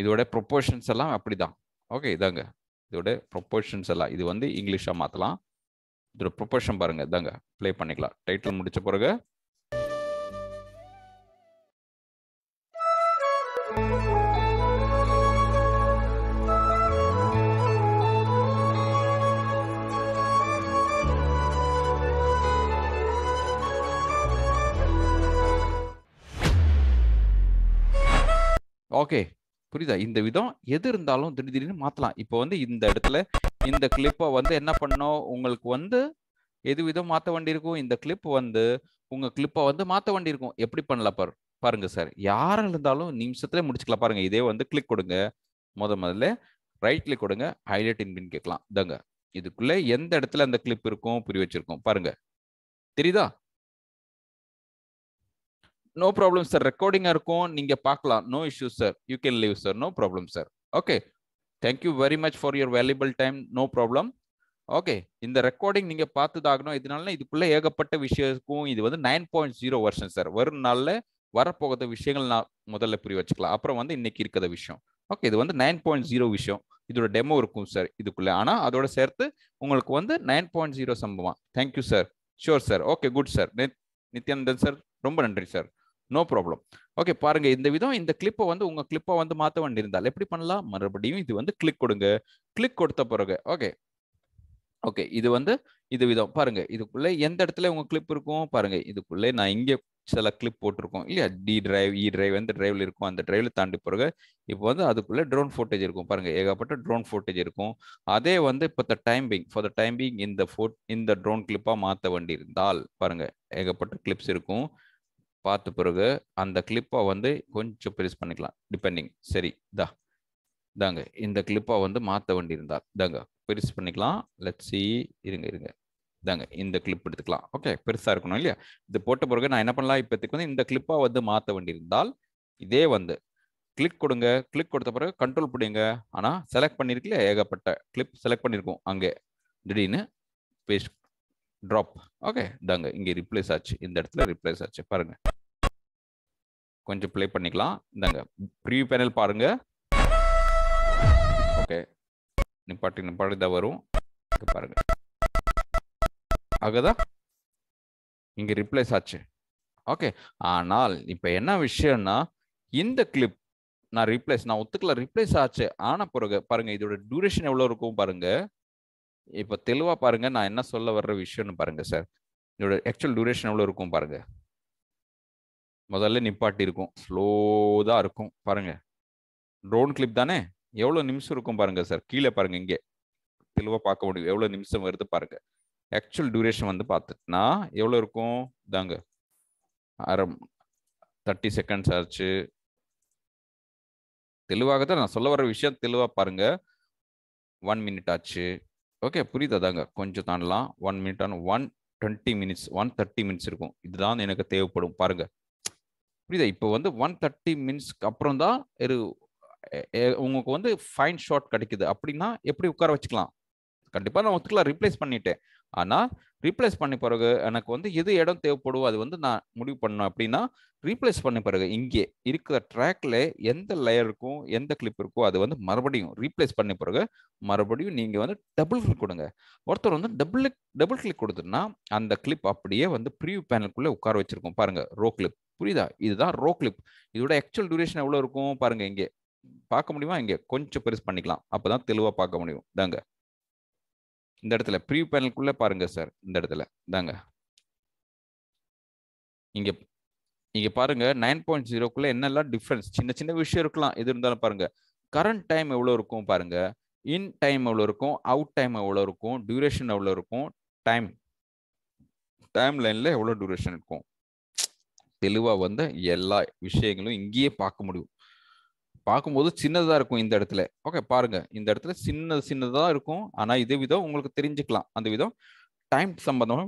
[SPEAKER 1] இதோட ப்ரொப்போர்ஷன்ஸ் எல்லாம் அப்படிதான். ஓகே இதாங்க. இதோட ப்ரொப்போர்ஷன்ஸ் எல்லாம். இது வந்து இங்கிலீஷாக மாற்றலாம் இதோட ப்ரொப்போர்ஷன் பாருங்க. இதாங்க. ப்ளே பண்ணிக்கலாம். டைட்டில் முடிச்ச பிறகு ஓகே புரியுதா? இந்த விதம் எது இருந்தாலும் திடீர் திடீர்னு மாற்றலாம் இப்போ வந்து இந்த இடத்துல இந்த கிளிப்பை வந்து என்ன பண்ணோம் உங்களுக்கு வந்து எது விதம் மாற்ற வேண்டியிருக்கும்? இந்த கிளிப் வந்து உங்கள் கிளிப்பை வந்து மாற்ற வேண்டியிருக்கும். எப்படி பண்ணலாம் பாரு பாருங்க சார் யாராக இருந்தாலும் நிமிஷத்துல முடிச்சுக்கலாம். பாருங்க இதே வந்து கிளிக் கொடுங்க. முத முதல்ல ரைட் கிளிக் கொடுங்க. ஹைலைட் இன்பின் கேட்கலாம். இதாங்க. இதுக்குள்ளே எந்த இடத்துல அந்த கிளிப் இருக்கும்? புரி வச்சிருக்கோம். பாருங்க. தெரியுதா? நோ ப்ராப்ளம் சார் ரெக்கார்டிங்காக இருக்கும். நீங்கள் பார்க்கலாம். No issue sir you can leave sir no problem sir okay thank you very much for your valuable time no problem okay இந்த ரெக்கார்டிங் நீங்கள் பார்த்துதாகணும். இதனால இதுக்குள்ளே ஏகப்பட்ட விஷயத்துக்கும் இது வந்து nine point zero version sir வரும் நாளில் வரப்போகிற விஷயங்கள் நான் முதல்ல புரிய வச்சுக்கலாம். அப்புறம் வந்து இன்னைக்கு இருக்கிற விஷயம். ஓகே இது வந்து நைன் பாயிண்ட் ஜீரோ விஷயம். இதோட டெமோ இருக்கும் சார் இதுக்குள்ளே. ஆனால் அதோட சேர்த்து உங்களுக்கு வந்து நைன் பாயிண்ட் ஜீரோ சம்பவம். Thank you sir sure sir okay good sir Nithyanandan sir ரொம்ப நன்றி சார் நோ ப்ராப்ளம் ஓகே பாருங்க இந்த விதம் இந்த கிளிப்பை வந்து உங்க கிளிப்பை வந்து மாற்ற வேண்டியிருந்தால் எப்படி பண்ணலாம்? மறுபடியும் இது வந்து கிளிக் கொடுங்க. கிளிக் கொடுத்த பிறகு ஓகே ஓகே இது வந்து இது விதம். பாருங்க இதுக்குள்ளே எந்த இடத்துல உங்க கிளிப் இருக்கும்? பாருங்க இதுக்குள்ளே நான் இங்கே சில கிளிப் போட்டிருக்கோம் இல்லையா? டி டிரைவ் இ டிரைவ் எந்த டிரைவில் இருக்கும்? அந்த டிரைவில் தாண்டி பிறகு இப்போ வந்து அதுக்குள்ளே ட்ரோன் ஃபோட்டேஜ் இருக்கும். பாருங்க ஏகப்பட்ட ட்ரோன் ஃபோட்டேஜ் இருக்கும். அதே வந்து இப்போ த டைம்பிங் ஃபார் த டைம்பிங் இந்த ஃபோட் இந்த ட்ரோன் கிளிப்பாக மாற்ற வேண்டியிருந்தால் பாருங்கள் பாருங்க ஏகப்பட்ட கிளிப்ஸ் இருக்கும். பார்த்த பிறகு அந்த கிளிப்பை வந்து கொஞ்சம் பெருசு பண்ணிக்கலாம். டிபெண்டிங் சரி தா தாங்க இந்த கிளிப்பை வந்து மாற்ற வேண்டி இருந்தால் தாங்க பெருசு பண்ணிக்கலாம். லெட் சி இருங்க இருங்க. தாங்க இந்த கிளிப் எடுத்துக்கலாம். ஓகே பெருசாக இருக்கணும் இல்லையா? இது போட்ட பிறகு நான் என்ன பண்ணலாம்? இப்போத்துக்கு வந்து இந்த கிளிப்பாக வந்து மாற்ற வேண்டியிருந்தால் இதே வந்து கிளிக் கொடுங்க. கிளிக் கொடுத்த பிறகு கண்ட்ரோல் பிடிங்க. ஆனால் செலக்ட் பண்ணியிருக்கல ஏகப்பட்ட கிளிப் செலக்ட் பண்ணியிருக்கோம் அங்கே. திடீர்னு பேஸ்ட் ட்ராப் ஓகே தாங்க இங்கே ரிப்ளேஸ் ஆச்சு. இந்த இடத்துல ரிப்ளேஸ் ஆச்சு. பாருங்க. கொஞ்சம் ப்ளே பண்ணிக்கலாம். இந்தாங்க ப்ரீவியூ பேனல் பாருங்க. ஓகே நிப்பாட்டி நிப்பாட்டி தான் வரும். இங்க பாருங்க. ஆகுதா? இங்க ரிப்ளேஸ் ஆச்சு. ஓகே ஆனால் இப்போ என்ன விஷயம்னா இந்த கிளிப் நான் ரிப்ளேஸ் நான் ஒத்துக்கல ரிப்ளேஸ் ஆச்சு. ஆன பிறகு பாருங்க இதோட டியூரேஷன் எவ்வளோ இருக்கும் பாருங்க. இப்போ தெளிவாக பாருங்க நான் என்ன சொல்ல வர்ற விஷயம்னு பாருங்க சார் இதோட ஆக்சுவல் டியூரேஷன் எவ்வளோ இருக்கும் பாருங்க. முதல்ல நிப்பாட்டி இருக்கும். ஸ்லோ தான் இருக்கும். பாருங்க. ட்ரோன் கிளிப் தானே? எவ்வளோ நிமிஷம் இருக்கும் பாருங்க சார் கீழே பாருங்க இங்கே. தெளிவாக பார்க்க முடியும் எவ்வளோ நிமிஷம் வருது பாருங்க. ஆக்சுவல் டியூரேஷன் வந்து பார்த்துட்டுனா எவ்வளோ இருக்கும்? தாங்க அரை தேர்ட்டி செகண்ட்ஸ் ஆச்சு. தெளிவாக தான் நான் சொல்ல வர விஷயம் தெளிவாக பாருங்க. ஒன் மினிட் ஆச்சு. ஓகே புரியுதா தாங்க கொஞ்சம் தாண்டலாம். One minute on one twenty minutes one thirty minutes இருக்கும். இதுதான் எனக்கு தேவைப்படும். பாருங்க. புரியுதா? இப்போ வந்து ஒன் தேர்ட்டி மினிட்ஸ்க்கு அப்புறம் தான் ஒரு உங்களுக்கு வந்து ஃபைன் ஷாட் கிடைக்குது. அப்படின்னா எப்படி உட்கார வச்சுக்கலாம்? கண்டிப்பாக நான் ஒத்துக்கலாம் ரிப்ளேஸ் பண்ணிட்டேன். ஆனால் ரீப்ளேஸ் பண்ணி பிறகு எனக்கு வந்து எது இடம் தேவைப்படுவோ அது வந்து நான் முடிவு பண்ணணும். அப்படின்னா ரீப்ளேஸ் பண்ண பிறகு இங்கே இருக்கிற ட்ராக்ல எந்த லேயர் இருக்கும் எந்த கிளிப் இருக்கோ அது வந்து மறுபடியும் ரீப்ளேஸ் பண்ண பிறகு மறுபடியும் நீங்கள் வந்து டபுள் கிளிக் கொடுங்க. ஒருத்தர் வந்து டபுள் டபுள் கிளிக் கொடுத்துன்னா அந்த கிளிப் அப்படியே வந்து ப்ரீவியூ பேனலுக்குள்ளே உட்கார வச்சிருக்கோம். பாருங்க ரோ கிளிப் புரியுதா? இதுதான் ரோ கிளிப் இதோட ஆக்சுவல் டியூரேஷன் எவ்வளோ இருக்கும்? பாருங்க இங்கே. பார்க்க முடியுமா? இங்கே. கொஞ்சம் பெருசு பண்ணிக்கலாம். அப்பதான் தெளிவாக பார்க்க முடியும். தாங்க இந்த இடத்துல ப்ரீவ் பேனலுக்குள்ளே பாருங்கள் சார் இந்த இடத்துல. தாங்க இங்கே இங்கே பாருங்கள் நைன் பாயிண்ட் ஜீரோக்குள்ளே என்னெல்லாம் டிஃப்ரென்ஸ் சின்ன சின்ன விஷயம் இருக்கலாம். எது இருந்தாலும் பாருங்கள் கரண்ட் டைம் எவ்வளோ இருக்கும் பாருங்கள் இன் டைம் எவ்வளோ இருக்கும்? அவுட் டைம் எவ்வளோ இருக்கும்? டியூரேஷன் எவ்வளோ இருக்கும்? டைம் டைம் லைனில் எவ்வளோ டியூரேஷன் இருக்கும்? தெளிவாக வந்து எல்லா விஷயங்களும் இங்கேயே பார்க்க முடியும். பார்க்கும்போது சின்னதாக இருக்கும் இந்த இடத்துல. ஓகே பாருங்க. இந்த இடத்துல சின்ன சின்னதாக இருக்கும். ஆனால் இதே விதம் உங்களுக்கு தெரிஞ்சுக்கலாம். அந்த விதம் டைம் சம்பந்தமான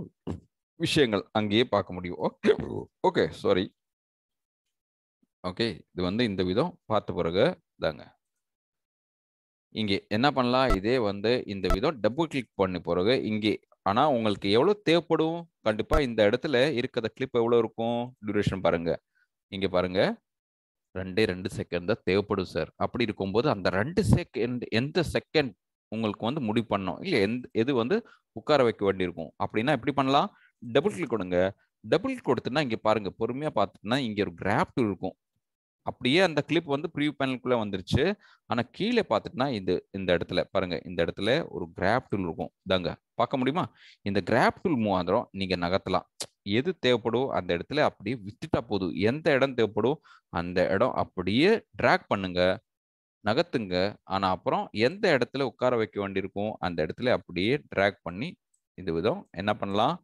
[SPEAKER 1] விஷயங்கள் அங்கேயே பார்க்க முடியும். ஓகே ஓகே சாரி ஓகே இது வந்து இந்த விதம். பார்த்த பிறகு தாங்க இங்கே என்ன பண்ணலாம்? இதே வந்து இந்த விதம் டபுள் கிளிக் பண்ணி பிறகு இங்கே ஆனால் உங்களுக்கு எவ்வளோ தேவைப்படும்? கண்டிப்பாக இந்த இடத்துல இருக்கிற கிளிப் எவ்வளோ இருக்கும்? டியூரேஷன் பாருங்க. இங்கே பாருங்கள் ரெண்டே ரெண்டு செகண்ட் தான் தேவைப்படும் சார் அப்படி இருக்கும்போது அந்த ரெண்டு செகண்ட் எந்த செகண்ட் உங்களுக்கு வந்து முடிவு பண்ணோம் இல்லை எந்த எது வந்து உட்கார வைக்க வேண்டியிருக்கும்? அப்படின்னா எப்படி பண்ணலாம்? டபுள் கிளிக் கொடுங்க. டபுள் கிளிக் கொடுத்துன்னா இங்கே பாருங்க பொறுமையாக பார்த்துட்டுனா இங்கே ஒரு கிராஃப்ட் இருக்கும். அப்படியே அந்த கிளிப் வந்து ப்ரீவியூ பேனலுக்குள்ளே வந்துருச்சு. ஆனால் கீழே பார்த்துட்டுனா இது இந்த இடத்துல பாருங்க இந்த இடத்துல ஒரு கிராப் டூல் இருக்கும். தாங்க பார்க்க முடியுமா? இந்த கிராப் டூல் மூவாந்திரம் நீங்கள் நகர்த்தலாம். எது தேவைப்படும் அந்த இடத்துல அப்படியே வித்துட்டா போதும். எந்த இடம் தேவைப்படும் அந்த இடம் அப்படியே ட்ராக் பண்ணுங்க நகர்த்துங்க. ஆனால் அப்புறம் எந்த இடத்துல உட்கார வைக்க வேண்டியிருக்கும் அந்த இடத்துல அப்படியே ட்ராக் பண்ணி இந்த விதம் என்ன பண்ணலாம்?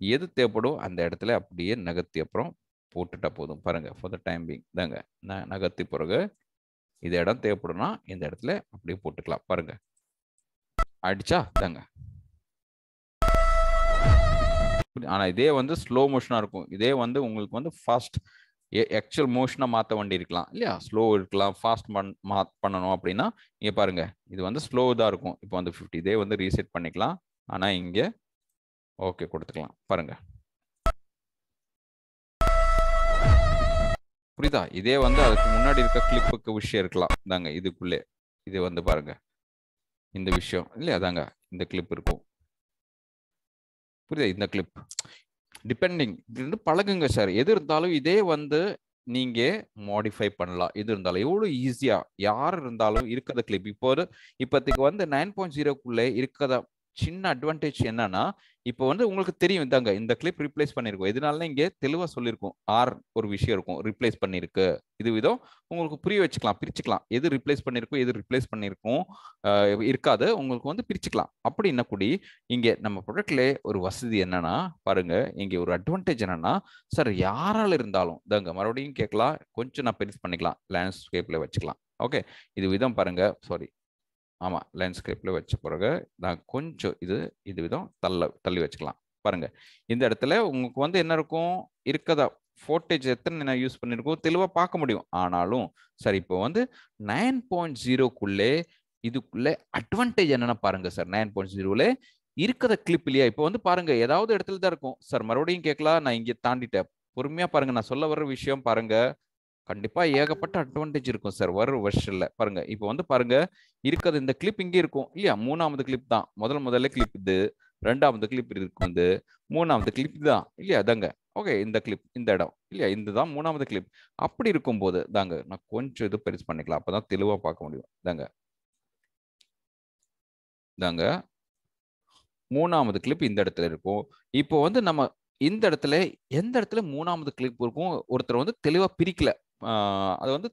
[SPEAKER 1] எது தேவைப்படும் அந்த இடத்துல அப்படியே நகர்த்தி அப்புறம் போட்டுட்டா போதும். பாருங்க ஃபார் த டைம் பிங் தாங்க ந நகர்த்தி பிறகு இது இடம் தேவைப்படும்னா இந்த இடத்துல அப்படியே போட்டுக்கலாம். பாருங்க. ஆயிடுச்சா தாங்க ஆனால் இதே வந்து ஸ்லோ மோஷனாக இருக்கும். இதே வந்து உங்களுக்கு வந்து ஃபாஸ்ட் ஆக்சுவல் மோஷனாக மாற்ற வண்டி இருக்கலாம். இல்லையா? ஸ்லோ இருக்கலாம். ஃபாஸ்ட் பண் மா பண்ணணும் அப்படின்னா இங்கே பாருங்கள் இது வந்து ஸ்லோ தான் இருக்கும். இப்போ வந்து ஃபிஃப்டி இதே வந்து ரீசெட் பண்ணிக்கலாம். ஆனால் இங்கே ஓகே கொடுத்துக்கலாம். பாருங்கள் புரியுதா? இதே வந்து அதுக்கு முன்னாடி இருக்க கிளிப்புக்கு விஷயம் இருக்கலாம். தாங்க இதுக்குள்ளே. இது வந்து பாருங்க. இந்த விஷயம். இல்லையா? தாங்க இந்த கிளிப் இருக்கும். புரியுதா? இந்த கிளிப் டிபெண்டிங் இது வந்து பழகுங்க சார் எது இருந்தாலும் இதே வந்து நீங்க மாடிஃபை பண்ணலாம். எது இருந்தாலும். எவ்வளோ ஈஸியா யார் இருந்தாலும் இருக்கிற கிளிப் இப்போது இப்போதைக்கு வந்து நைன் பாயிண்ட் ஜீரோக்குள்ளே இருக்கிற சின்ன அட்வான்டேஜ் என்னன்னா இப்போ வந்து உங்களுக்கு தெரியும் இந்தாங்க இந்த கிளிப் ரிப்ளேஸ் பண்ணியிருக்கோம் இதனால இங்கே தெளிவாக சொல்லியிருக்கோம். ஆர் ஒரு விஷயம் இருக்கும். ரிப்ளேஸ் பண்ணியிருக்கு இது விதம் உங்களுக்கு புரிய வச்சுக்கலாம் பிரிச்சுக்கலாம். எது ரிப்ளேஸ் பண்ணியிருக்கோம் எது ரிப்ளேஸ் பண்ணியிருக்கோம் இருக்காது. உங்களுக்கு வந்து பிரிச்சுக்கலாம். அப்படி என்ன கூடி இங்கே நம்ம ப்ராடக்ட்ல ஒரு வசதி என்னன்னா பாருங்க இங்கே ஒரு அட்வான்டேஜ் என்னன்னா சார் யாரால் இருந்தாலும் இதாங்க மறுபடியும் கேட்கலாம். கொஞ்சம் நான் பெருசு பண்ணிக்கலாம். லேண்ட்ஸ்கேப்பில் வச்சுக்கலாம். ஓகே இது விதம் பாருங்க. சாரி ஆமாம் லேண்ட்ஸ்கேப்பில் வச்ச பிறகு நான் கொஞ்சம் இது இது விதம் தள்ள தள்ளி வச்சுக்கலாம். பாருங்கள் இந்த இடத்துல உங்களுக்கு வந்து என்ன இருக்கும்? இருக்கதா? ஃபோட்டேஜ் எத்தனை நான் யூஸ் பண்ணியிருக்கோம் தெளிவாக பார்க்க முடியும். ஆனாலும் சரி இப்போ வந்து நைன் பாயிண்ட் ஜீரோக்குள்ளே இதுக்குள்ளே அட்வான்டேஜ் என்னென்ன பாருங்கள் சார் நைன் பாயிண்ட் ஜீரோவில் இருக்கிற கிளிப் இல்லையா? இப்போ வந்து பாருங்கள் ஏதாவது இடத்துல தான் இருக்கும். சார் மறுபடியும் கேட்கலாம். நான் இங்கே தாண்டிட்டேன். பொறுமையாக பாருங்கள் நான் சொல்ல வர்ற விஷயம் பாருங்கள் கண்டிப்பா ஏகப்பட்ட அட்வான்டேஜ் இருக்கும் சார் வர வருஷத்தில் பாருங்க இப்போ வந்து பாருங்க இருக்கிறது இந்த கிளிப் இங்கே இருக்கும். இல்லையா? மூணாவது கிளிப் தான். முதல் முதல்ல கிளிப் இது ரெண்டாவது கிளிப் இருக்கு வந்து மூணாவது கிளிப் தான் இல்லையா? தாங்க ஓகே இந்த கிளிப் இந்த இடம். இல்லையா? இந்த தான் மூணாவது கிளிப் அப்படி இருக்கும்போது தாங்க நான் கொஞ்சம் இது பெருசு பண்ணிக்கலாம். அப்பதான் தெளிவா பார்க்க முடியும். தாங்க தாங்க மூணாவது கிளிப் இந்த இடத்துல இருக்கும். இப்போ வந்து நம்ம இந்த இடத்துல எந்த இடத்துல மூணாவது கிளிப் இருக்கும்? ஒருத்தர் வந்து தெளிவா பிரிக்கல. அதை வந்து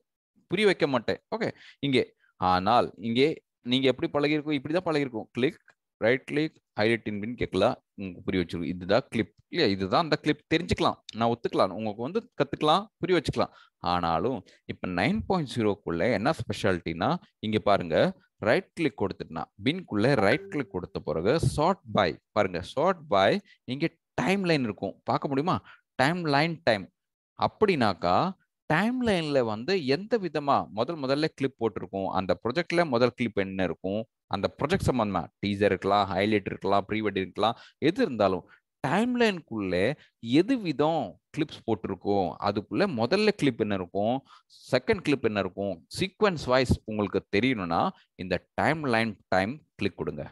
[SPEAKER 1] புரிய வைக்க மாட்டேன். ஓகே இங்கே. ஆனால் இங்கே நீங்கள் எப்படி பழகிருக்கோம் இப்படி தான் பழகிருக்கோம் click right click highlight in bin கேட்கலாம் உங்களுக்கு புரிய வச்சிருக்கும் இதுதான் கிளிப் இல்லையா? இதுதான் அந்த கிளிப் தெரிஞ்சுக்கலாம். நான் ஒத்துக்கலாம். உங்களுக்கு வந்து கற்றுக்கலாம் புரிய வச்சுக்கலாம். ஆனாலும் இப்போ நைன் பாயிண்ட் ஜீரோக்குள்ள என்ன ஸ்பெஷாலிட்டினா இங்கே பாருங்க. ரைட் கிளிக் கொடுத்துட்டுனா பின்குள்ள ரைட் கிளிக் கொடுத்த பிறகு ஷார்ட் பாய் பாருங்க. ஷார்ட் பாய் இங்கே டைம் லைன் இருக்கும். பார்க்க முடியுமா? டைம் லைன் டைம் அப்படின்னாக்கா டைம் லைன்ல வந்து எந்த விதமா முதல் முதல்ல கிளிப் போட்டிருக்கும்? அந்த ப்ரொஜெக்ட்ல முதல் கிளிப் என்ன இருக்கும்? அந்த ப்ரொஜெக்ட் சம்பந்தமா டீசர் இருக்கலாம் ஹைலைட் இருக்கலாம் ப்ரீவெட் இருக்கலாம் எது இருந்தாலும் டைம்லைனுக்குள்ளே எது விதம் கிளிப்ஸ் போட்டிருக்கோம்? அதுக்குள்ளே முதல்ல கிளிப் என்ன இருக்கும்? செகண்ட் கிளிப் என்ன இருக்கும்? சீக்வன்ஸ் வாய்ஸ் உங்களுக்கு தெரியணும்னா இந்த டைம் லைன் டைம் கிளிக் கொடுங்க.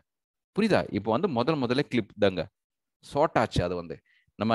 [SPEAKER 1] புரியுதா? இப்போ வந்து முதல் முதல்ல கிளிப் தாங்க. ஷார்ட் ஆச்சு அது வந்து. நம்ம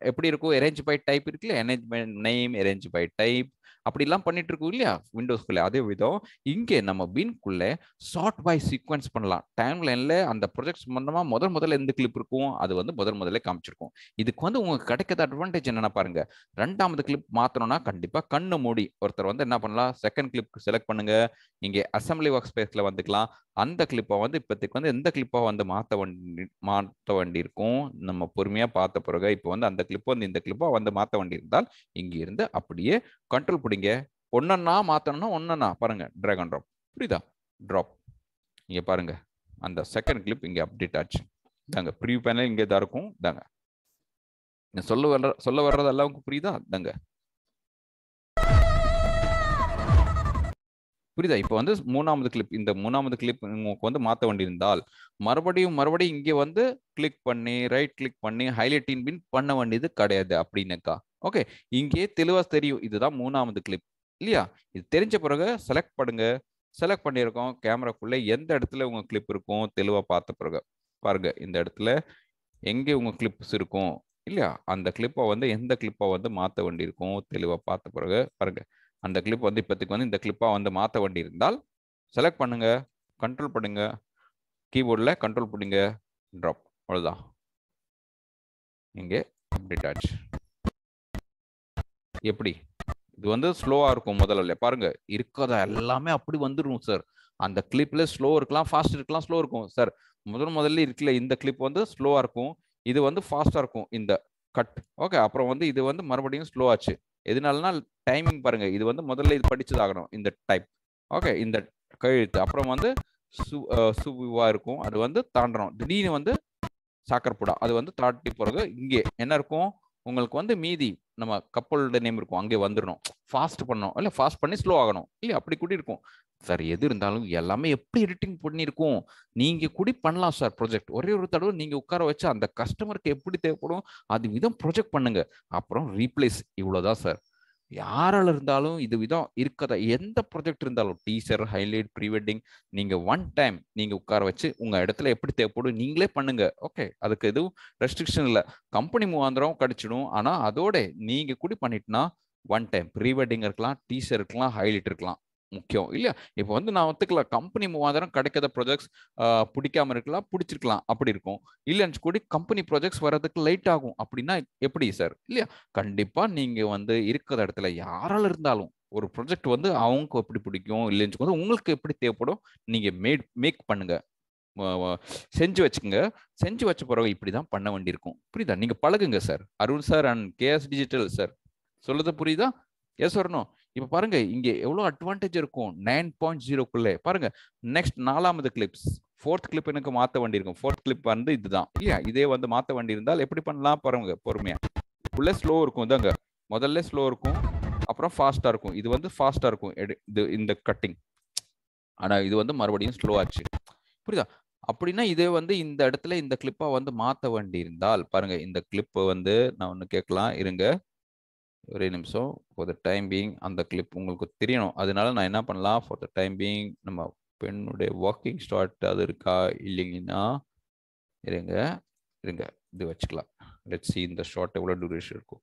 [SPEAKER 1] எப்படி இருக்கும்? அரேஞ்ச் பை டைப் இருக்குல்ல? Arrangement name arrange by type அப்படிலாம் பண்ணிட்டு இருக்கோம் இல்லையா? விண்டோஸ்குள்ள அதே விதம் இங்கே நம்ம பீன்குள்ள ஷார்ட் பை சீக்வன்ஸ் பண்ணலாம். டைம் லைன்ல அந்த ப்ரொஜெக்ட் சம்பந்தமா முதல் முதல்ல எந்த கிளிப் இருக்கும் அது வந்து முதல் முதல்ல காமிச்சிருக்கும். இதுக்கு வந்து உங்களுக்கு கிடைக்காத அட்வான்டேஜ் என்னன்னா பாருங்க. ரெண்டாவது கிளிப் மாத்தணும்னா கண்டிப்பா கண்ணு மூடி. ஒருத்தர் வந்து என்ன பண்ணலாம்? செகண்ட் கிளிப் செலக்ட் பண்ணுங்க. இங்கே அசம்பிளி ஒர்க் ஸ்பேஸ்ல வந்துக்கலாம். அந்த கிளிப்பை வந்து இப்போதைக்கு வந்து எந்த கிளிப்பாக வந்து மாற்ற வேண்டி மாற்ற வேண்டியிருக்கும்? நம்ம பொறுமையாக பார்த்த பிறகு இப்போ வந்து அந்த கிளிப்பை வந்து இந்த கிளிப்பாக வந்து மாற்ற வேண்டியிருந்தால் இருந்தால் இருந்து அப்படியே கண்ட்ரோல் பிடிங்க ஒன்னொன்னா மாத்தணும்னா ஒன்னொன்னா. பாருங்க டிராகன் ட்ராப் புரியுதா? ட்ராப் இங்க பாருங்க. அந்த செகண்ட் கிளிப் இங்க அப்டேட் ஆச்சு. தாங்க ப்ரீ பேனல் இங்கே தான் இருக்கும். தாங்க சொல்ல வர்ற சொல்ல வர்றது எல்லாருக்கும் புரியுதா? தாங்க புரியுதா? இப்போ வந்து மூணாவது கிளிப் இந்த மூணாவது கிளிப் உங்களுக்கு வந்து மாற்ற வேண்டியிருந்தால் மறுபடியும் மறுபடியும் இங்கே வந்து கிளிக் பண்ணி ரைட் கிளிக் பண்ணி ஹைலைட்டின் பின் பண்ண வேண்டியது கிடையாது அப்படின்னுக்கா? ஓகே இங்கே தெளிவாக தெரியும். இதுதான் மூணாவது கிளிப் இல்லையா? இது தெரிஞ்ச பிறகு செலக்ட் பண்ணுங்க. செலக்ட் பண்ணியிருக்கோம். கேமராக்குள்ளே எந்த இடத்துல உங்கள் கிளிப் இருக்கும் தெளிவாக பார்த்த பிறகு. பாருங்க இந்த இடத்துல எங்கே உங்கள் கிளிப்ஸ் இருக்கும்? இல்லையா? அந்த கிளிப்பை வந்து எந்த கிளிப்பை வந்து மாற்ற வேண்டியிருக்கும் தெளிவாக பார்த்த பிறகு பாருங்கள் அந்த கிளிப் வந்து இப்போதைக்கு வந்து இந்த கிளிப்பாக வந்து மாற்ற வேண்டி இருந்தால் செலக்ட் பண்ணுங்கள் கண்ட்ரோல் பண்ணுங்க கீபோர்டில் கண்ட்ரோல் பண்ணுங்க ட்ராப் அவ்வளோதான் இங்கே அப்டேட் ஆச்சு. எப்படி? இது வந்து ஸ்லோவாக இருக்கும் முதல்ல பாருங்க இருக்கிறத எல்லாமே அப்படி வந்துடும் சார் அந்த கிளிப்பில் ஸ்லோ இருக்கலாம் ஃபாஸ்ட் இருக்கலாம் ஸ்லோ இருக்கும். சார் முதல் முதல்ல இருக்குல்ல இந்த கிளிப் வந்து ஸ்லோவாக இருக்கும். இது வந்து ஃபாஸ்ட்டாக இருக்கும். இந்த கட் ஓகே அப்புறம் வந்து இது வந்து மறுபடியும் ஸ்லோ ஆச்சு. எதனாலனா டைமிங் பாருங்க. இது வந்து முதல்ல இது படிச்சதாகணும் இந்த டைப் ஓகே இந்த கழுத்து. அப்புறம் வந்து சு சுவா இருக்கும். அது வந்து தாண்டணும். திடீர்னு வந்து சாக்கர்புடா அது வந்து தாட்டி பிறகு இங்கே. என்ன இருக்கும்? உங்களுக்கு வந்து மீதி நம்ம கப்பலோட நேம் இருக்கும். அங்கே வந்துடணும் ஃபாஸ்ட் பண்ணணும். இல்லை ஃபாஸ்ட் பண்ணி ஸ்லோ ஆகணும். இல்லை அப்படி கூட இருக்கும். சார் எது இருந்தாலும் எல்லாமே எப்படி எடிட்டிங் பண்ணியிருக்கும்? நீங்கள் கூடி பண்ணலாம் சார் ப்ரொஜெக்ட் ஒரே ஒரு தடவை நீங்கள் உட்கார வச்சு அந்த கஸ்டமருக்கு எப்படி தேவைப்படும் அது விதம் ப்ரொஜெக்ட் பண்ணுங்க. அப்புறம் ரீப்ளேஸ் இவ்வளோதான் சார் யாரால இருந்தாலும் இது விதம் இருக்கதா? எந்த ப்ரொஜெக்ட் இருந்தாலும் டீசர் ஹைலைட் ப்ரீ வெட்டிங் நீங்க ஒன் டைம் நீங்க உட்கார வச்சு உங்க இடத்துல எப்படி தேவைப்படும் நீங்களே பண்ணுங்க. ஓகே அதுக்கு எதுவும் ரெஸ்ட்ரிக்ஷன் இல்லை. கம்பெனி மூவாந்திரம் கிடைச்சிடும். ஆனா அதோட நீங்க கூடி பண்ணிட்டுனா ஒன் டைம் ப்ரீ வெட்டிங் இருக்கலாம் டீசர் இருக்கலாம் ஹைலைட் இருக்கலாம். முக்கியம். இல்லையா? இப்போ வந்து நான் ஒத்துக்கலாம் கம்பெனி மூவாயிரம் கிடைக்காத ப்ராஜெக்ட்ஸ் பிடிக்காம இருக்கலாம் பிடிச்சிருக்கலாம் அப்படி இருக்கும். இல்லைன்னு கூடி கம்பெனி ப்ராஜெக்ட்ஸ் வர்றதுக்கு லைட் ஆகும். அப்படின்னா எப்படி சார் இல்லையா? கண்டிப்பா நீங்க வந்து இருக்கிற இடத்துல யாரால இருந்தாலும் ஒரு ப்ராஜெக்ட் வந்து அவங்க எப்படி பிடிக்கும் இல்லைன்னு கூட உங்களுக்கு எப்படி தேவைப்படும் நீங்க மேட் மேக் பண்ணுங்க. செஞ்சு வச்சுக்கோங்க. செஞ்சு வச்ச பிறகு இப்படி தான் பண்ண வேண்டியிருக்கும். புரியுதா? நீங்கள் பழகுங்க sir Arun sir and KS digital sir சொல்லுது புரியுதா? எஸ் வரணும் இப்போ பாருங்க இங்க எவ்வளோ அட்வான்டேஜ் இருக்கும்? நைன் பாயிண்ட் ஜீரோக்குள்ளே பாருங்க நெக்ஸ்ட் நாலாவது கிளிப்ஸ் ஃபோர்த் கிளிப் எனக்கு மாற்ற வண்டி இருக்கும். ஃபோர்த் கிளிப் வந்து இதுதான். இல்லையா? இதே வந்து மாற்ற வண்டி இருந்தால் எப்படி பண்ணலாம் பாருங்க பொறுமையா. உள்ள ஸ்லோ இருக்கும் இதாங்க. முதல்ல ஸ்லோ இருக்கும் அப்புறம் ஃபாஸ்டா இருக்கும். இது வந்து ஃபாஸ்டா இருக்கும். இது இந்த கட்டிங் ஆனா இது வந்து மறுபடியும் ஸ்லோ ஆச்சு. புரியுதா? அப்படின்னா இதே வந்து இந்த இடத்துல இந்த கிளிப்பா வந்து மாற்ற வேண்டி இருந்தால் பாருங்க இந்த கிளிப் வந்து நான் ஒன்று கேட்கலாம். இருங்க. ஒரே நிமிஷம். ஃபார் த டைம் பீயிங் அந்த கிளிப் உங்களுக்கு தெரியணும். அதனால நான் என்ன பண்ணலாம்? ஃபார் த டைம் பீயிங் நம்ம பெண்ணுடைய ஒர்க்கிங் ஸ்டார்ட் அது இருக்கா? இல்லைங்கன்னா இருங்க இருங்க இது வச்சுக்கலாம். லெட் சி இந்த ஷார்ட் எவ்வளோ டூரேஷன் இருக்கும்.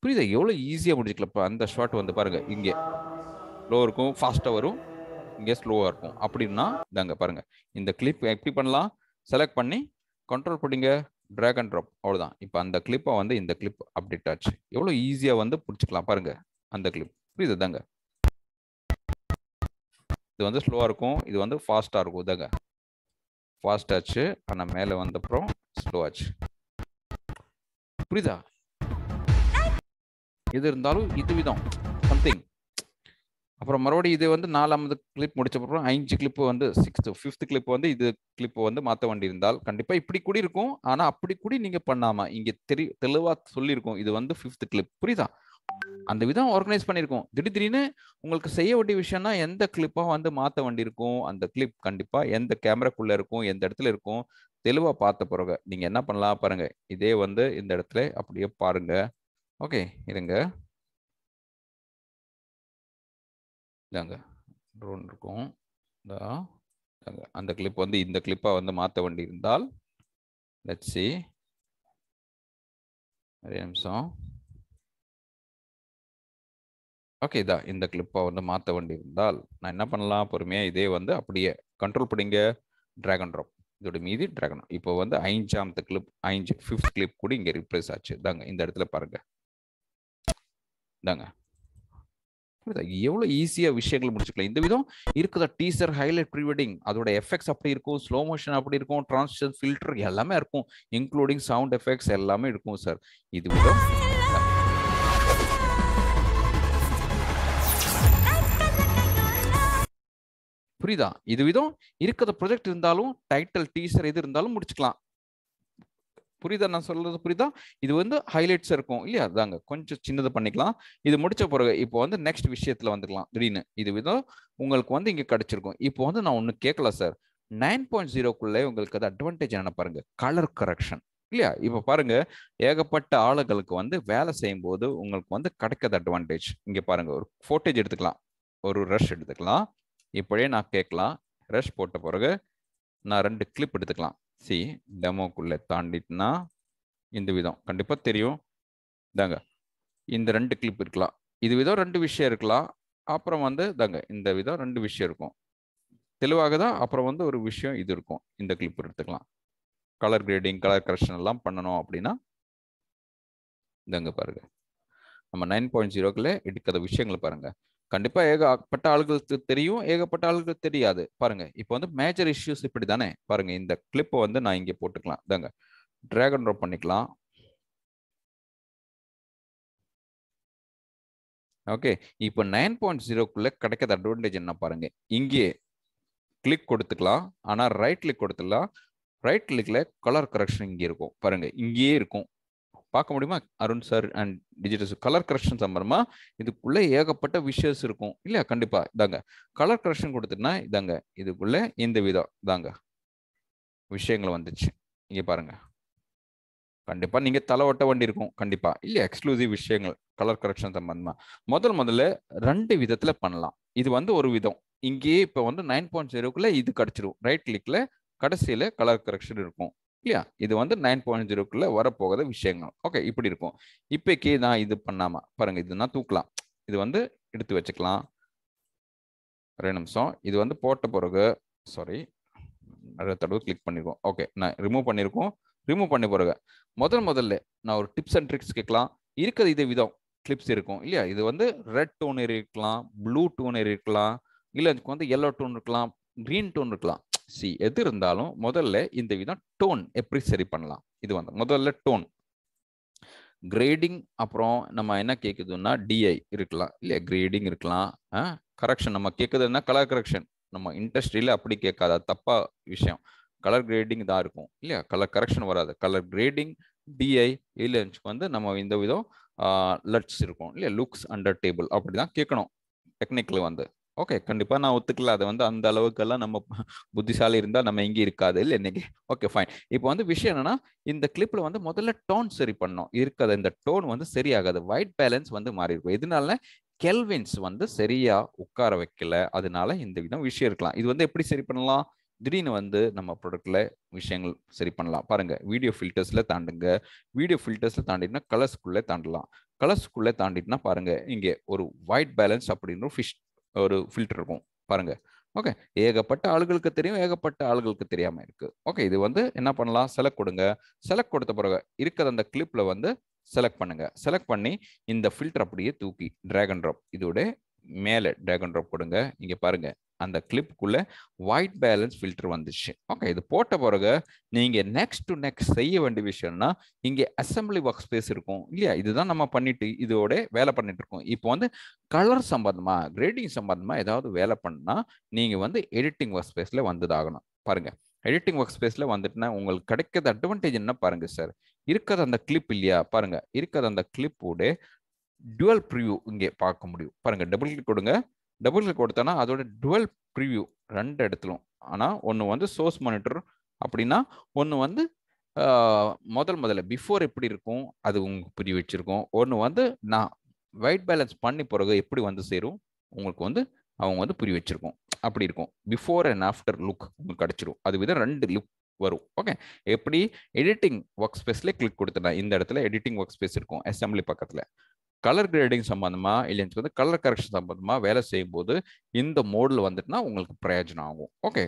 [SPEAKER 1] புரியுதா? எவ்வளோ ஈஸியாக முடிச்சுக்கலாம் அந்த ஷார்ட் வந்து பாருங்கள் இங்கே. ஸ்லோ இருக்கும் ஃபாஸ்ட்டாக வரும் இங்கே ஸ்லோவாக இருக்கும். அப்படின்னா இதாங்க பாருங்கள் இந்த கிளிப் எப்படி பண்ணலாம்? செலக்ட் பண்ணி கண்ட்ரோல் பண்ணிங்க. ட்ராக் அண்ட் ட்ராப் அவ்வளோதான் இப்போ அந்த கிளிப்பை வந்து இந்த கிளிப் அப்டேட் ஆச்சு. எவ்வளோ ஈஸியாக வந்து பிடிச்சிக்கலாம் பாருங்கள் அந்த கிளிப் புரியுது தாங்க இது வந்து ஸ்லோவாக இருக்கும். இது வந்து ஃபாஸ்ட்டாக இருக்கும். தாங்க ஃபாஸ்ட் ஆச்சு. ஆனால் மேலே வந்தப்புறம் ஸ்லோ ஆச்சு. புரியுதா? எது இருந்தாலும் இது விதம். சம்திங் அப்புறம் மறுபடியும் இது வந்து நாலாவது கிளிப் முடிச்ச அப்புறம் அஞ்சு கிளிப்பு வந்து சிக்ஸ்த்து ஃபிஃப்த் கிளிப் வந்து இது கிளிப்பு வந்து மாற்ற வேண்டி இருந்தால் கண்டிப்பாக இப்படி கூடி இருக்கும். ஆனால் அப்படி கூடி நீங்கள் பண்ணாமல் இங்கே தெரி தெளிவாக சொல்லியிருக்கோம். இது வந்து ஃபிஃப்த் கிளிப் புரியுதா? அந்த விதம் ஆர்கனைஸ் பண்ணியிருக்கோம். திடீர் திடீர்னு உங்களுக்கு செய்ய வேண்டிய விஷயம்னா எந்த கிளிப்பாக வந்து மாற்ற வேண்டி இருக்கும்? அந்த கிளிப் கண்டிப்பாக எந்த கேமராக்குள்ளே இருக்கும்? எந்த இடத்துல இருக்கும்? தெளிவாக பார்த்த பிறகு நீங்கள் என்ன பண்ணலாம் பாருங்கள் இதே வந்து இந்த இடத்துல அப்படியே பாருங்கள் ஓகே இருங்க. இதாங்க ட்ரோன் இருக்கும். அந்த கிளிப் வந்து இந்த கிளிப்பாக வந்து மாற்ற வேண்டி இருந்தால் லெட்ஸ் see. ஒரே நிமிஷம். ஓகே இதா இந்த கிளிப்பாக வந்து மாற்ற வேண்டி இருந்தால் நான் என்ன பண்ணலாம்? பொறுமையாக இதே வந்து அப்படியே கண்ட்ரோல் பண்ணிங்க ட்ராகன் ட்ராப் இதோட மீதி ட்ராகன் இப்போ வந்து ஐஞ்சாமத்து கிளிப் ஐந்து ஃபிஃப்த் கிளிப் கூட இங்கே ரிப்ளேஸ் ஆச்சு. தாங்க இந்த இடத்துல பாருங்க. தாங்க புரியுதா? எவ்வளோ ஈஸியாக விஷயங்கள் முடிச்சுக்கலாம். இந்த விதம் இருக்குதா? டீசர் ஹைலைட் ப்ரீவெட்டிங் அதோட எஃபெக்ட்ஸ் அப்படி இருக்கும். ஸ்லோ மோஷன் அப்படி இருக்கும். ட்ரான்ஸ்ஷன் ஃபில்டர் எல்லாமே இருக்கும். இன்க்ளூடிங் சவுண்ட் எஃபெக்ட்ஸ் எல்லாமே இருக்கும் சார் இது விதம் புரியுதா? இது விதம் இருக்கிற ப்ரொஜெக்ட் இருந்தாலும் டைட்டில் டீசர் எது இருந்தாலும் முடிச்சுக்கலாம். புரியுதா? நான் சொல்றது புரியுதா? இது வந்து ஹைலைட்ஸ் இருக்கும். இல்லையா? அதாங்க கொஞ்சம் சின்னது பண்ணிக்கலாம். இது முடிச்ச பிறகு இப்போ வந்து நெக்ஸ்ட் விஷயத்துல வந்துக்கலாம். திடீர்னு. இது விதம் உங்களுக்கு வந்து இங்க கிடைச்சிருக்கும். இப்போ வந்து நான் ஒண்ணு கேட்கல சார் நைன் பாயிண்ட் ஜீரோக்குள்ளே உங்களுக்கு அது அட்வான்டேஜ் என்ன பாருங்க. கலர் கரெக்ஷன் இல்லையா? இப்போ பாருங்க. ஏகப்பட்ட ஆளுகளுக்கு வந்து வேலை செய்யும் போது உங்களுக்கு வந்து கிடைக்காத அட்வான்டேஜ் இங்க பாருங்க. ஒரு ஃபோட்டேஜ் எடுத்துக்கலாம். ஒரு ரஷ் எடுத்துக்கலாம். இப்படியே நான் கேட்கலாம். ரஷ் போட்ட பிறகு நான் ரெண்டு கிளிப் எடுத்துக்கலாம். சி டெமோக்குள்ளே தாண்டிட்டுனா இந்த விதம். கண்டிப்பாக தெரியும். தாங்க இந்த ரெண்டு கிளிப் இருக்கலாம். இது விதம் ரெண்டு விஷயம் இருக்கலாம். அப்புறம் வந்து தாங்க இந்த விதம் ரெண்டு விஷயம் இருக்கும். தெளிவாக தான் அப்புறம் வந்து ஒரு விஷயம் இது இருக்கும். இந்த கிளிப் எடுத்துக்கலாம். கலர் கிரேடிங் கலர் கரெக்ஷன் எல்லாம் பண்ணணும் அப்படின்னா இதாங்க பாருங்க. நம்ம நைன் பாயிண்ட் ஜீரோக்குள்ள எடுக்கிற விஷயங்களை பாருங்க. கண்டிப்பா ஏகப்பட்ட ஆளுகளுக்கு தெரியும் ஏகப்பட்ட ஆளுகளுக்கு தெரியாது. பாருங்க இப்போ வந்து மேஜர் இஷ்யூஸ் இப்படி தானே பாருங்க இந்த கிளிப்பை வந்து நான் இங்கே போட்டுக்கலாம். இதாங்க டிராகன் ட்ராப் பண்ணிக்கலாம். ஓகே இப்போ நைன் பாயிண்ட் ஜீரோக்குள்ள கிடைக்காத அட்வான்டேஜ் என்ன பாருங்க? இங்கே கிளிக் கொடுத்துக்கலாம். ஆனால் ரைட் கிளிக் கொடுத்துக்கலாம் ரைட் கிளிக்ல கலர் கரெக்ஷன் இங்கே இருக்கும். பாருங்க இங்கேயே இருக்கும். பார்க்க முடியுமா? Arun sir and digital colour correction சம்பந்தமா இதுக்குள்ள ஏகப்பட்ட விஷயஸ் இருக்கும். இல்லையா? கண்டிப்பா. இதாங்க. கலர் கரெக்ஷன் கொடுத்துட்டுனா இதாங்க. இதுக்குள்ள இந்த விதம். இதாங்க. விஷயங்கள் வந்துச்சு. இங்க பாருங்க. கண்டிப்பா நீங்க தலை ஒட்ட இருக்கும். கண்டிப்பா. இல்லையா? எக்ஸ்க்ளூசிவ் விஷயங்கள். கலர் கரெக்ஷன் சம்பந்தமா. முதல் முதல்ல ரெண்டு விதத்துல பண்ணலாம். இது வந்து ஒரு விதம். இங்கேயே இப்போ வந்து நைன் பாயிண்ட் ஜீரோக்குள்ள இது கிடைச்சிரும். ரைட் கிளிக்ல கடைசியில கலர் கரெக்ஷன் இருக்கும். இல்லையா? இது வந்து நைன் பாயிண்ட் ஜீரோக்குள்ளே வரப்போகிற விஷயங்கள். ஓகே இப்படி இருக்கும். இப்போக்கே நான் இது பண்ணாமல் பாருங்கள் இது நான் தூக்கலாம். இது வந்து எடுத்து வச்சுக்கலாம். ரெண்டு நிமிஷம். இது வந்து போட்ட பிறகு சாரி நிறைய தடவை கிளிக் பண்ணியிருக்கோம் ஓகே நான் ரிமூவ் பண்ணியிருக்கோம் ரிமூவ் பண்ண பிறகு முதல் முதல்ல நான் ஒரு டிப்ஸ் அண்ட் ட்ரிக்ஸ் கேட்கலாம். இருக்கிறது இதே விதம் கிளிப்ஸ் இருக்கும் இல்லையா? இது வந்து ரெட் டோன் இருக்கலாம் ப்ளூ டோன் இருக்கலாம் இல்லை இதுக்கு வந்து எல்லோ டோன் இருக்கலாம் க்ரீன் டோன் இருக்கலாம். சி எது இருந்தாலும் முதல்ல இந்த விதம் டோன் எப்படி சரி பண்ணலாம்? இது வந்து முதல்ல டோன் கிரேடிங் அப்புறம் நம்ம என்ன கேட்குதுன்னா டிஐ இருக்கலாம். இல்லையா? கிரேடிங் இருக்கலாம். கரெக்ஷன் நம்ம கேட்குதுன்னா கலர் கரெக்ஷன் நம்ம இண்டஸ்ட்ரியில் அப்படி கேட்காத. தப்பா விஷயம். கலர் கிரேடிங் தான் இருக்கும். இல்லையா? கலர் கரெக்ஷன் வராது. கலர் கிரேடிங் டிஐ இல்லைன்னு வந்து நம்ம இந்த விதம் லட்ஸ் இருக்கும். இல்லையா? லுக்ஸ் அண்டர் டேபிள் அப்படி தான் கேட்கணும். டெக்னிக்கல் வந்து. ஓகே கண்டிப்பா நான் ஒத்துக்கல. அதை வந்து அந்த அளவுக்கெல்லாம் நம்ம புத்திசாலி இருந்தா நம்ம இங்கே இருக்காது இல்லை இன்னைக்கு ஓகே ஃபைன் இப்போ வந்து விஷயம் என்னன்னா இந்த கிளிப்ல வந்து முதல்ல டோன் சரி பண்ணோம் இருக்காது இந்த டோன் வந்து சரியாகாது. ஒயிட் பேலன்ஸ் வந்து மாறி இருக்கும் இதனால கெல்வின்ஸ் வந்து சரியா உட்கார வைக்கல. அதனால இந்த விதம் விஷயம் இருக்கலாம். இது வந்து எப்படி சரி பண்ணலாம்? திடீர்னு வந்து நம்ம ப்ராடக்ட்ல விஷயங்கள் சரி பண்ணலாம். பாருங்க வீடியோ ஃபில்டர்ஸ்ல தாண்டுங்க. வீடியோ ஃபில்டர்ஸ்ல தாண்டிட்டுனா கலர்ஸ்குள்ளே தாண்டலாம். கலர்ஸ்குள்ளே தாண்டிட்டுனா பாருங்க இங்கே ஒரு ஒயிட் பேலன்ஸ் அப்படின்னு ஒரு ஃபிஷ் ஒரு ஃபில்டர் இருக்கும். பாருங்க. ஓகே ஏகப்பட்ட ஆளுகளுக்கு தெரியும் ஏகப்பட்ட ஆளுகளுக்கு தெரியாம இருக்கு. ஓகே இது வந்து என்ன பண்ணலாம்? செலக்ட் கொடுங்க. செலக்ட் கொடுத்த பிறகு இருக்கிற அந்த கிளிப்ல வந்து செலக்ட் பண்ணுங்க. செலக்ட் பண்ணி இந்த ஃபில்டர் அப்படியே தூக்கி டிராகன் ட்ராப் இதோட மேலே டிராகன் ட்ராப் கொடுங்க இங்கே பாருங்கள் அந்த கிளிப்புக்குள்ள ஒயிட் பேலன்ஸ் ஃபில்டர் வந்துச்சு. ஓகே இது போட்ட பிறகு நீங்கள் நெக்ஸ்ட் டு நெக்ஸ்ட் செய்ய வேண்டிய விஷயம்னா இங்கே அசம்பிளி ஒர்க் ஸ்பேஸ் இருக்கும். இல்லையா? இதுதான் நம்ம பண்ணிட்டு இதோட வேலை பண்ணிட்டு இருக்கோம். இப்போ வந்து கலர் சம்பந்தமாக கிரேடிங் சம்பந்தமாக ஏதாவது வேலை பண்ணால் நீங்கள் வந்து எடிட்டிங் ஒர்க் ஸ்பேஸில் வந்ததாகணும். பாருங்க. எடிட்டிங் ஒர்க் ஸ்பேஸில் வந்துட்டுனா உங்களுக்கு கிடைக்கிறது அட்வான்டேஜ் என்ன பாருங்கள் சார் இருக்கிறது அந்த கிளிப் இல்லையா? பாருங்கள் இருக்கிறது அந்த கிளிப்போட டுவல் ப்ரிவ்யூ இங்கே பார்க்க முடியும். பாருங்கள் டபுள் கிளிக் கொடுங்க. டபுள் கிளிக் கொடுத்தோன்னா அதோட டுவல் ப்ரிவ்யூ ரெண்டு இடத்துலும் ஆனால் ஒன்று வந்து சோர்ஸ் மானிட்டர் அப்படின்னா ஒன்று வந்து முதல் முதல்ல பிஃபோர் எப்படி இருக்கும் அது உங்களுக்கு புரிய வச்சுருக்கோம். ஒன்று வந்து நான் ஒயிட் பேலன்ஸ் பண்ணி பிறகு எப்படி வந்து சேரும் உங்களுக்கு வந்து அவங்க வந்து புரிய வச்சுருக்கோம். அப்படி இருக்கும். பிஃபோர் அண்ட் ஆஃப்டர் லுக் உங்களுக்கு கிடச்சிரும் அது விதம் ரெண்டு லுக் வரும். ஓகே எப்படி? எடிட்டிங் ஒர்க் ஸ்பேஸ்லேயே கிளிக் கொடுத்துட்டேன் இந்த இடத்துல எடிட்டிங் ஒர்க் ஸ்பேஸ் இருக்கும். அசம்பிளி பக்கத்தில். கலர் கிரேடிங் சம்பந்தமா இல்லைன்னு வந்து கலர் கரெக்ஷன் சம்பந்தமா வேலை செய்யும் போது இந்த மோடில் வந்துட்டுனா உங்களுக்கு பிரயோஜனம் ஆகும். ஓகே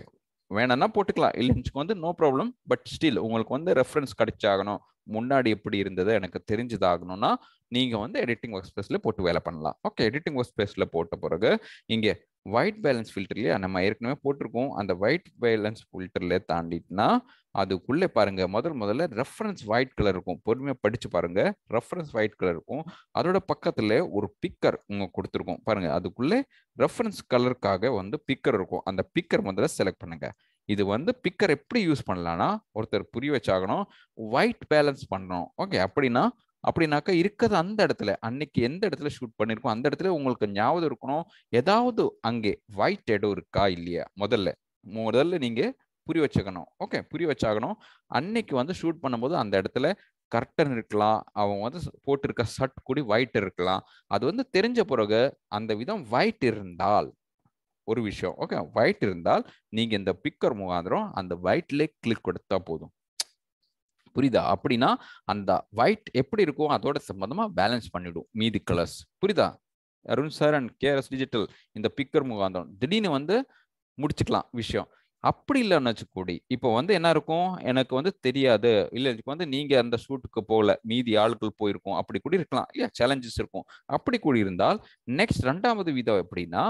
[SPEAKER 1] வேணும்னா போட்டுக்கலாம். இல்லைன்னு வந்து நோ ப்ராப்ளம் பட் ஸ்டில் உங்களுக்கு வந்து ரெஃபரன்ஸ் கிடைச்சாகணும். முன்னாடி எப்படி இருந்தது? எனக்கு தெரிஞ்சதாகணும்னா நீங்கள் வந்து எடிட்டிங் ஒர்க் ஸ்பேஸில் போட்டு வேலை பண்ணலாம். ஓகே எடிட்டிங் ஒர்க் ஸ்பேஸில் போட்ட பிறகு இங்கே ஒயிட் பேலன்ஸ் ஃபில்டர்லேயே நம்ம ஏற்கனவே போட்டிருக்கோம். அந்த ஒயிட் பேலன்ஸ் ஃபில்டர்ல தாண்டிட்டுனா அதுக்குள்ளே பாருங்கள் முதல் முதல்ல ரெஃபரன்ஸ் ஒயிட் கலர் இருக்கும். பொறுமையாக படித்து பாருங்கள் ரெஃபரன்ஸ் ஒயிட் கலர் இருக்கும். அதோட பக்கத்தில் ஒரு பிக்கர் உங்க கொடுத்துருக்கோம். பாருங்கள் அதுக்குள்ளே ரெஃபரன்ஸ் கலருக்காக வந்து பிக்கர் இருக்கும். அந்த பிக்கர் முதல்ல செலக்ட் பண்ணுங்கள் இது வந்து பிக்கர் எப்படி யூஸ் பண்ணலாம்னா ஒருத்தர் புரிய வச்சாகணும் ஒயிட் பேலன்ஸ் பண்ணணும். ஓகே அப்படின்னா அப்படின்னாக்கா இருக்கிறது அந்த இடத்துல. அன்னைக்கு எந்த இடத்துல ஷூட் பண்ணியிருக்கோம் அந்த இடத்துல உங்களுக்கு ஞாபகம் இருக்கணும். ஏதாவது அங்கே ஒயிட் இடம் இருக்கா இல்லையா? முதல்ல. முதல்ல நீங்கள் புரிய வச்சுக்கணும். ஓகே புரிய வச்சாகணும். அன்னைக்கு வந்து ஷூட் பண்ணும்போது அந்த இடத்துல கர்டன் இருக்கலாம். அவங்க வந்து போட்டிருக்க ஷர்ட் கூடி ஒயிட் இருக்கலாம். அது வந்து தெரிஞ்ச பிறகு அந்த விதம் ஒயிட் இருந்தால் ஒரு விஷயம். ஓகே ஒயிட் இருந்தால் நீங்கள் இந்த பிக்கர் முகாந்திரம் அந்த ஒயிட்லேயே கிளிக் கொடுத்தா போதும். புரியுதா? அப்படின்னா அந்த ஒயிட் எப்படி இருக்கும் அதோட சம்பந்தமா பேலன்ஸ் பண்ணிடும். மீதி கலர்ஸ் புரியுதா? Arun sir and KRS digital இந்த பிக்கர் முகாந்தம். திடீர்னு வந்து முடிச்சுக்கலாம் விஷயம். அப்படி இல்லைன்னு வச்சுக்கூடி இப்போ வந்து என்ன இருக்கும்? எனக்கு வந்து தெரியாது. இல்லை இதுக்கு வந்து நீங்கள் அந்த ஷூட்டுக்கு போகல. மீதி ஆளுக்கள் போயிருக்கோம். அப்படி கூட இருக்கலாம். இல்லையா? சேலஞ்சஸ் இருக்கும். அப்படி கூடி இருந்தால் நெக்ஸ்ட் ரெண்டாவது விதம் எப்படின்னா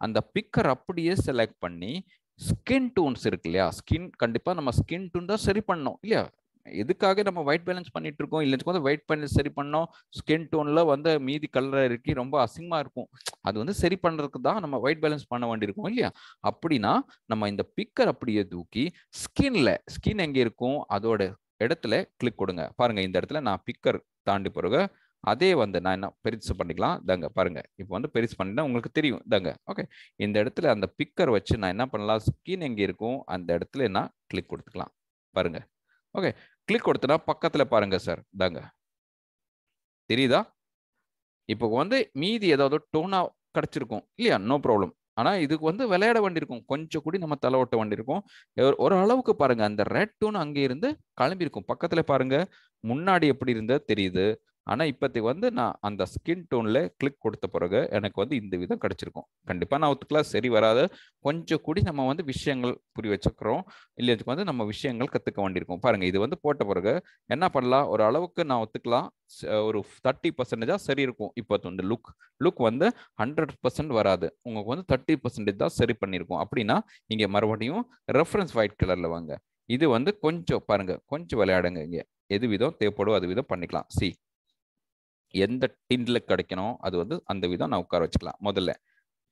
[SPEAKER 1] அந்த பிக்கர் அப்படியே செலக்ட் பண்ணி ஸ்கின் டூன்ஸ் இருக்கு இல்லையா? ஸ்கின் கண்டிப்பாக நம்ம ஸ்கின் டூன் தான் சரி பண்ணோம் இல்லையா? எதுக்காக நம்ம ஒயிட் பேலன்ஸ் பண்ணிட்டு இருக்கோம் இல்லை வந்து ஒயிட் பேலன்ஸ் சரி பண்ணோம்? ஸ்கின் டோன்ல வந்து மீதி கலர் இருக்கி ரொம்ப அசிங்கமா இருக்கும். அது வந்து சரி பண்றதுக்கு தான் நம்ம ஒயிட் பேலன்ஸ் பண்ண வேண்டியிருக்கோம் இல்லையா? அப்படின்னா நம்ம இந்த பிக்கர் அப்படியே தூக்கி ஸ்கின்ல ஸ்கின் எங்க இருக்கும்? அதோட இடத்துல கிளிக் கொடுங்க. பாருங்க இந்த இடத்துல நான் பிக்கர் தாண்டி பிறகு அதே வந்து நான் என்ன பெருசு பண்ணிக்கலாம்? தங்க பாருங்க. இப்போ வந்து பெருசு பண்ணினா உங்களுக்கு தெரியும். தங்க ஓகே இந்த இடத்துல அந்த பிக்கர் வச்சு நான் என்ன பண்ணலாம்? ஸ்கின் எங்கே இருக்கும்? அந்த இடத்துல நான் கிளிக் கொடுத்துக்கலாம். பாருங்க. ஓகே கிளிக் கொடுத்தனா பக்கத்தில் பாருங்க சார் தாங்க தெரியுதா? இப்போ வந்து மீதி ஏதாவது டோனா கிடச்சிருக்கும் இல்லையா? நோ ப்ராப்ளம் ஆனால் இதுக்கு வந்து விளையாட வேண்டியிருக்கும். கொஞ்சம் கூடி நம்ம தலை ஓட்ட வேண்டியிருக்கும். ஒரு அளவுக்கு பாருங்க. அந்த ரெட் டோன் அங்கே இருந்து கிளம்பியிருக்கும். பக்கத்தில் பாருங்க. முன்னாடி எப்படி இருந்தால் தெரியுது. ஆனால் இப்போதைக்கு வந்து நான் அந்த ஸ்கின் டோனில் கிளிக் கொடுத்த பிறகு எனக்கு வந்து இந்த விதம் கிடச்சிருக்கும். கண்டிப்பாக நான் ஒத்துக்கலாம் சரி வராது. கொஞ்சம் கூடி நம்ம வந்து விஷயங்கள் புரி வச்சுக்கிறோம். இல்லை வந்து நம்ம விஷயங்கள் கற்றுக்க வேண்டியிருக்கும். பாருங்கள் இது வந்து போட்ட பிறகு என்ன பண்ணலாம்? ஒரு அளவுக்கு நான் ஒத்துக்கலாம். ஒரு தேர்ட்டி பர்சன்டேஜாக சரி இருக்கும். இப்போ வந்து லுக் லுக் வந்து ஹண்ட்ரட் பர்சன்ட் வராது. உங்களுக்கு வந்து தேர்ட்டி பர்சன்டேஜ் தான் சரி பண்ணியிருக்கும். அப்படின்னா இங்கே மறுபடியும் ரெஃபரன்ஸ் ஒயிட் கலரில் வாங்க. இது வந்து கொஞ்சம் பாருங்கள் கொஞ்சம் விளையாடுங்க இங்கே. எது விதம் தேவைப்படும் அது விதம் பண்ணிக்கலாம். சி எந்த டின்ல கிடைக்கணும் அது வந்து அந்த விதம் நான் உட்கார வச்சுக்கலாம். முதல்ல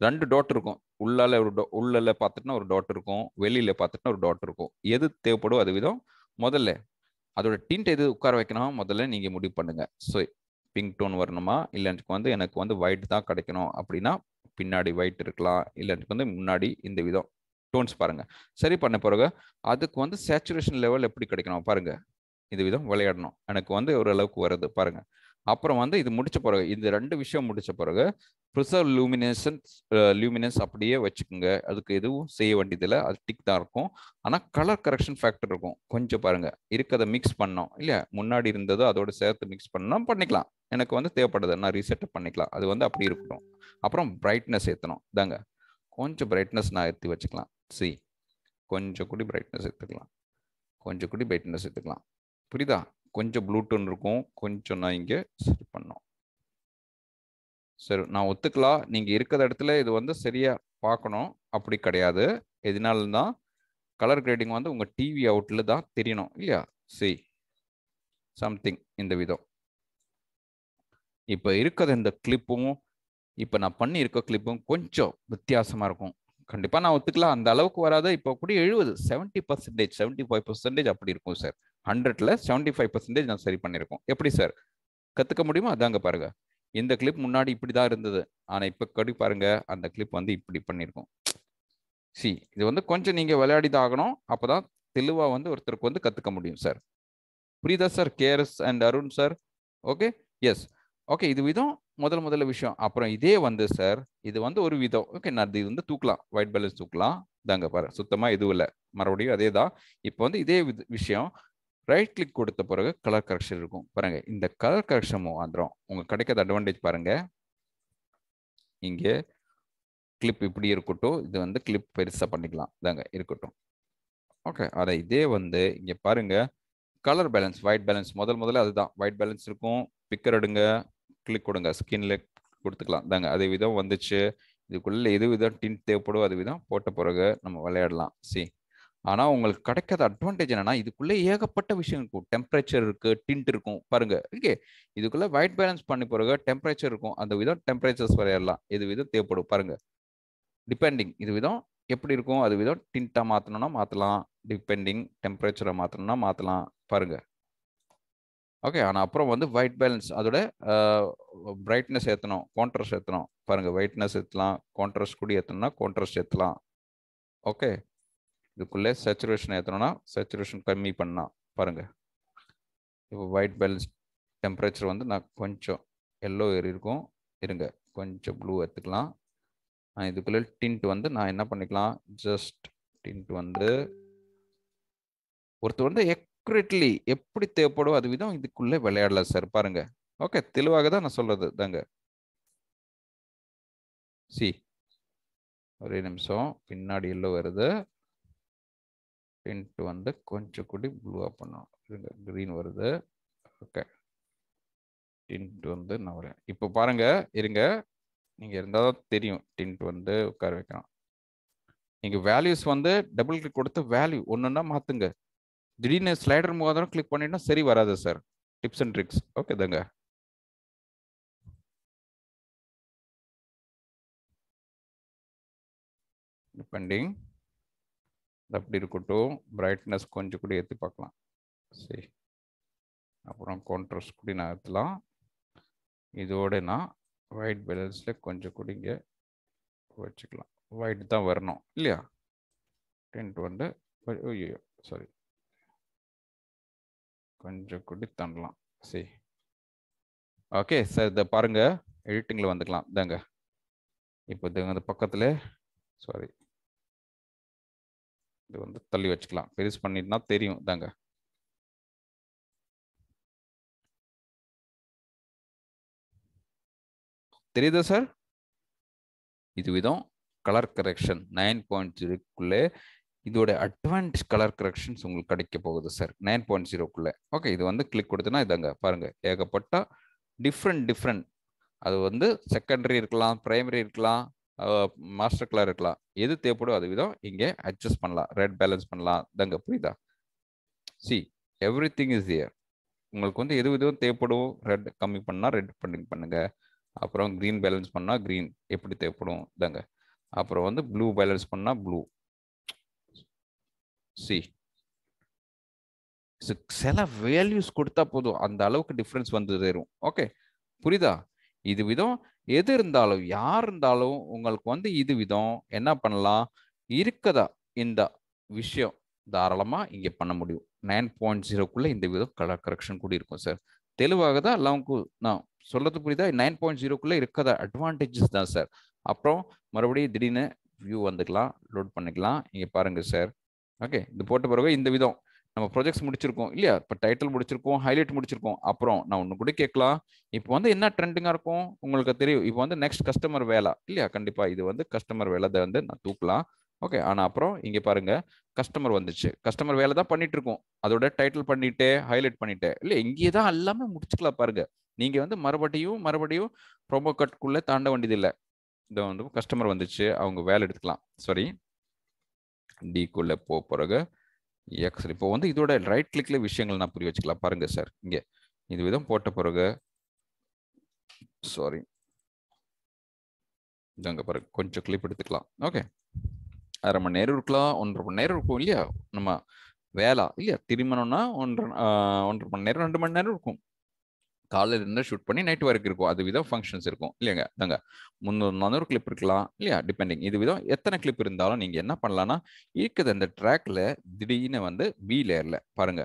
[SPEAKER 1] ரெண்டு டாட் இருக்கும். உள்ளால ஒரு டோ உள்ளல பார்த்துட்டுனா ஒரு டாட் இருக்கும். வெளியில பார்த்துட்டுனா ஒரு டாட் இருக்கும். எது தேவைப்படும் அது விதம் முதல்ல அதோட டின்ட் எது உட்கார வைக்கணும் முதல்ல நீங்க முடிவு பண்ணுங்க. ஸோ பிங்க் டோன் வரணுமா? இல்லைன்னு வந்து எனக்கு வந்து ஒயிட் தான் கிடைக்கணும் அப்படின்னா பின்னாடி ஒயிட் இருக்கலாம். இல்லைன்னு வந்து முன்னாடி இந்த விதம் டோன்ஸ் பாருங்க. சரி பண்ண பிறகு அதுக்கு வந்து சேச்சுரேஷன் லெவல் எப்படி கிடைக்கணும் பாருங்க. இந்த விதம் விளையாடணும். எனக்கு வந்து ஓரளவுக்கு வருது. பாருங்க. அப்புறம் வந்து இது முடிச்ச பிறகு இந்த ரெண்டு விஷயம் முடிச்ச பிறகு ப்ரிசர்வ் லூமினேஷன்ஸ் லூமினஸ் அப்படியே வச்சுக்கோங்க. அதுக்கு எதுவும் செய்ய வேண்டியதில்லை. அது டிக் தான் இருக்கும். ஆனால் கலர் கரெக்ஷன் ஃபேக்டர் இருக்கும். கொஞ்சம் பாருங்கள் இருக்கிறத மிக்ஸ் பண்ணோம். இல்லையா? முன்னாடி இருந்ததோ அதோட சேர்த்து மிக்ஸ் பண்ணோம் பண்ணிக்கலாம். எனக்கு வந்து தேவைப்படுது. நான் ரீசெட்டப் பண்ணிக்கலாம். அது வந்து அப்படி இருக்கட்டும். அப்புறம் பிரைட்னஸ் ஏற்றணும் தாங்க கொஞ்சம் பிரைட்னஸ் நான் ஏற்றி வச்சுக்கலாம். சி கொஞ்சம் கூடி பிரைட்னஸ் எடுத்துக்கலாம் கொஞ்சம் கூடி பிரைட்னஸ் எடுத்துக்கலாம் புரியுதா? கொஞ்சம் ப்ளூடூன் இருக்கும். கொஞ்சம் நான் இங்கே சரி பண்ணோம் சரி நான் ஒத்துக்கலாம். நீங்கள் இருக்கிற இடத்துல இது வந்து சரியாக பார்க்கணும். அப்படி கிடையாது. எதனால கலர் கிரேடிங் வந்து உங்கள் டிவி அவுட்டில் தான் தெரியணும் இல்லையா? சி சம்திங் இந்த விதம். இப்போ இருக்கிற இந்த கிளிப்பும் இப்போ நான் பண்ணியிருக்க கிளிப்பும் கொஞ்சம் வித்தியாசமாக இருக்கும். கண்டிப்பாக நான் ஒத்துக்கலாம். அந்த அளவுக்கு வராத இப்போ கூட எழுபது seventy percentage seventy five percentage அப்படி இருக்கும் சார் ஹண்ட்ரட்ல செவன்ட்டி ஃபைவ் பர்சன்டேஜ் நான் சரி பண்ணியிருக்கோம். எப்படி சார் கற்றுக்க முடியுமா? அதாங்க பாருங்க. இந்த கிளிப் முன்னாடி இப்படி தான் இருந்தது. ஆனா இப்ப கடி பாருங்க அந்த கிளிப் வந்து இப்படி பண்ணியிருக்கோம். சி இது வந்து கொஞ்சம் நீங்க விளையாடி தான் ஆகணும். அப்பதான் தெளிவா வந்து ஒருத்தருக்கு வந்து கத்துக்க முடியும் சார் புரியுதா sir KS and Arun sir okay yes okay இது விதம் முதல் முதல்ல விஷயம். அப்புறம் இதே வந்து சார் இது வந்து ஒரு விதம். ஓகே நான் இது வந்து தூக்கலாம். ஒயிட் பேலன்ஸ் தூக்கலாம். தாங்க பாரு சுத்தமாக எதுவும் இல்லை. மறுபடியும் அதே தான். இப்போ வந்து இதே வித- விஷயம். ரைட் கிளிக் கொடுத்த பிறகு கலர் கரெக்ஷன் இருக்கும். பாருங்க இந்த கலர் கரெக்ஷனும் வந்துடும் உங்களுக்கு கிடைக்காத அட்வான்டேஜ் பாருங்க. இங்கே கிளிப் இப்படி இருக்கட்டும். இது வந்து கிளிப் பெருசாக பண்ணிக்கலாம். தாங்க இருக்கட்டும். ஓகே அதை இதே வந்து இங்கே பாருங்க. கலர் பேலன்ஸ் ஒயிட் பேலன்ஸ் முதல் முதல்ல அதுதான். ஒயிட் பேலன்ஸ் இருக்கும். பிக்கர் எடுங்க. கிளிக் கொடுங்க ஸ்கின்ல கொடுத்துக்கலாம். தாங்க அதே விதம் வந்துச்சு. இதுக்குள்ள எது விதம் டின் தேவைப்படும் அது விதம் போட்ட பிறகு நம்ம விளையாடலாம். சி ஆனா உங்களுக்கு கிடைக்காத அட்வான்டேஜ் என்னன்னா இதுக்குள்ளே ஏகப்பட்ட விஷயம் இருக்கும். டெம்பரேச்சர் இருக்கு டின்ட் இருக்கும். பாருங்க ஓகே இதுக்குள்ள ஒயிட் பேலன்ஸ் பண்ணி பிறகு டெம்பரேச்சர் இருக்கும். அந்த விதம் டெம்பரேச்சர்ஸ் விளையாடலாம் இது விதம் தேவைப்படும் பாருங்க. டிபெண்டிங் இது விதம் எப்படி இருக்கும்? அது விதம் டின்ட்டா மாத்தணும்னா மாத்தலாம். டிபெண்டிங் டெம்பரேச்சரை மாத்தணும்னா மாத்தலாம். பாருங்க. ஓகே ஆனால் அப்புறம் வந்து ஒயிட் பேலன்ஸ் அதோட பிரைட்னஸ் ஏற்றணும் கான்ட்ரஸ்ட் ஏற்றணும் பாருங்கள் ஒயிட்னஸ் ஏற்றலாம் கான்ட்ரஸ்ட் கூட ஏற்றணும்னா கான்ட்ரஸ்ட் ஏற்றலாம் ஓகே இதுக்குள்ளே சேச்சுரேஷன் ஏற்றணும்னா சேச்சுரேஷன் கம்மி பண்ணலாம். பாருங்கள் இப்போ ஒயிட் பேலன்ஸ் டெம்பரேச்சர் வந்து நான் கொஞ்சம் எல்லோ ஏறி இருக்கும். இருங்க கொஞ்சம் ப்ளூ எடுத்துக்கலாம் இதுக்குள்ளே டின்ட் வந்து நான் என்ன பண்ணிக்கலாம்? ஜஸ்ட் டின்ட் வந்து ஒருத்தர் வந்து எக் எக்யூரேட்லி எப்படி தேவைப்படும் அது விதம் இதுக்குள்ளே விளையாடலாம் சார் பாருங்க. ஓகே தெளிவாக தான் நான் சொல்றது. தாங்க சி ஒரே நிமிஷம். பின்னாடி எல்லோ வருது. டிண்ட் வந்து கொஞ்சம் கூடி ப்ளூவாக பண்ணோம். இருங்க க்ரீன் வருது. ஓகே டின்ட் வந்து நான் வரேன். இப்போ பாருங்க இருங்க. நீங்கள் இருந்தால் தான் தெரியும். டின்ட் வந்து உட்கார வைக்கலாம் நீங்கள் வேல்யூஸ் வந்து டபுள் கிளிக் கொடுத்து வேல்யூ ஒன்றுன்னா மாற்றுங்க திடீர்னு ஸ்லைடர் முகாதாரம் கிளிக் பண்ணிட்டா சரி வராது sir tips and tricks okay தாங்க. பெண்டிங் அப்படி இருக்கட்டும். பிரைட்னஸ் கொஞ்சம் கூட ஏற்றி பார்க்கலாம். சரி. அப்புறம் கான்ட்ராஸ்ட் கூட நான் ஏற்றலாம் இதோட நான் ஒயிட் பேலன்ஸில் கொஞ்சம் கூட இங்கே வச்சுக்கலாம். ஒயிட் தான் வரணும் இல்லையா? டென்ட் வந்து ஐயோ சாரி கொஞ்சம் கூட்டி தண்டலாம் சரி. ஓகே சார் இதை பாருங்க. எடிட்டிங்கில் வந்துக்கலாம். இதாங்க இப்போ இது வந்து பக்கத்தில் சாரி இது வந்து தள்ளி வச்சுக்கலாம். பெருசு பண்ணிட்டுனா தெரியும். தாங்க தெரியுதா சார் இது விதம் கலர் கரெக்ஷன் நைன் பாயிண்ட் ஜீரோக்குள்ளே இதோட அட்வான்ஸ் கலர் கரெக்ஷன்ஸ் உங்களுக்கு கிடைக்க போகுது சார் நைன் பாயிண்ட் ஜீரோக்குள்ளே ஓகே இது வந்து கிளிக் கொடுத்தனா இதாங்க. பாருங்கள் ஏகப்பட்ட டிஃப்ரெண்ட் டிஃப்ரெண்ட் அது வந்து செகண்டரி இருக்கலாம் பிரைமரி இருக்கலாம் மாஸ்டர் கலர் இருக்கலாம். எது தேவைப்படும் அது விதம் இங்கே அட்ஜஸ்ட் பண்ணலாம். ரெட் பேலன்ஸ் பண்ணலாம். தாங்க புரியுதா? See everything is here உங்களுக்கு வந்து எது விதம் தேவைப்படும் ரெட் கம்மி பண்ணால் ரெட் பண்ணி பண்ணுங்க. அப்புறம் க்ரீன் பேலன்ஸ் பண்ணால் க்ரீன் எப்படி தேவைப்படும்? தாங்க அப்புறம் வந்து ப்ளூ பேலன்ஸ் பண்ணால் ப்ளூ சி சில வேல்யூஸ் கொடுத்தா போதும். அந்த அளவுக்கு டிஃப்ரென்ஸ் வந்து தரும் ஓகே புரியுதா? இது விதம் எது இருந்தாலும் யார் இருந்தாலும் உங்களுக்கு வந்து இது விதம் என்ன பண்ணலாம்? இருக்கதா இந்த விஷயம் தாராளமா இங்க பண்ண முடியும். நைன் பாயிண்ட் ஜீரோக்குள்ள இந்த விதம் கலர் கரெக்ஷன் கூட இருக்கும் சார் தெளிவாக தான் எல்லாவுக்கு நான் சொல்றது புரியுதா? நைன் பாயிண்ட் ஜீரோக்குள்ள இருக்கதா? அட்வான்டேஜஸ் தான் சார் அப்புறம் மறுபடியும் திடீர்னு வியூ வந்துக்கலாம் லோட் பண்ணிக்கலாம். இங்க பாருங்க சார் ஓகே இது போட்ட பிறகு இந்த விதம். நம்ம ப்ரொஜெக்ட்ஸ் முடிச்சிருக்கோம் இல்லையா? இப்போ டைட்டில் முடிச்சிருக்கோம் ஹைலைட் முடிச்சிருக்கோம். அப்புறம் நான் ஒன்று கூட கேட்கலாம். இப்போ வந்து என்ன ட்ரெண்டிங்காக இருக்கும்? உங்களுக்கு தெரியும். இப்போ வந்து நெக்ஸ்ட் கஸ்டமர் வேலை இல்லையா? கண்டிப்பாக இது வந்து கஸ்டமர் வேலை வந்து நான் தூக்கலாம். ஓகே ஆனால் அப்புறம் இங்கே பாருங்க கஸ்டமர் வந்துச்சு. கஸ்டமர் வேலை தான் பண்ணிட்டு இருக்கோம். அதோட டைட்டில் பண்ணிட்டு ஹைலைட் பண்ணிட்டு. இல்லை இங்கே தான் எல்லாமே முடிச்சுக்கலாம் பாருங்க. நீங்க வந்து மறுபடியும் மறுபடியும் ப்ரோமோ கட்குள்ளே தாண்ட வேண்டியது இல்லை இதை வந்து கஸ்டமர் வந்துச்சு. அவங்க வேலை எடுத்துக்கலாம். சாரி டிக்குள்ளே போ பிறகு எக்ஸ் இப்போ வந்து இதோட ரைட் கிளிக்ல விஷயங்கள் நான் புரிய வச்சுக்கலாம். பாருங்க சார் இங்க இது விதம் போட்ட பிறகு சாரி இதாங்க பாருங்க. கொஞ்சம் கிளிப் எடுத்துக்கலாம். ஓகே அரை மணி நேரம் இருக்கலாம். ஒன்றரை மணி நேரம் இருக்கும் இல்லையா? நம்ம வேலை இல்லையா? திரும்பணும்னா ஒன்றரை ஒன்றரை மணி நேரம் ரெண்டு மணி நேரம் இருக்கும். காலையில் இருந்து ஷூட் பண்ணி நைட் வரைக்கும் இருக்கும். அது விதம் ஃபங்க்ஷன்ஸ் இருக்கும். இல்லையாங்க தாங்க முந்நூறு நானூறு கிளிப் இருக்கலாம். இல்லையா? டிபெண்டிங் இது விதம் எத்தனை கிளிப் இருந்தாலும் நீங்கள் என்ன பண்ணலாம்னா இருக்குது அந்த ட்ராக்ல திடீர்னு வந்து பி லேயரில் பாருங்க.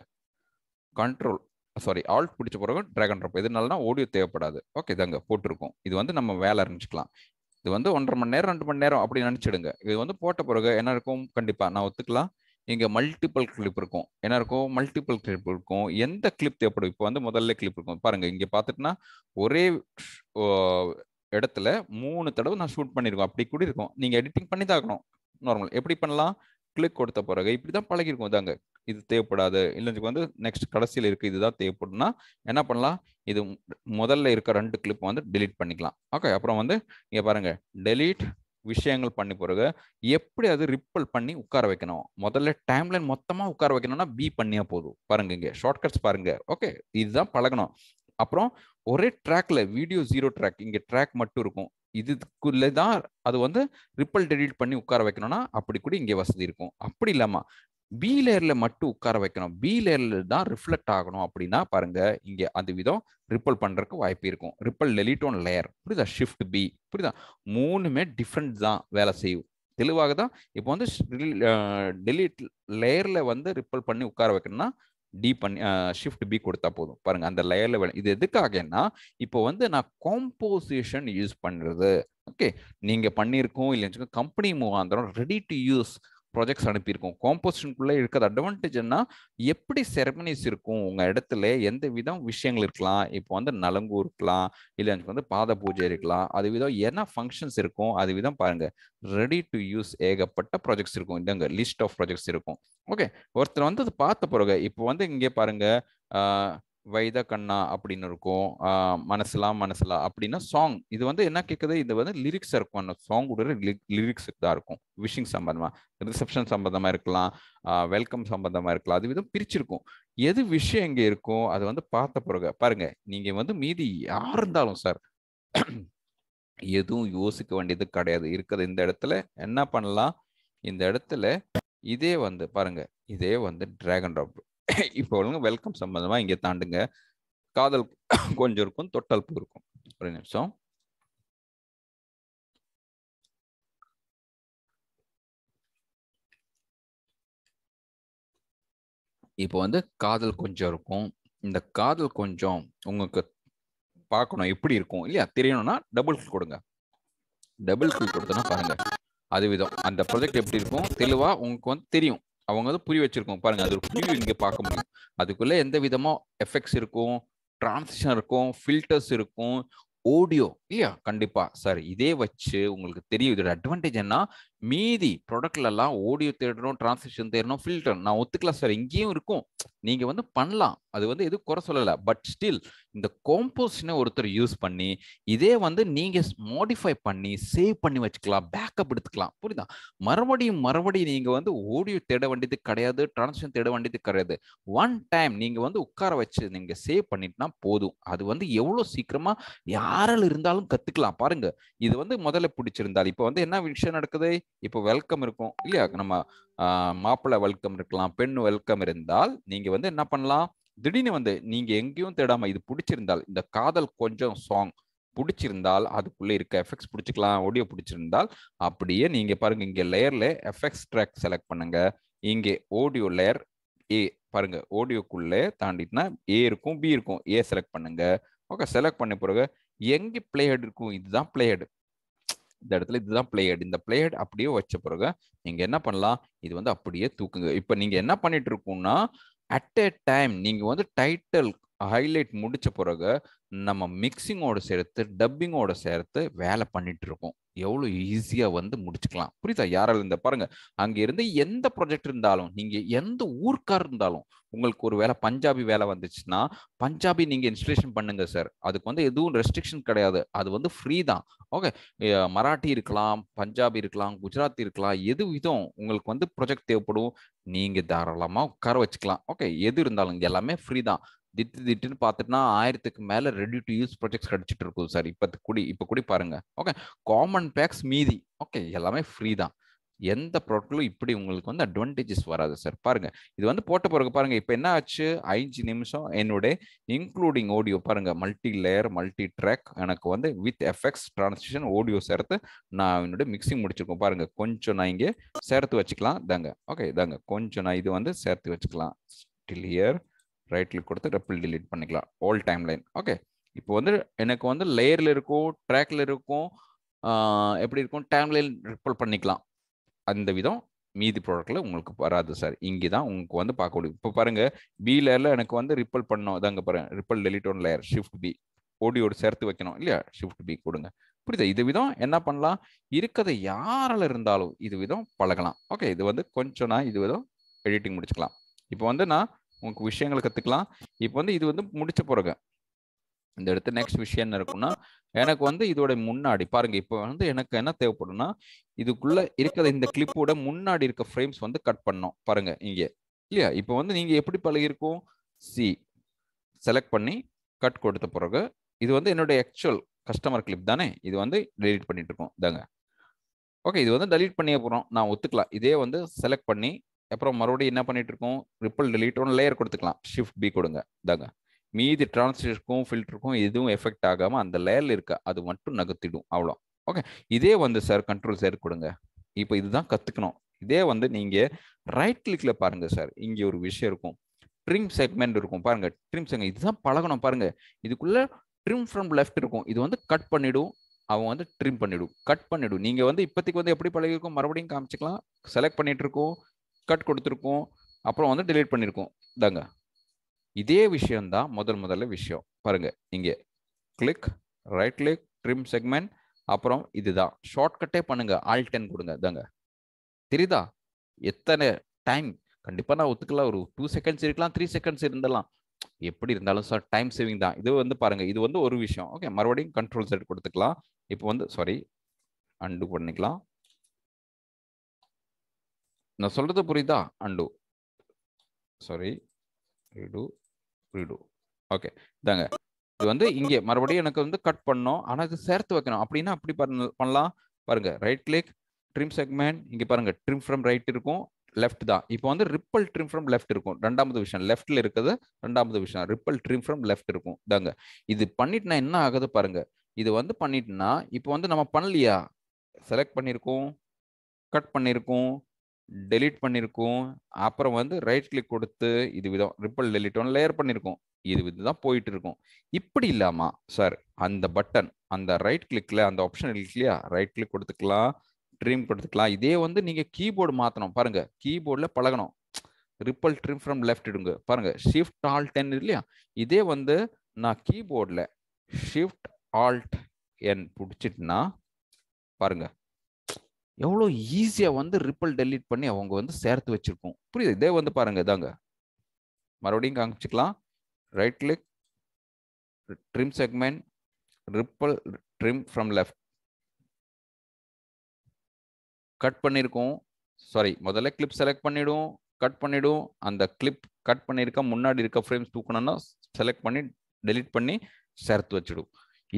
[SPEAKER 1] கண்ட்ரோல் சாரி ஆல்ட் பிடிச்ச பிறகு ட்ராக் அண்ட் ட்ராப் இதனாலனா ஆடியோ தேவைப்படாது. ஓகே தாங்க போட்டிருக்கோம். இது வந்து நம்ம வேலை இருந்துச்சுக்கலாம் இது வந்து ஒன்றரை மணி நேரம் ரெண்டு மணி நேரம் அப்படி நினச்சிடுங்க. இது வந்து போட்ட பிறகு என்ன இருக்கும்? கண்டிப்பாக நான் ஒத்துக்கலாம். இங்கே மல்டிபிள் கிளிப் இருக்கும். என்ன இருக்கும்? மல்டிபிள் கிளிப் இருக்கும். எந்த கிளிப் தேவைப்படும்? இப்போ வந்து முதல்ல கிளிப் இருக்கும். பாருங்கள் இங்கே பார்த்துட்டுனா ஒரே இடத்துல மூணு தடவை நான் ஷூட் பண்ணியிருக்கோம் அப்படி கூட இருக்கும். நீங்கள் எடிட்டிங் பண்ணி தாக்கணும் நார்மல் எப்படி பண்ணலாம்? கிளிக் கொடுத்த பிறகு இப்படி தான் பழகிருக்கும். இதாங்க. இது தேவைப்படாது. இல்லைன்னு வந்து நெக்ஸ்ட் கடைசியில் இருக்குது இதுதான் தேவைப்படும்னா என்ன பண்ணலாம்? இது முதல்ல இருக்க ரெண்டு கிளிப் வந்து டெலீட் பண்ணிக்கலாம். ஓகே அப்புறம் வந்து இங்கே பாருங்கள் டெலீட் விஷயங்கள் பண்ணி பிறகு எப்படி அது ரிப்பல் பண்ணி உட்கார வைக்கணும்? முதல்ல டைம்லைன் மொத்தமாக உட்கார வைக்கணும்னா பி பண்ணியா போதும். பாருங்க இங்கே ஷார்ட்கட்ஸ் பாருங்க. ஓகே இதுதான் பழகணும். அப்புறம் ஒரே ட்ராக்ல வீடியோ ஜீரோ ட்ராக் இங்கே ட்ராக் மட்டும் இருக்கும். இதுக்குள்ளே தான் அது வந்து ரிப்பல் டெலிட் பண்ணி உட்கார வைக்கணும்னா அப்படி கூட இங்கே வசதி இருக்கும். அப்படி இல்லாம பி லேயர்ல மட்டும் உட்கார வைக்கணும். பி லேயர்ல தான் ரிஃப்ளெக்ட் ஆகணும் அப்படின்னா பாருங்க இங்க அந்த விதம் ரிப்பல் பண்றதுக்கு வாய்ப்பு இருக்கும். ரிப்பல் டெலிட்டோன் லேயர் புரியுதா? ஷிஃப்ட் பி புரியுதா? மூணுமே டிஃப்ரெண்ட் தான் வேலை செய்யும். தெளிவாக தான் இப்போ வந்து டெலிட் லேயர்ல வந்து ரிப்பல் பண்ணி உட்கார வைக்கணும்னா டி பண்ணி ஷிஃப்ட் பி கொடுத்தா போதும். பாருங்க அந்த லேயர்ல வேணும் இது எதுக்காகன்னா இப்போ வந்து நான் காம்போசிஷன் யூஸ் பண்றது. ஓகே? நீங்க பண்ணியிருக்கோம் இல்லைன்னு கம்பெனி மூவாந்திரம் ரெடி டு யூஸ் ப்ராஜெக்ட்ஸ் அனுப்பியிருக்கோம். காம்போசிஷனுக்குள்ளே இருக்கிற அட்வான்டேஜ்னா எப்படி செரமனிஸ் இருக்கும்? உங்கள் இடத்துல எந்த விதம் விஷயங்கள் இருக்கலாம்? இப்போ வந்து நலங்கு இருக்கலாம் இல்லை வந்து பாத பூஜை இருக்கலாம். அது விதம் என்ன ஃபங்க்ஷன்ஸ் இருக்கும்? அது விதம் பாருங்கள் ரெடி டு யூஸ் ஏகப்பட்ட ப்ராஜெக்ட்ஸ் இருக்கும். இதாங்க லிஸ்ட் ஆஃப் ப்ராஜெக்ட்ஸ் இருக்கும். ஓகே ஒருத்தர் வந்து அது பார்த்த பிறகு இப்போ வந்து இங்கே பாருங்கள் வைத கண்ணா அப்படின்னு இருக்கும். மனசுலாம் மனசுலா அப்படின்னா சாங் இது வந்து என்ன கேட்குது இது வந்து லிரிக்ஸ் இருக்கும். அந்த சாங் கூட லிரிக்ஸ் தான் இருக்கும். விஷிங் சம்பந்தமா ரிசப்ஷன் சம்பந்தமா இருக்கலாம். வெல்கம் சம்பந்தமா இருக்கலாம். அது விதம் பிரிச்சிருக்கும். எது விஷயம் இங்கே இருக்கும் அது வந்து பார்த்த பிறகு பாருங்க நீங்க வந்து மீதி யார் இருந்தாலும் சார் எதுவும் யோசிக்க வேண்டியது கிடையாது. இருக்கிறது இந்த இடத்துல என்ன பண்ணலாம்? இந்த இடத்துல இதே வந்து பாருங்க இதே வந்து டிராகன் ட்ராப் இப்போ ஒழுங்கு வெல்கம் சம்பந்தமா இங்கே தாண்டுங்க. காதல் கொஞ்சம் இருக்கும் தொட்டல் பூ இருக்கும். ஒரு நிமிஷம். இப்போ வந்து காதல் கொஞ்சம் இருக்கும். இந்த காதல் கொஞ்சம் உங்களுக்கு பார்க்கணும் எப்படி இருக்கும் இல்லையா? தெரியணும்னா டபுள் கிளிக் கொடுங்க. டபுள் கிளிக் கொடுத்தோன்னா பாருங்க அது விதம் அந்த ப்ராஜெக்ட் எப்படி இருக்கும் தெளிவாக உங்களுக்கு வந்து தெரியும். அவங்க வந்து புரிய வச்சிருக்கோம். பாருங்க அது ஒரு புரிய இங்க பார்க்க முடியும். அதுக்குள்ள எந்த விதமா எஃபெக்ட்ஸ் இருக்கும்? டிரான்சிஷன் இருக்கும் ஃபில்டர்ஸ் இருக்கும் ஆடியோ இல்லையா கண்டிப்பா. சார் இதே வச்சு உங்களுக்கு தெரியும். இதோட அட்வான்டேஜ் என்ன மீதி ப்ராடக்ட்ல எல்லாம் ஆடியோ தேடணும் டிரான்ஸ்லேஷன் தேடணும் ஃபில்டர் நான் ஒத்துக்கலாம் சார். இங்கேயும் இருக்கும். நீங்க வந்து பண்ணலாம். அது வந்து எதுவும் குறை சொல்லல. பட் ஸ்டில் இந்த காம்போசிஷனை ஒருத்தர் யூஸ் பண்ணி இதே வந்து நீங்க மாடிஃபை பண்ணி சேவ் பண்ணி வச்சுக்கலாம். பேக்கப் எடுத்துக்கலாம். புரியுதா? மறுபடியும் மறுபடியும் நீங்க வந்து ஆடியோ தேட வேண்டியது கிடையாது. டிரான்ஸ்லேஷன் தேட வேண்டியது கிடையாது. ஒன் டைம் நீங்க வந்து உட்கார வச்சு நீங்க சேவ் பண்ணிட்டுனா போதும். அது வந்து எவ்வளவு சீக்கிரமா யாரால் இருந்தாலும் கத்துக்கலாம். பாருங்க. இது வந்து முதல்ல பிடிச்சிருந்தால். இப்போ வந்து என்ன விஷயம் நடக்குது? இப்போ வெல்கம் இருக்கும். இல்லையா? நம்ம மாப்பிள்ளை வெல்கம் இருக்கலாம். பெண் வெல்கம் இருந்தால் நீங்க வந்து என்ன பண்ணலாம்? திடீர்னு வந்து நீங்க எங்கேயும் தேடாம இது பிடிச்சிருந்தால் இந்த காதல் கொஞ்சம் சாங் பிடிச்சிருந்தால் அதுக்குள்ளே இருக்க எஃபெக்ட்ஸ் பிடிச்சிக்கலாம் ஆடியோ பிடிச்சிருந்தால் அப்படியே நீங்கள் பாருங்கள் இங்கே லேயரில் எஃபெக்ட்ஸ் ட்ராக் செலக்ட் பண்ணுங்க. இங்கே ஆடியோ லேயர் ஏ பாருங்கள் ஆடியோக்குள்ளே தாண்டிட்டுனா ஏ இருக்கும் பி இருக்கும். ஏ செலக்ட் பண்ணுங்க. ஓகே செலக்ட் பண்ண பிறகு எங்க பிளேயர்டு இருக்கும்? இதுதான் பிளேயர்டு இந்த இடத்துல இதுதான் பிளேயர்டு இந்த பிளேயர்டு அப்படியே வச்ச பிறகு நீங்க என்ன பண்ணலாம்? இது வந்து அப்படியே தூக்குங்க. இப்ப நீங்க என்ன பண்ணிட்டு இருக்கோம்னா அட் எ டைம் நீங்க வந்து டைட்டில் ஹைலைட் முடிச்ச பிறகு நம்ம மிக்சிங்கோட சேர்த்து டப்பிங்கோட சேர்த்து வேலை பண்ணிட்டு இருக்கோம். எவ்வளோ ஈஸியாக வந்து முடிச்சுக்கலாம். புரியுதா? யாரால இருந்த பாருங்க. அங்கே இருந்து எந்த ப்ராஜெக்ட் இருந்தாலும் நீங்கள் எந்த ஊர்க்கார் இருந்தாலும் உங்களுக்கு ஒரு வேலை பஞ்சாபி வேலை வந்துச்சுன்னா பஞ்சாபி நீங்கள் இன்ஸ்டலேஷன் பண்ணுங்க சார் அதுக்கு வந்து எதுவும் ரெஸ்ட்ரிக்ஷன் கிடையாது. அது வந்து ஃப்ரீ தான். ஓகே மராட்டி இருக்கலாம் பஞ்சாபி இருக்கலாம் குஜராத்தி இருக்கலாம் எது விதம் உங்களுக்கு வந்து ப்ராஜெக்ட் தேவைப்படும் நீங்கள் தாராளமாக உட்கார வச்சுக்கலாம். ஓகே எது இருந்தாலும் எல்லாமே ஃப்ரீ தான். திட்டு திட்டுன்னு பார்த்துட்டுனா ஆயிரத்துக்கு மேல ரெடி டு யூஸ் ப்ராஜெக்ட்ஸ் கிடைச்சிட்டு இருக்கும் சார் இப்போ கூடி இப்போ கூடி பாருங்க. ஓகே காமன் பேக்ஸ் மீதி. ஓகே எல்லாமே ஃப்ரீ தான். எந்த ப்ராடக்ட்லும் இப்படி உங்களுக்கு வந்து அட்வான்டேஜஸ் வராது சார் பாருங்க இது வந்து போட்ட பிறகு பாருங்க இப்போ என்ன ஆச்சு? அஞ்சு நிமிஷம் என்னுடைய இன்க்ளூடிங் ஆடியோ பாருங்க மல்டி லேயர் மல்டி ட்ராக் எனக்கு வந்து வித் எஃபெக்ட்ஸ் டிரான்ஸ்லேஷன் ஆடியோ சேர்த்து நான் என்னுடைய மிக்சிங் முடிச்சிருக்கோம். பாருங்க கொஞ்சம் நான் இங்கே சேர்த்து வச்சுக்கலாம். தாங்க ஓகே தாங்க கொஞ்சம் நான் இது வந்து சேர்த்து வச்சுக்கலாம். ஸ்டில் இயர் ரைட் கிளிக் கொடுத்து ரெப்பிள் டிலீட் பண்ணிக்கலாம். ஓல் டைம் லைன் ஓகே இப்போ வந்து எனக்கு வந்து லேயரில் இருக்கும் ட்ராக்ல இருக்கும் எப்படி இருக்கும்? டைம் லைன் ரிப்பல் பண்ணிக்கலாம். அந்த விதம் மீதி ப்ராடக்டில் உங்களுக்கு வராது சார் இங்கே தான் உங்களுக்கு வந்து பார்க்க முடியும். இப்போ பாருங்கள் பி லேயரில் எனக்கு வந்து ரிப்பல் பண்ணோம் இதாங்க பாருங்க ripple delete one layer shift B ஓடியோடு சேர்த்து வைக்கணும் இல்லையா? ஷிஃப்ட் பி கொடுங்க. புரியுதா? இது விதம் என்ன பண்ணலாம்? இருக்கிறத யாரால இருந்தாலும் இது விதம் பழகலாம். ஓகே இது வந்து கொஞ்சம் நான் இது விதம் எடிட்டிங் முடிச்சுக்கலாம். இப்போ வந்து நான் உங்களுக்கு விஷயங்களை கற்றுக்கலாம் இப்போ வந்து இது வந்து முடிச்ச பிறகு இந்த இடத்துல நெக்ஸ்ட் விஷயம் என்ன இருக்கும்னா எனக்கு வந்து இதோட முன்னாடி பாருங்க இப்போ வந்து எனக்கு என்ன தேவைப்படும்னா இதுக்குள்ள இருக்கிற இந்த கிளிப்போட முன்னாடி இருக்க ஃப்ரேம்ஸ் வந்து கட் பண்ணோம் பாருங்க இங்க. இல்லையா? இப்போ வந்து நீங்க எப்படி பழகிருக்கும் சி செலக்ட் பண்ணி கட் கொடுத்த பிறகு இது வந்து என்னோட ஆக்சுவல் கஸ்டமர் கிளிப் தானே? இது வந்து டெலீட் பண்ணிட்டு இருக்கோம். தாங்க ஓகே இது வந்து டெலீட் பண்ணிய போகிறோம் நான் ஒத்துக்கலாம். இதே வந்து செலக்ட் பண்ணி அப்புறம் மறுபடியும் என்ன பண்ணிட்டு இருக்கோம் ரிப்பல் டெலீட் ஒன் லேயர் கொடுத்துக்கலாம். ஷிஃப்ட் பி கொடுங்க. தாங்க மீதி டிரான்ஸ்லேஷனுக்கும் ஃபில்டருக்கும் எதுவும் எஃபெக்ட் ஆகாமல் அந்த லேயரில் இருக்க அது மட்டும் நகர்த்திடும். அவ்வளோ ஓகே இதே வந்து சார் கண்ட்ரோல் சார் கொடுங்க. இப்போ இதுதான் கற்றுக்கணும் இதே வந்து நீங்கள் ரைட் கிளிக்கில் பாருங்கள் சார் இங்கே ஒரு விஷயம் இருக்கும். ட்ரிம் செக்மெண்ட் இருக்கும். பாருங்க. ட்ரிம் செக்மெண்ட் இதுதான் பழகணும். பாருங்க. இதுக்குள்ள ட்ரிம் ஃப்ரம் லெஃப்ட் இருக்கும். இது வந்து கட் பண்ணிடும். அவன் வந்து ட்ரிம் பண்ணிடும். கட் பண்ணிடும். நீங்க வந்து இப்போதைக்கு வந்து எப்படி பழகிருக்கோம் மறுபடியும் காமிச்சிக்கலாம். செலக்ட் பண்ணிட்டு இருக்கோம் கட் கொடுத்துருக்கோம். அப்புறம் வந்து டிலீட் பண்ணியிருக்கோம் தாங்க இதே விஷயம்தான் முதல் முதல்ல விஷயம். பாருங்க இங்கே. Click right click trim segment அப்புறம் இதுதான். ஷார்ட்கட்டே பண்ணுங்க. ஆல் டென் கொடுங்க. தாங்க தெரியுதா? எத்தனை டைம் கண்டிப்பாக நான் ஒத்துக்கலாம். ஒரு டூ செகண்ட்ஸ் இருக்கலாம் த்ரீ செகண்ட்ஸ் இருந்தலாம் எப்படி இருந்தாலும் சார் டைம் சேவிங் தான். இது வந்து பாருங்க இது வந்து ஒரு விஷயம். ஓகே மறுபடியும் கண்ட்ரோல் செட் கொடுத்துக்கலாம். இப்போ வந்து சாரி அண்டு பண்ணிக்கலாம். நான் சொல்றது புரியுதா and? Sorry read read okay இதாங்க இது வந்து இங்கே மறுபடியும் எனக்கு வந்து கட் பண்ணோம் ஆனால் இது சேர்த்து வைக்கணும். அப்படின்னா அப்படி பண்ணலாம். பாருங்க ரைட் கிளிக் ட்ரிம் செக்மெண்ட் இங்கே பாருங்க ட்ரிம் ஃப்ரம் ரைட் இருக்கும் லெஃப்ட் தான். இப்போ வந்து ரிப்பல் ட்ரிம் ஃப்ரம் லெஃப்ட் இருக்கும். ரெண்டாவது விஷயம் லெஃப்ட்ல இருக்குது ரெண்டாவது விஷயம். ரிப்பல் ட்ரிம் ஃப்ரம் லெஃப்ட் இருக்கும். தாங்க இது பண்ணிட்டுனா என்ன ஆகுது பாருங்க. இது வந்து பண்ணிட்டுனா இப்போ வந்து நம்ம பண்ணலையா? செலக்ட் பண்ணியிருக்கோம் கட் பண்ணியிருக்கோம் டெலீட் பண்ணியிருக்கோம் அப்புறம் வந்து ரைட் கிளிக் கொடுத்து இது விதம் ரிப்பல் டெலிட் ஒன் லேயர் பண்ணியிருக்கோம் இது இதுதான் போயிட்டு இருக்கும். இப்படி இல்லாமா சார் அந்த பட்டன் அந்த ரைட் கிளிக்ல அந்த ஆப்ஷன் இருக்கு இல்லையா? ரைட் கிளிக் கொடுத்துக்கலாம் ட்ரீம் கொடுத்துக்கலாம். இதே வந்து நீங்க கீபோர்டு மாத்தணும். பாருங்க கீபோர்டில் பழகணும். ரிப்பல் ட்ரிம் ஃப்ரம் லெஃப்ட் இடுங்க. பாருங்க ஷிஃப்ட் ஆல் டென் இல்லையா? இதே வந்து நான் கீபோர்டில் ஷிஃப்ட் ஆல்ட் என் பிடிச்சிட்டுனா பாருங்க எவ்வளோ ஈஸியாக வந்து ரிப்பல் டெலிட் பண்ணி அவங்க வந்து சேர்த்து வச்சுருக்கோம். புரியுது? இதே வந்து பாருங்க இதாங்க. மறுபடியும் காமிச்சிக்கலாம். Right click trim segment ripple trim from left cut பண்ணியிருக்கோம் சாரி முதல்ல கிளிப் செலக்ட் பண்ணிவிடும் கட் பண்ணிவிடும் அந்த கிளிப் கட் பண்ணியிருக்க முன்னாடி இருக்க ஃப்ரேம்ஸ் தூக்கணும்னா செலக்ட் பண்ணி டெலிட் பண்ணி சேர்த்து வச்சிடும்.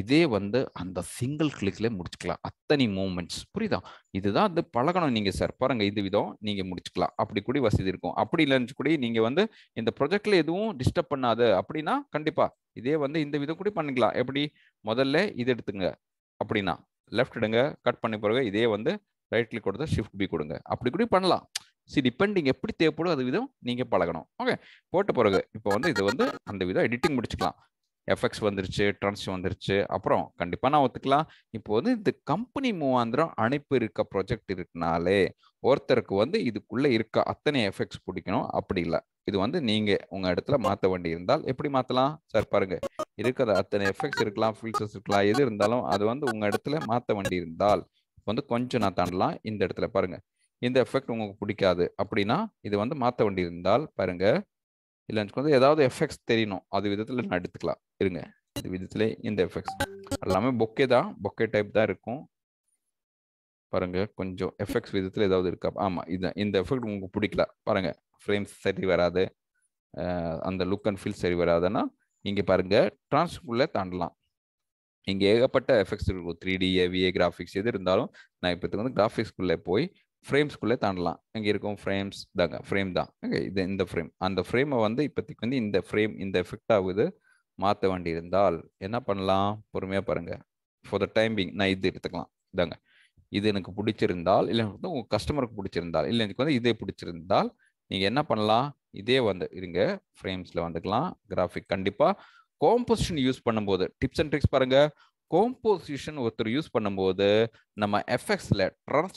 [SPEAKER 1] இதே வந்து அந்த சிங்கிள் கிளிக்ல முடிச்சுக்கலாம். அத்தனை மூமெண்ட்ஸ் புரியுதா? இதுதான் வந்து பழகணும். நீங்க சார் பாருங்க இது விதம். நீங்க முடிச்சுக்கலாம். அப்படி கூட வசதி இருக்கும். அப்படி இல்லைன்னு கூட நீங்க வந்து இந்த ப்ரொஜெக்ட்ல எதுவும் டிஸ்டர்ப் பண்ணாது. அப்படின்னா கண்டிப்பா இதே வந்து இந்த விதம் கூட பண்ணிக்கலாம். எப்படி? முதல்ல இது எடுத்துங்க. அப்படின்னா லெஃப்ட் எடுங்க. கட் பண்ணி பிறகு இதே வந்து ரைட் கிளிக் கொடுத்தா ஷிஃப்ட் பி கொடுங்க. அப்படி கூட பண்ணலாம். சி டிபெண்டிங் எப்படி தேவைப்படும் அது விதம் நீங்க பழகணும். ஓகே போட்ட பிறகு இப்போ வந்து இது வந்து அந்த விதம் எடிட்டிங் முடிச்சுக்கலாம். எஃப்எக்ஸ் வந்துருச்சு ட்ரான்ஸ்ஃபர் வந்துருச்சு. அப்புறம் கண்டிப்பாக நான் ஒத்துக்கலாம். இப்போ வந்து இந்த கம்பெனி மூவாந்திரம் அனுப்பி இருக்க ப்ரொஜெக்ட் இருக்குனாலே ஒருத்தருக்கு வந்து இதுக்குள்ளே இருக்க அத்தனை எஃபெக்ட்ஸ் பிடிக்கணும். அப்படி இல்லை. இது வந்து நீங்கள் உங்கள் இடத்துல மாற்ற வேண்டி இருந்தால் எப்படி மாற்றலாம் சார் பாருங்கள் இருக்கிற அத்தனை எஃபெக்ட்ஸ் இருக்கலாம் ஃபில்டர்ஸ் இருக்கலாம் எது இருந்தாலும் அது வந்து உங்கள் இடத்துல மாற்ற வேண்டி இருந்தால் வந்து கொஞ்சம் நான் தாண்டலாம். இந்த இடத்துல பாருங்கள் இந்த எஃபெக்ட் உங்களுக்கு பிடிக்காது அப்படின்னா இது வந்து மாற்ற வேண்டி இருந்தால் பாருங்கள் இல்லை இல்லைன்னு வந்து ஏதாவது எஃபெக்ட்ஸ் தெரியணும். அது விதத்தில் நான் எடுத்துக்கலாம். இருங்க. அது விதத்துல இந்த எஃபெக்ட்ஸ் எல்லாமே பொக்கே தான். பொக்கே டைப் தான் இருக்கும். பாருங்க கொஞ்சம் எஃபெக்ட்ஸ் விதத்தில் ஏதாவது இருக்கா? ஆமாம் இது இந்த எஃபெக்ட் உங்களுக்கு பிடிக்கல. பாருங்க ஃப்ரேம்ஸ் சரி வராது. அந்த லுக் அண்ட் ஃபீல் சரி வராதுன்னா இங்கே பாருங்க டிரான்ஸ்குள்ளே தாண்டலாம். இங்கே ஏகப்பட்ட எஃபெக்ட்ஸ் இருக்கும் த்ரீ டி ஏவிஏ கிராஃபிக்ஸ் எது இருந்தாலும் நான் இப்போ வந்து கிராஃபிக்ஸ்குள்ளே போய் ஃப்ரேம்ஸ்குள்ளே தாண்டலாம். இங்கே இருக்கும் ஃப்ரேம்ஸ் தாங்க ஃப்ரேம் தான். ஓகே இது இந்த ஃப்ரேம். அந்த ஃப்ரேமை வந்து இப்போதைக்கு வந்து இந்த ஃப்ரேம் இந்த எஃபெக்ட் ஆகுது மாற்ற வேண்டி இருந்தால் என்ன பண்ணலாம்? பொறுமையாக பாருங்கள் ஃபார் த டைமிங் நான் இது எடுத்துக்கலாம். இதாங்க. இது எனக்கு பிடிச்சிருந்தால் இல்லை வந்து உங்கள் கஸ்டமருக்கு பிடிச்சிருந்தால் இல்லை எனக்கு வந்து இதே பிடிச்சிருந்தால் நீங்கள் என்ன பண்ணலாம்? இதே வந்து இருங்க ஃப்ரேம்ஸில் வந்துக்கலாம். கிராஃபிக் கண்டிப்பாக கோம்போசிஷன் யூஸ் பண்ணும்போது டிப்ஸ் அண்ட் ட்ரிக்ஸ் பாருங்கள் கோம்போசிஷன் ஒருத்தர் யூஸ் பண்ணும்போது நம்ம எஃப்எக்ஸில் ட்ரான்ஸ்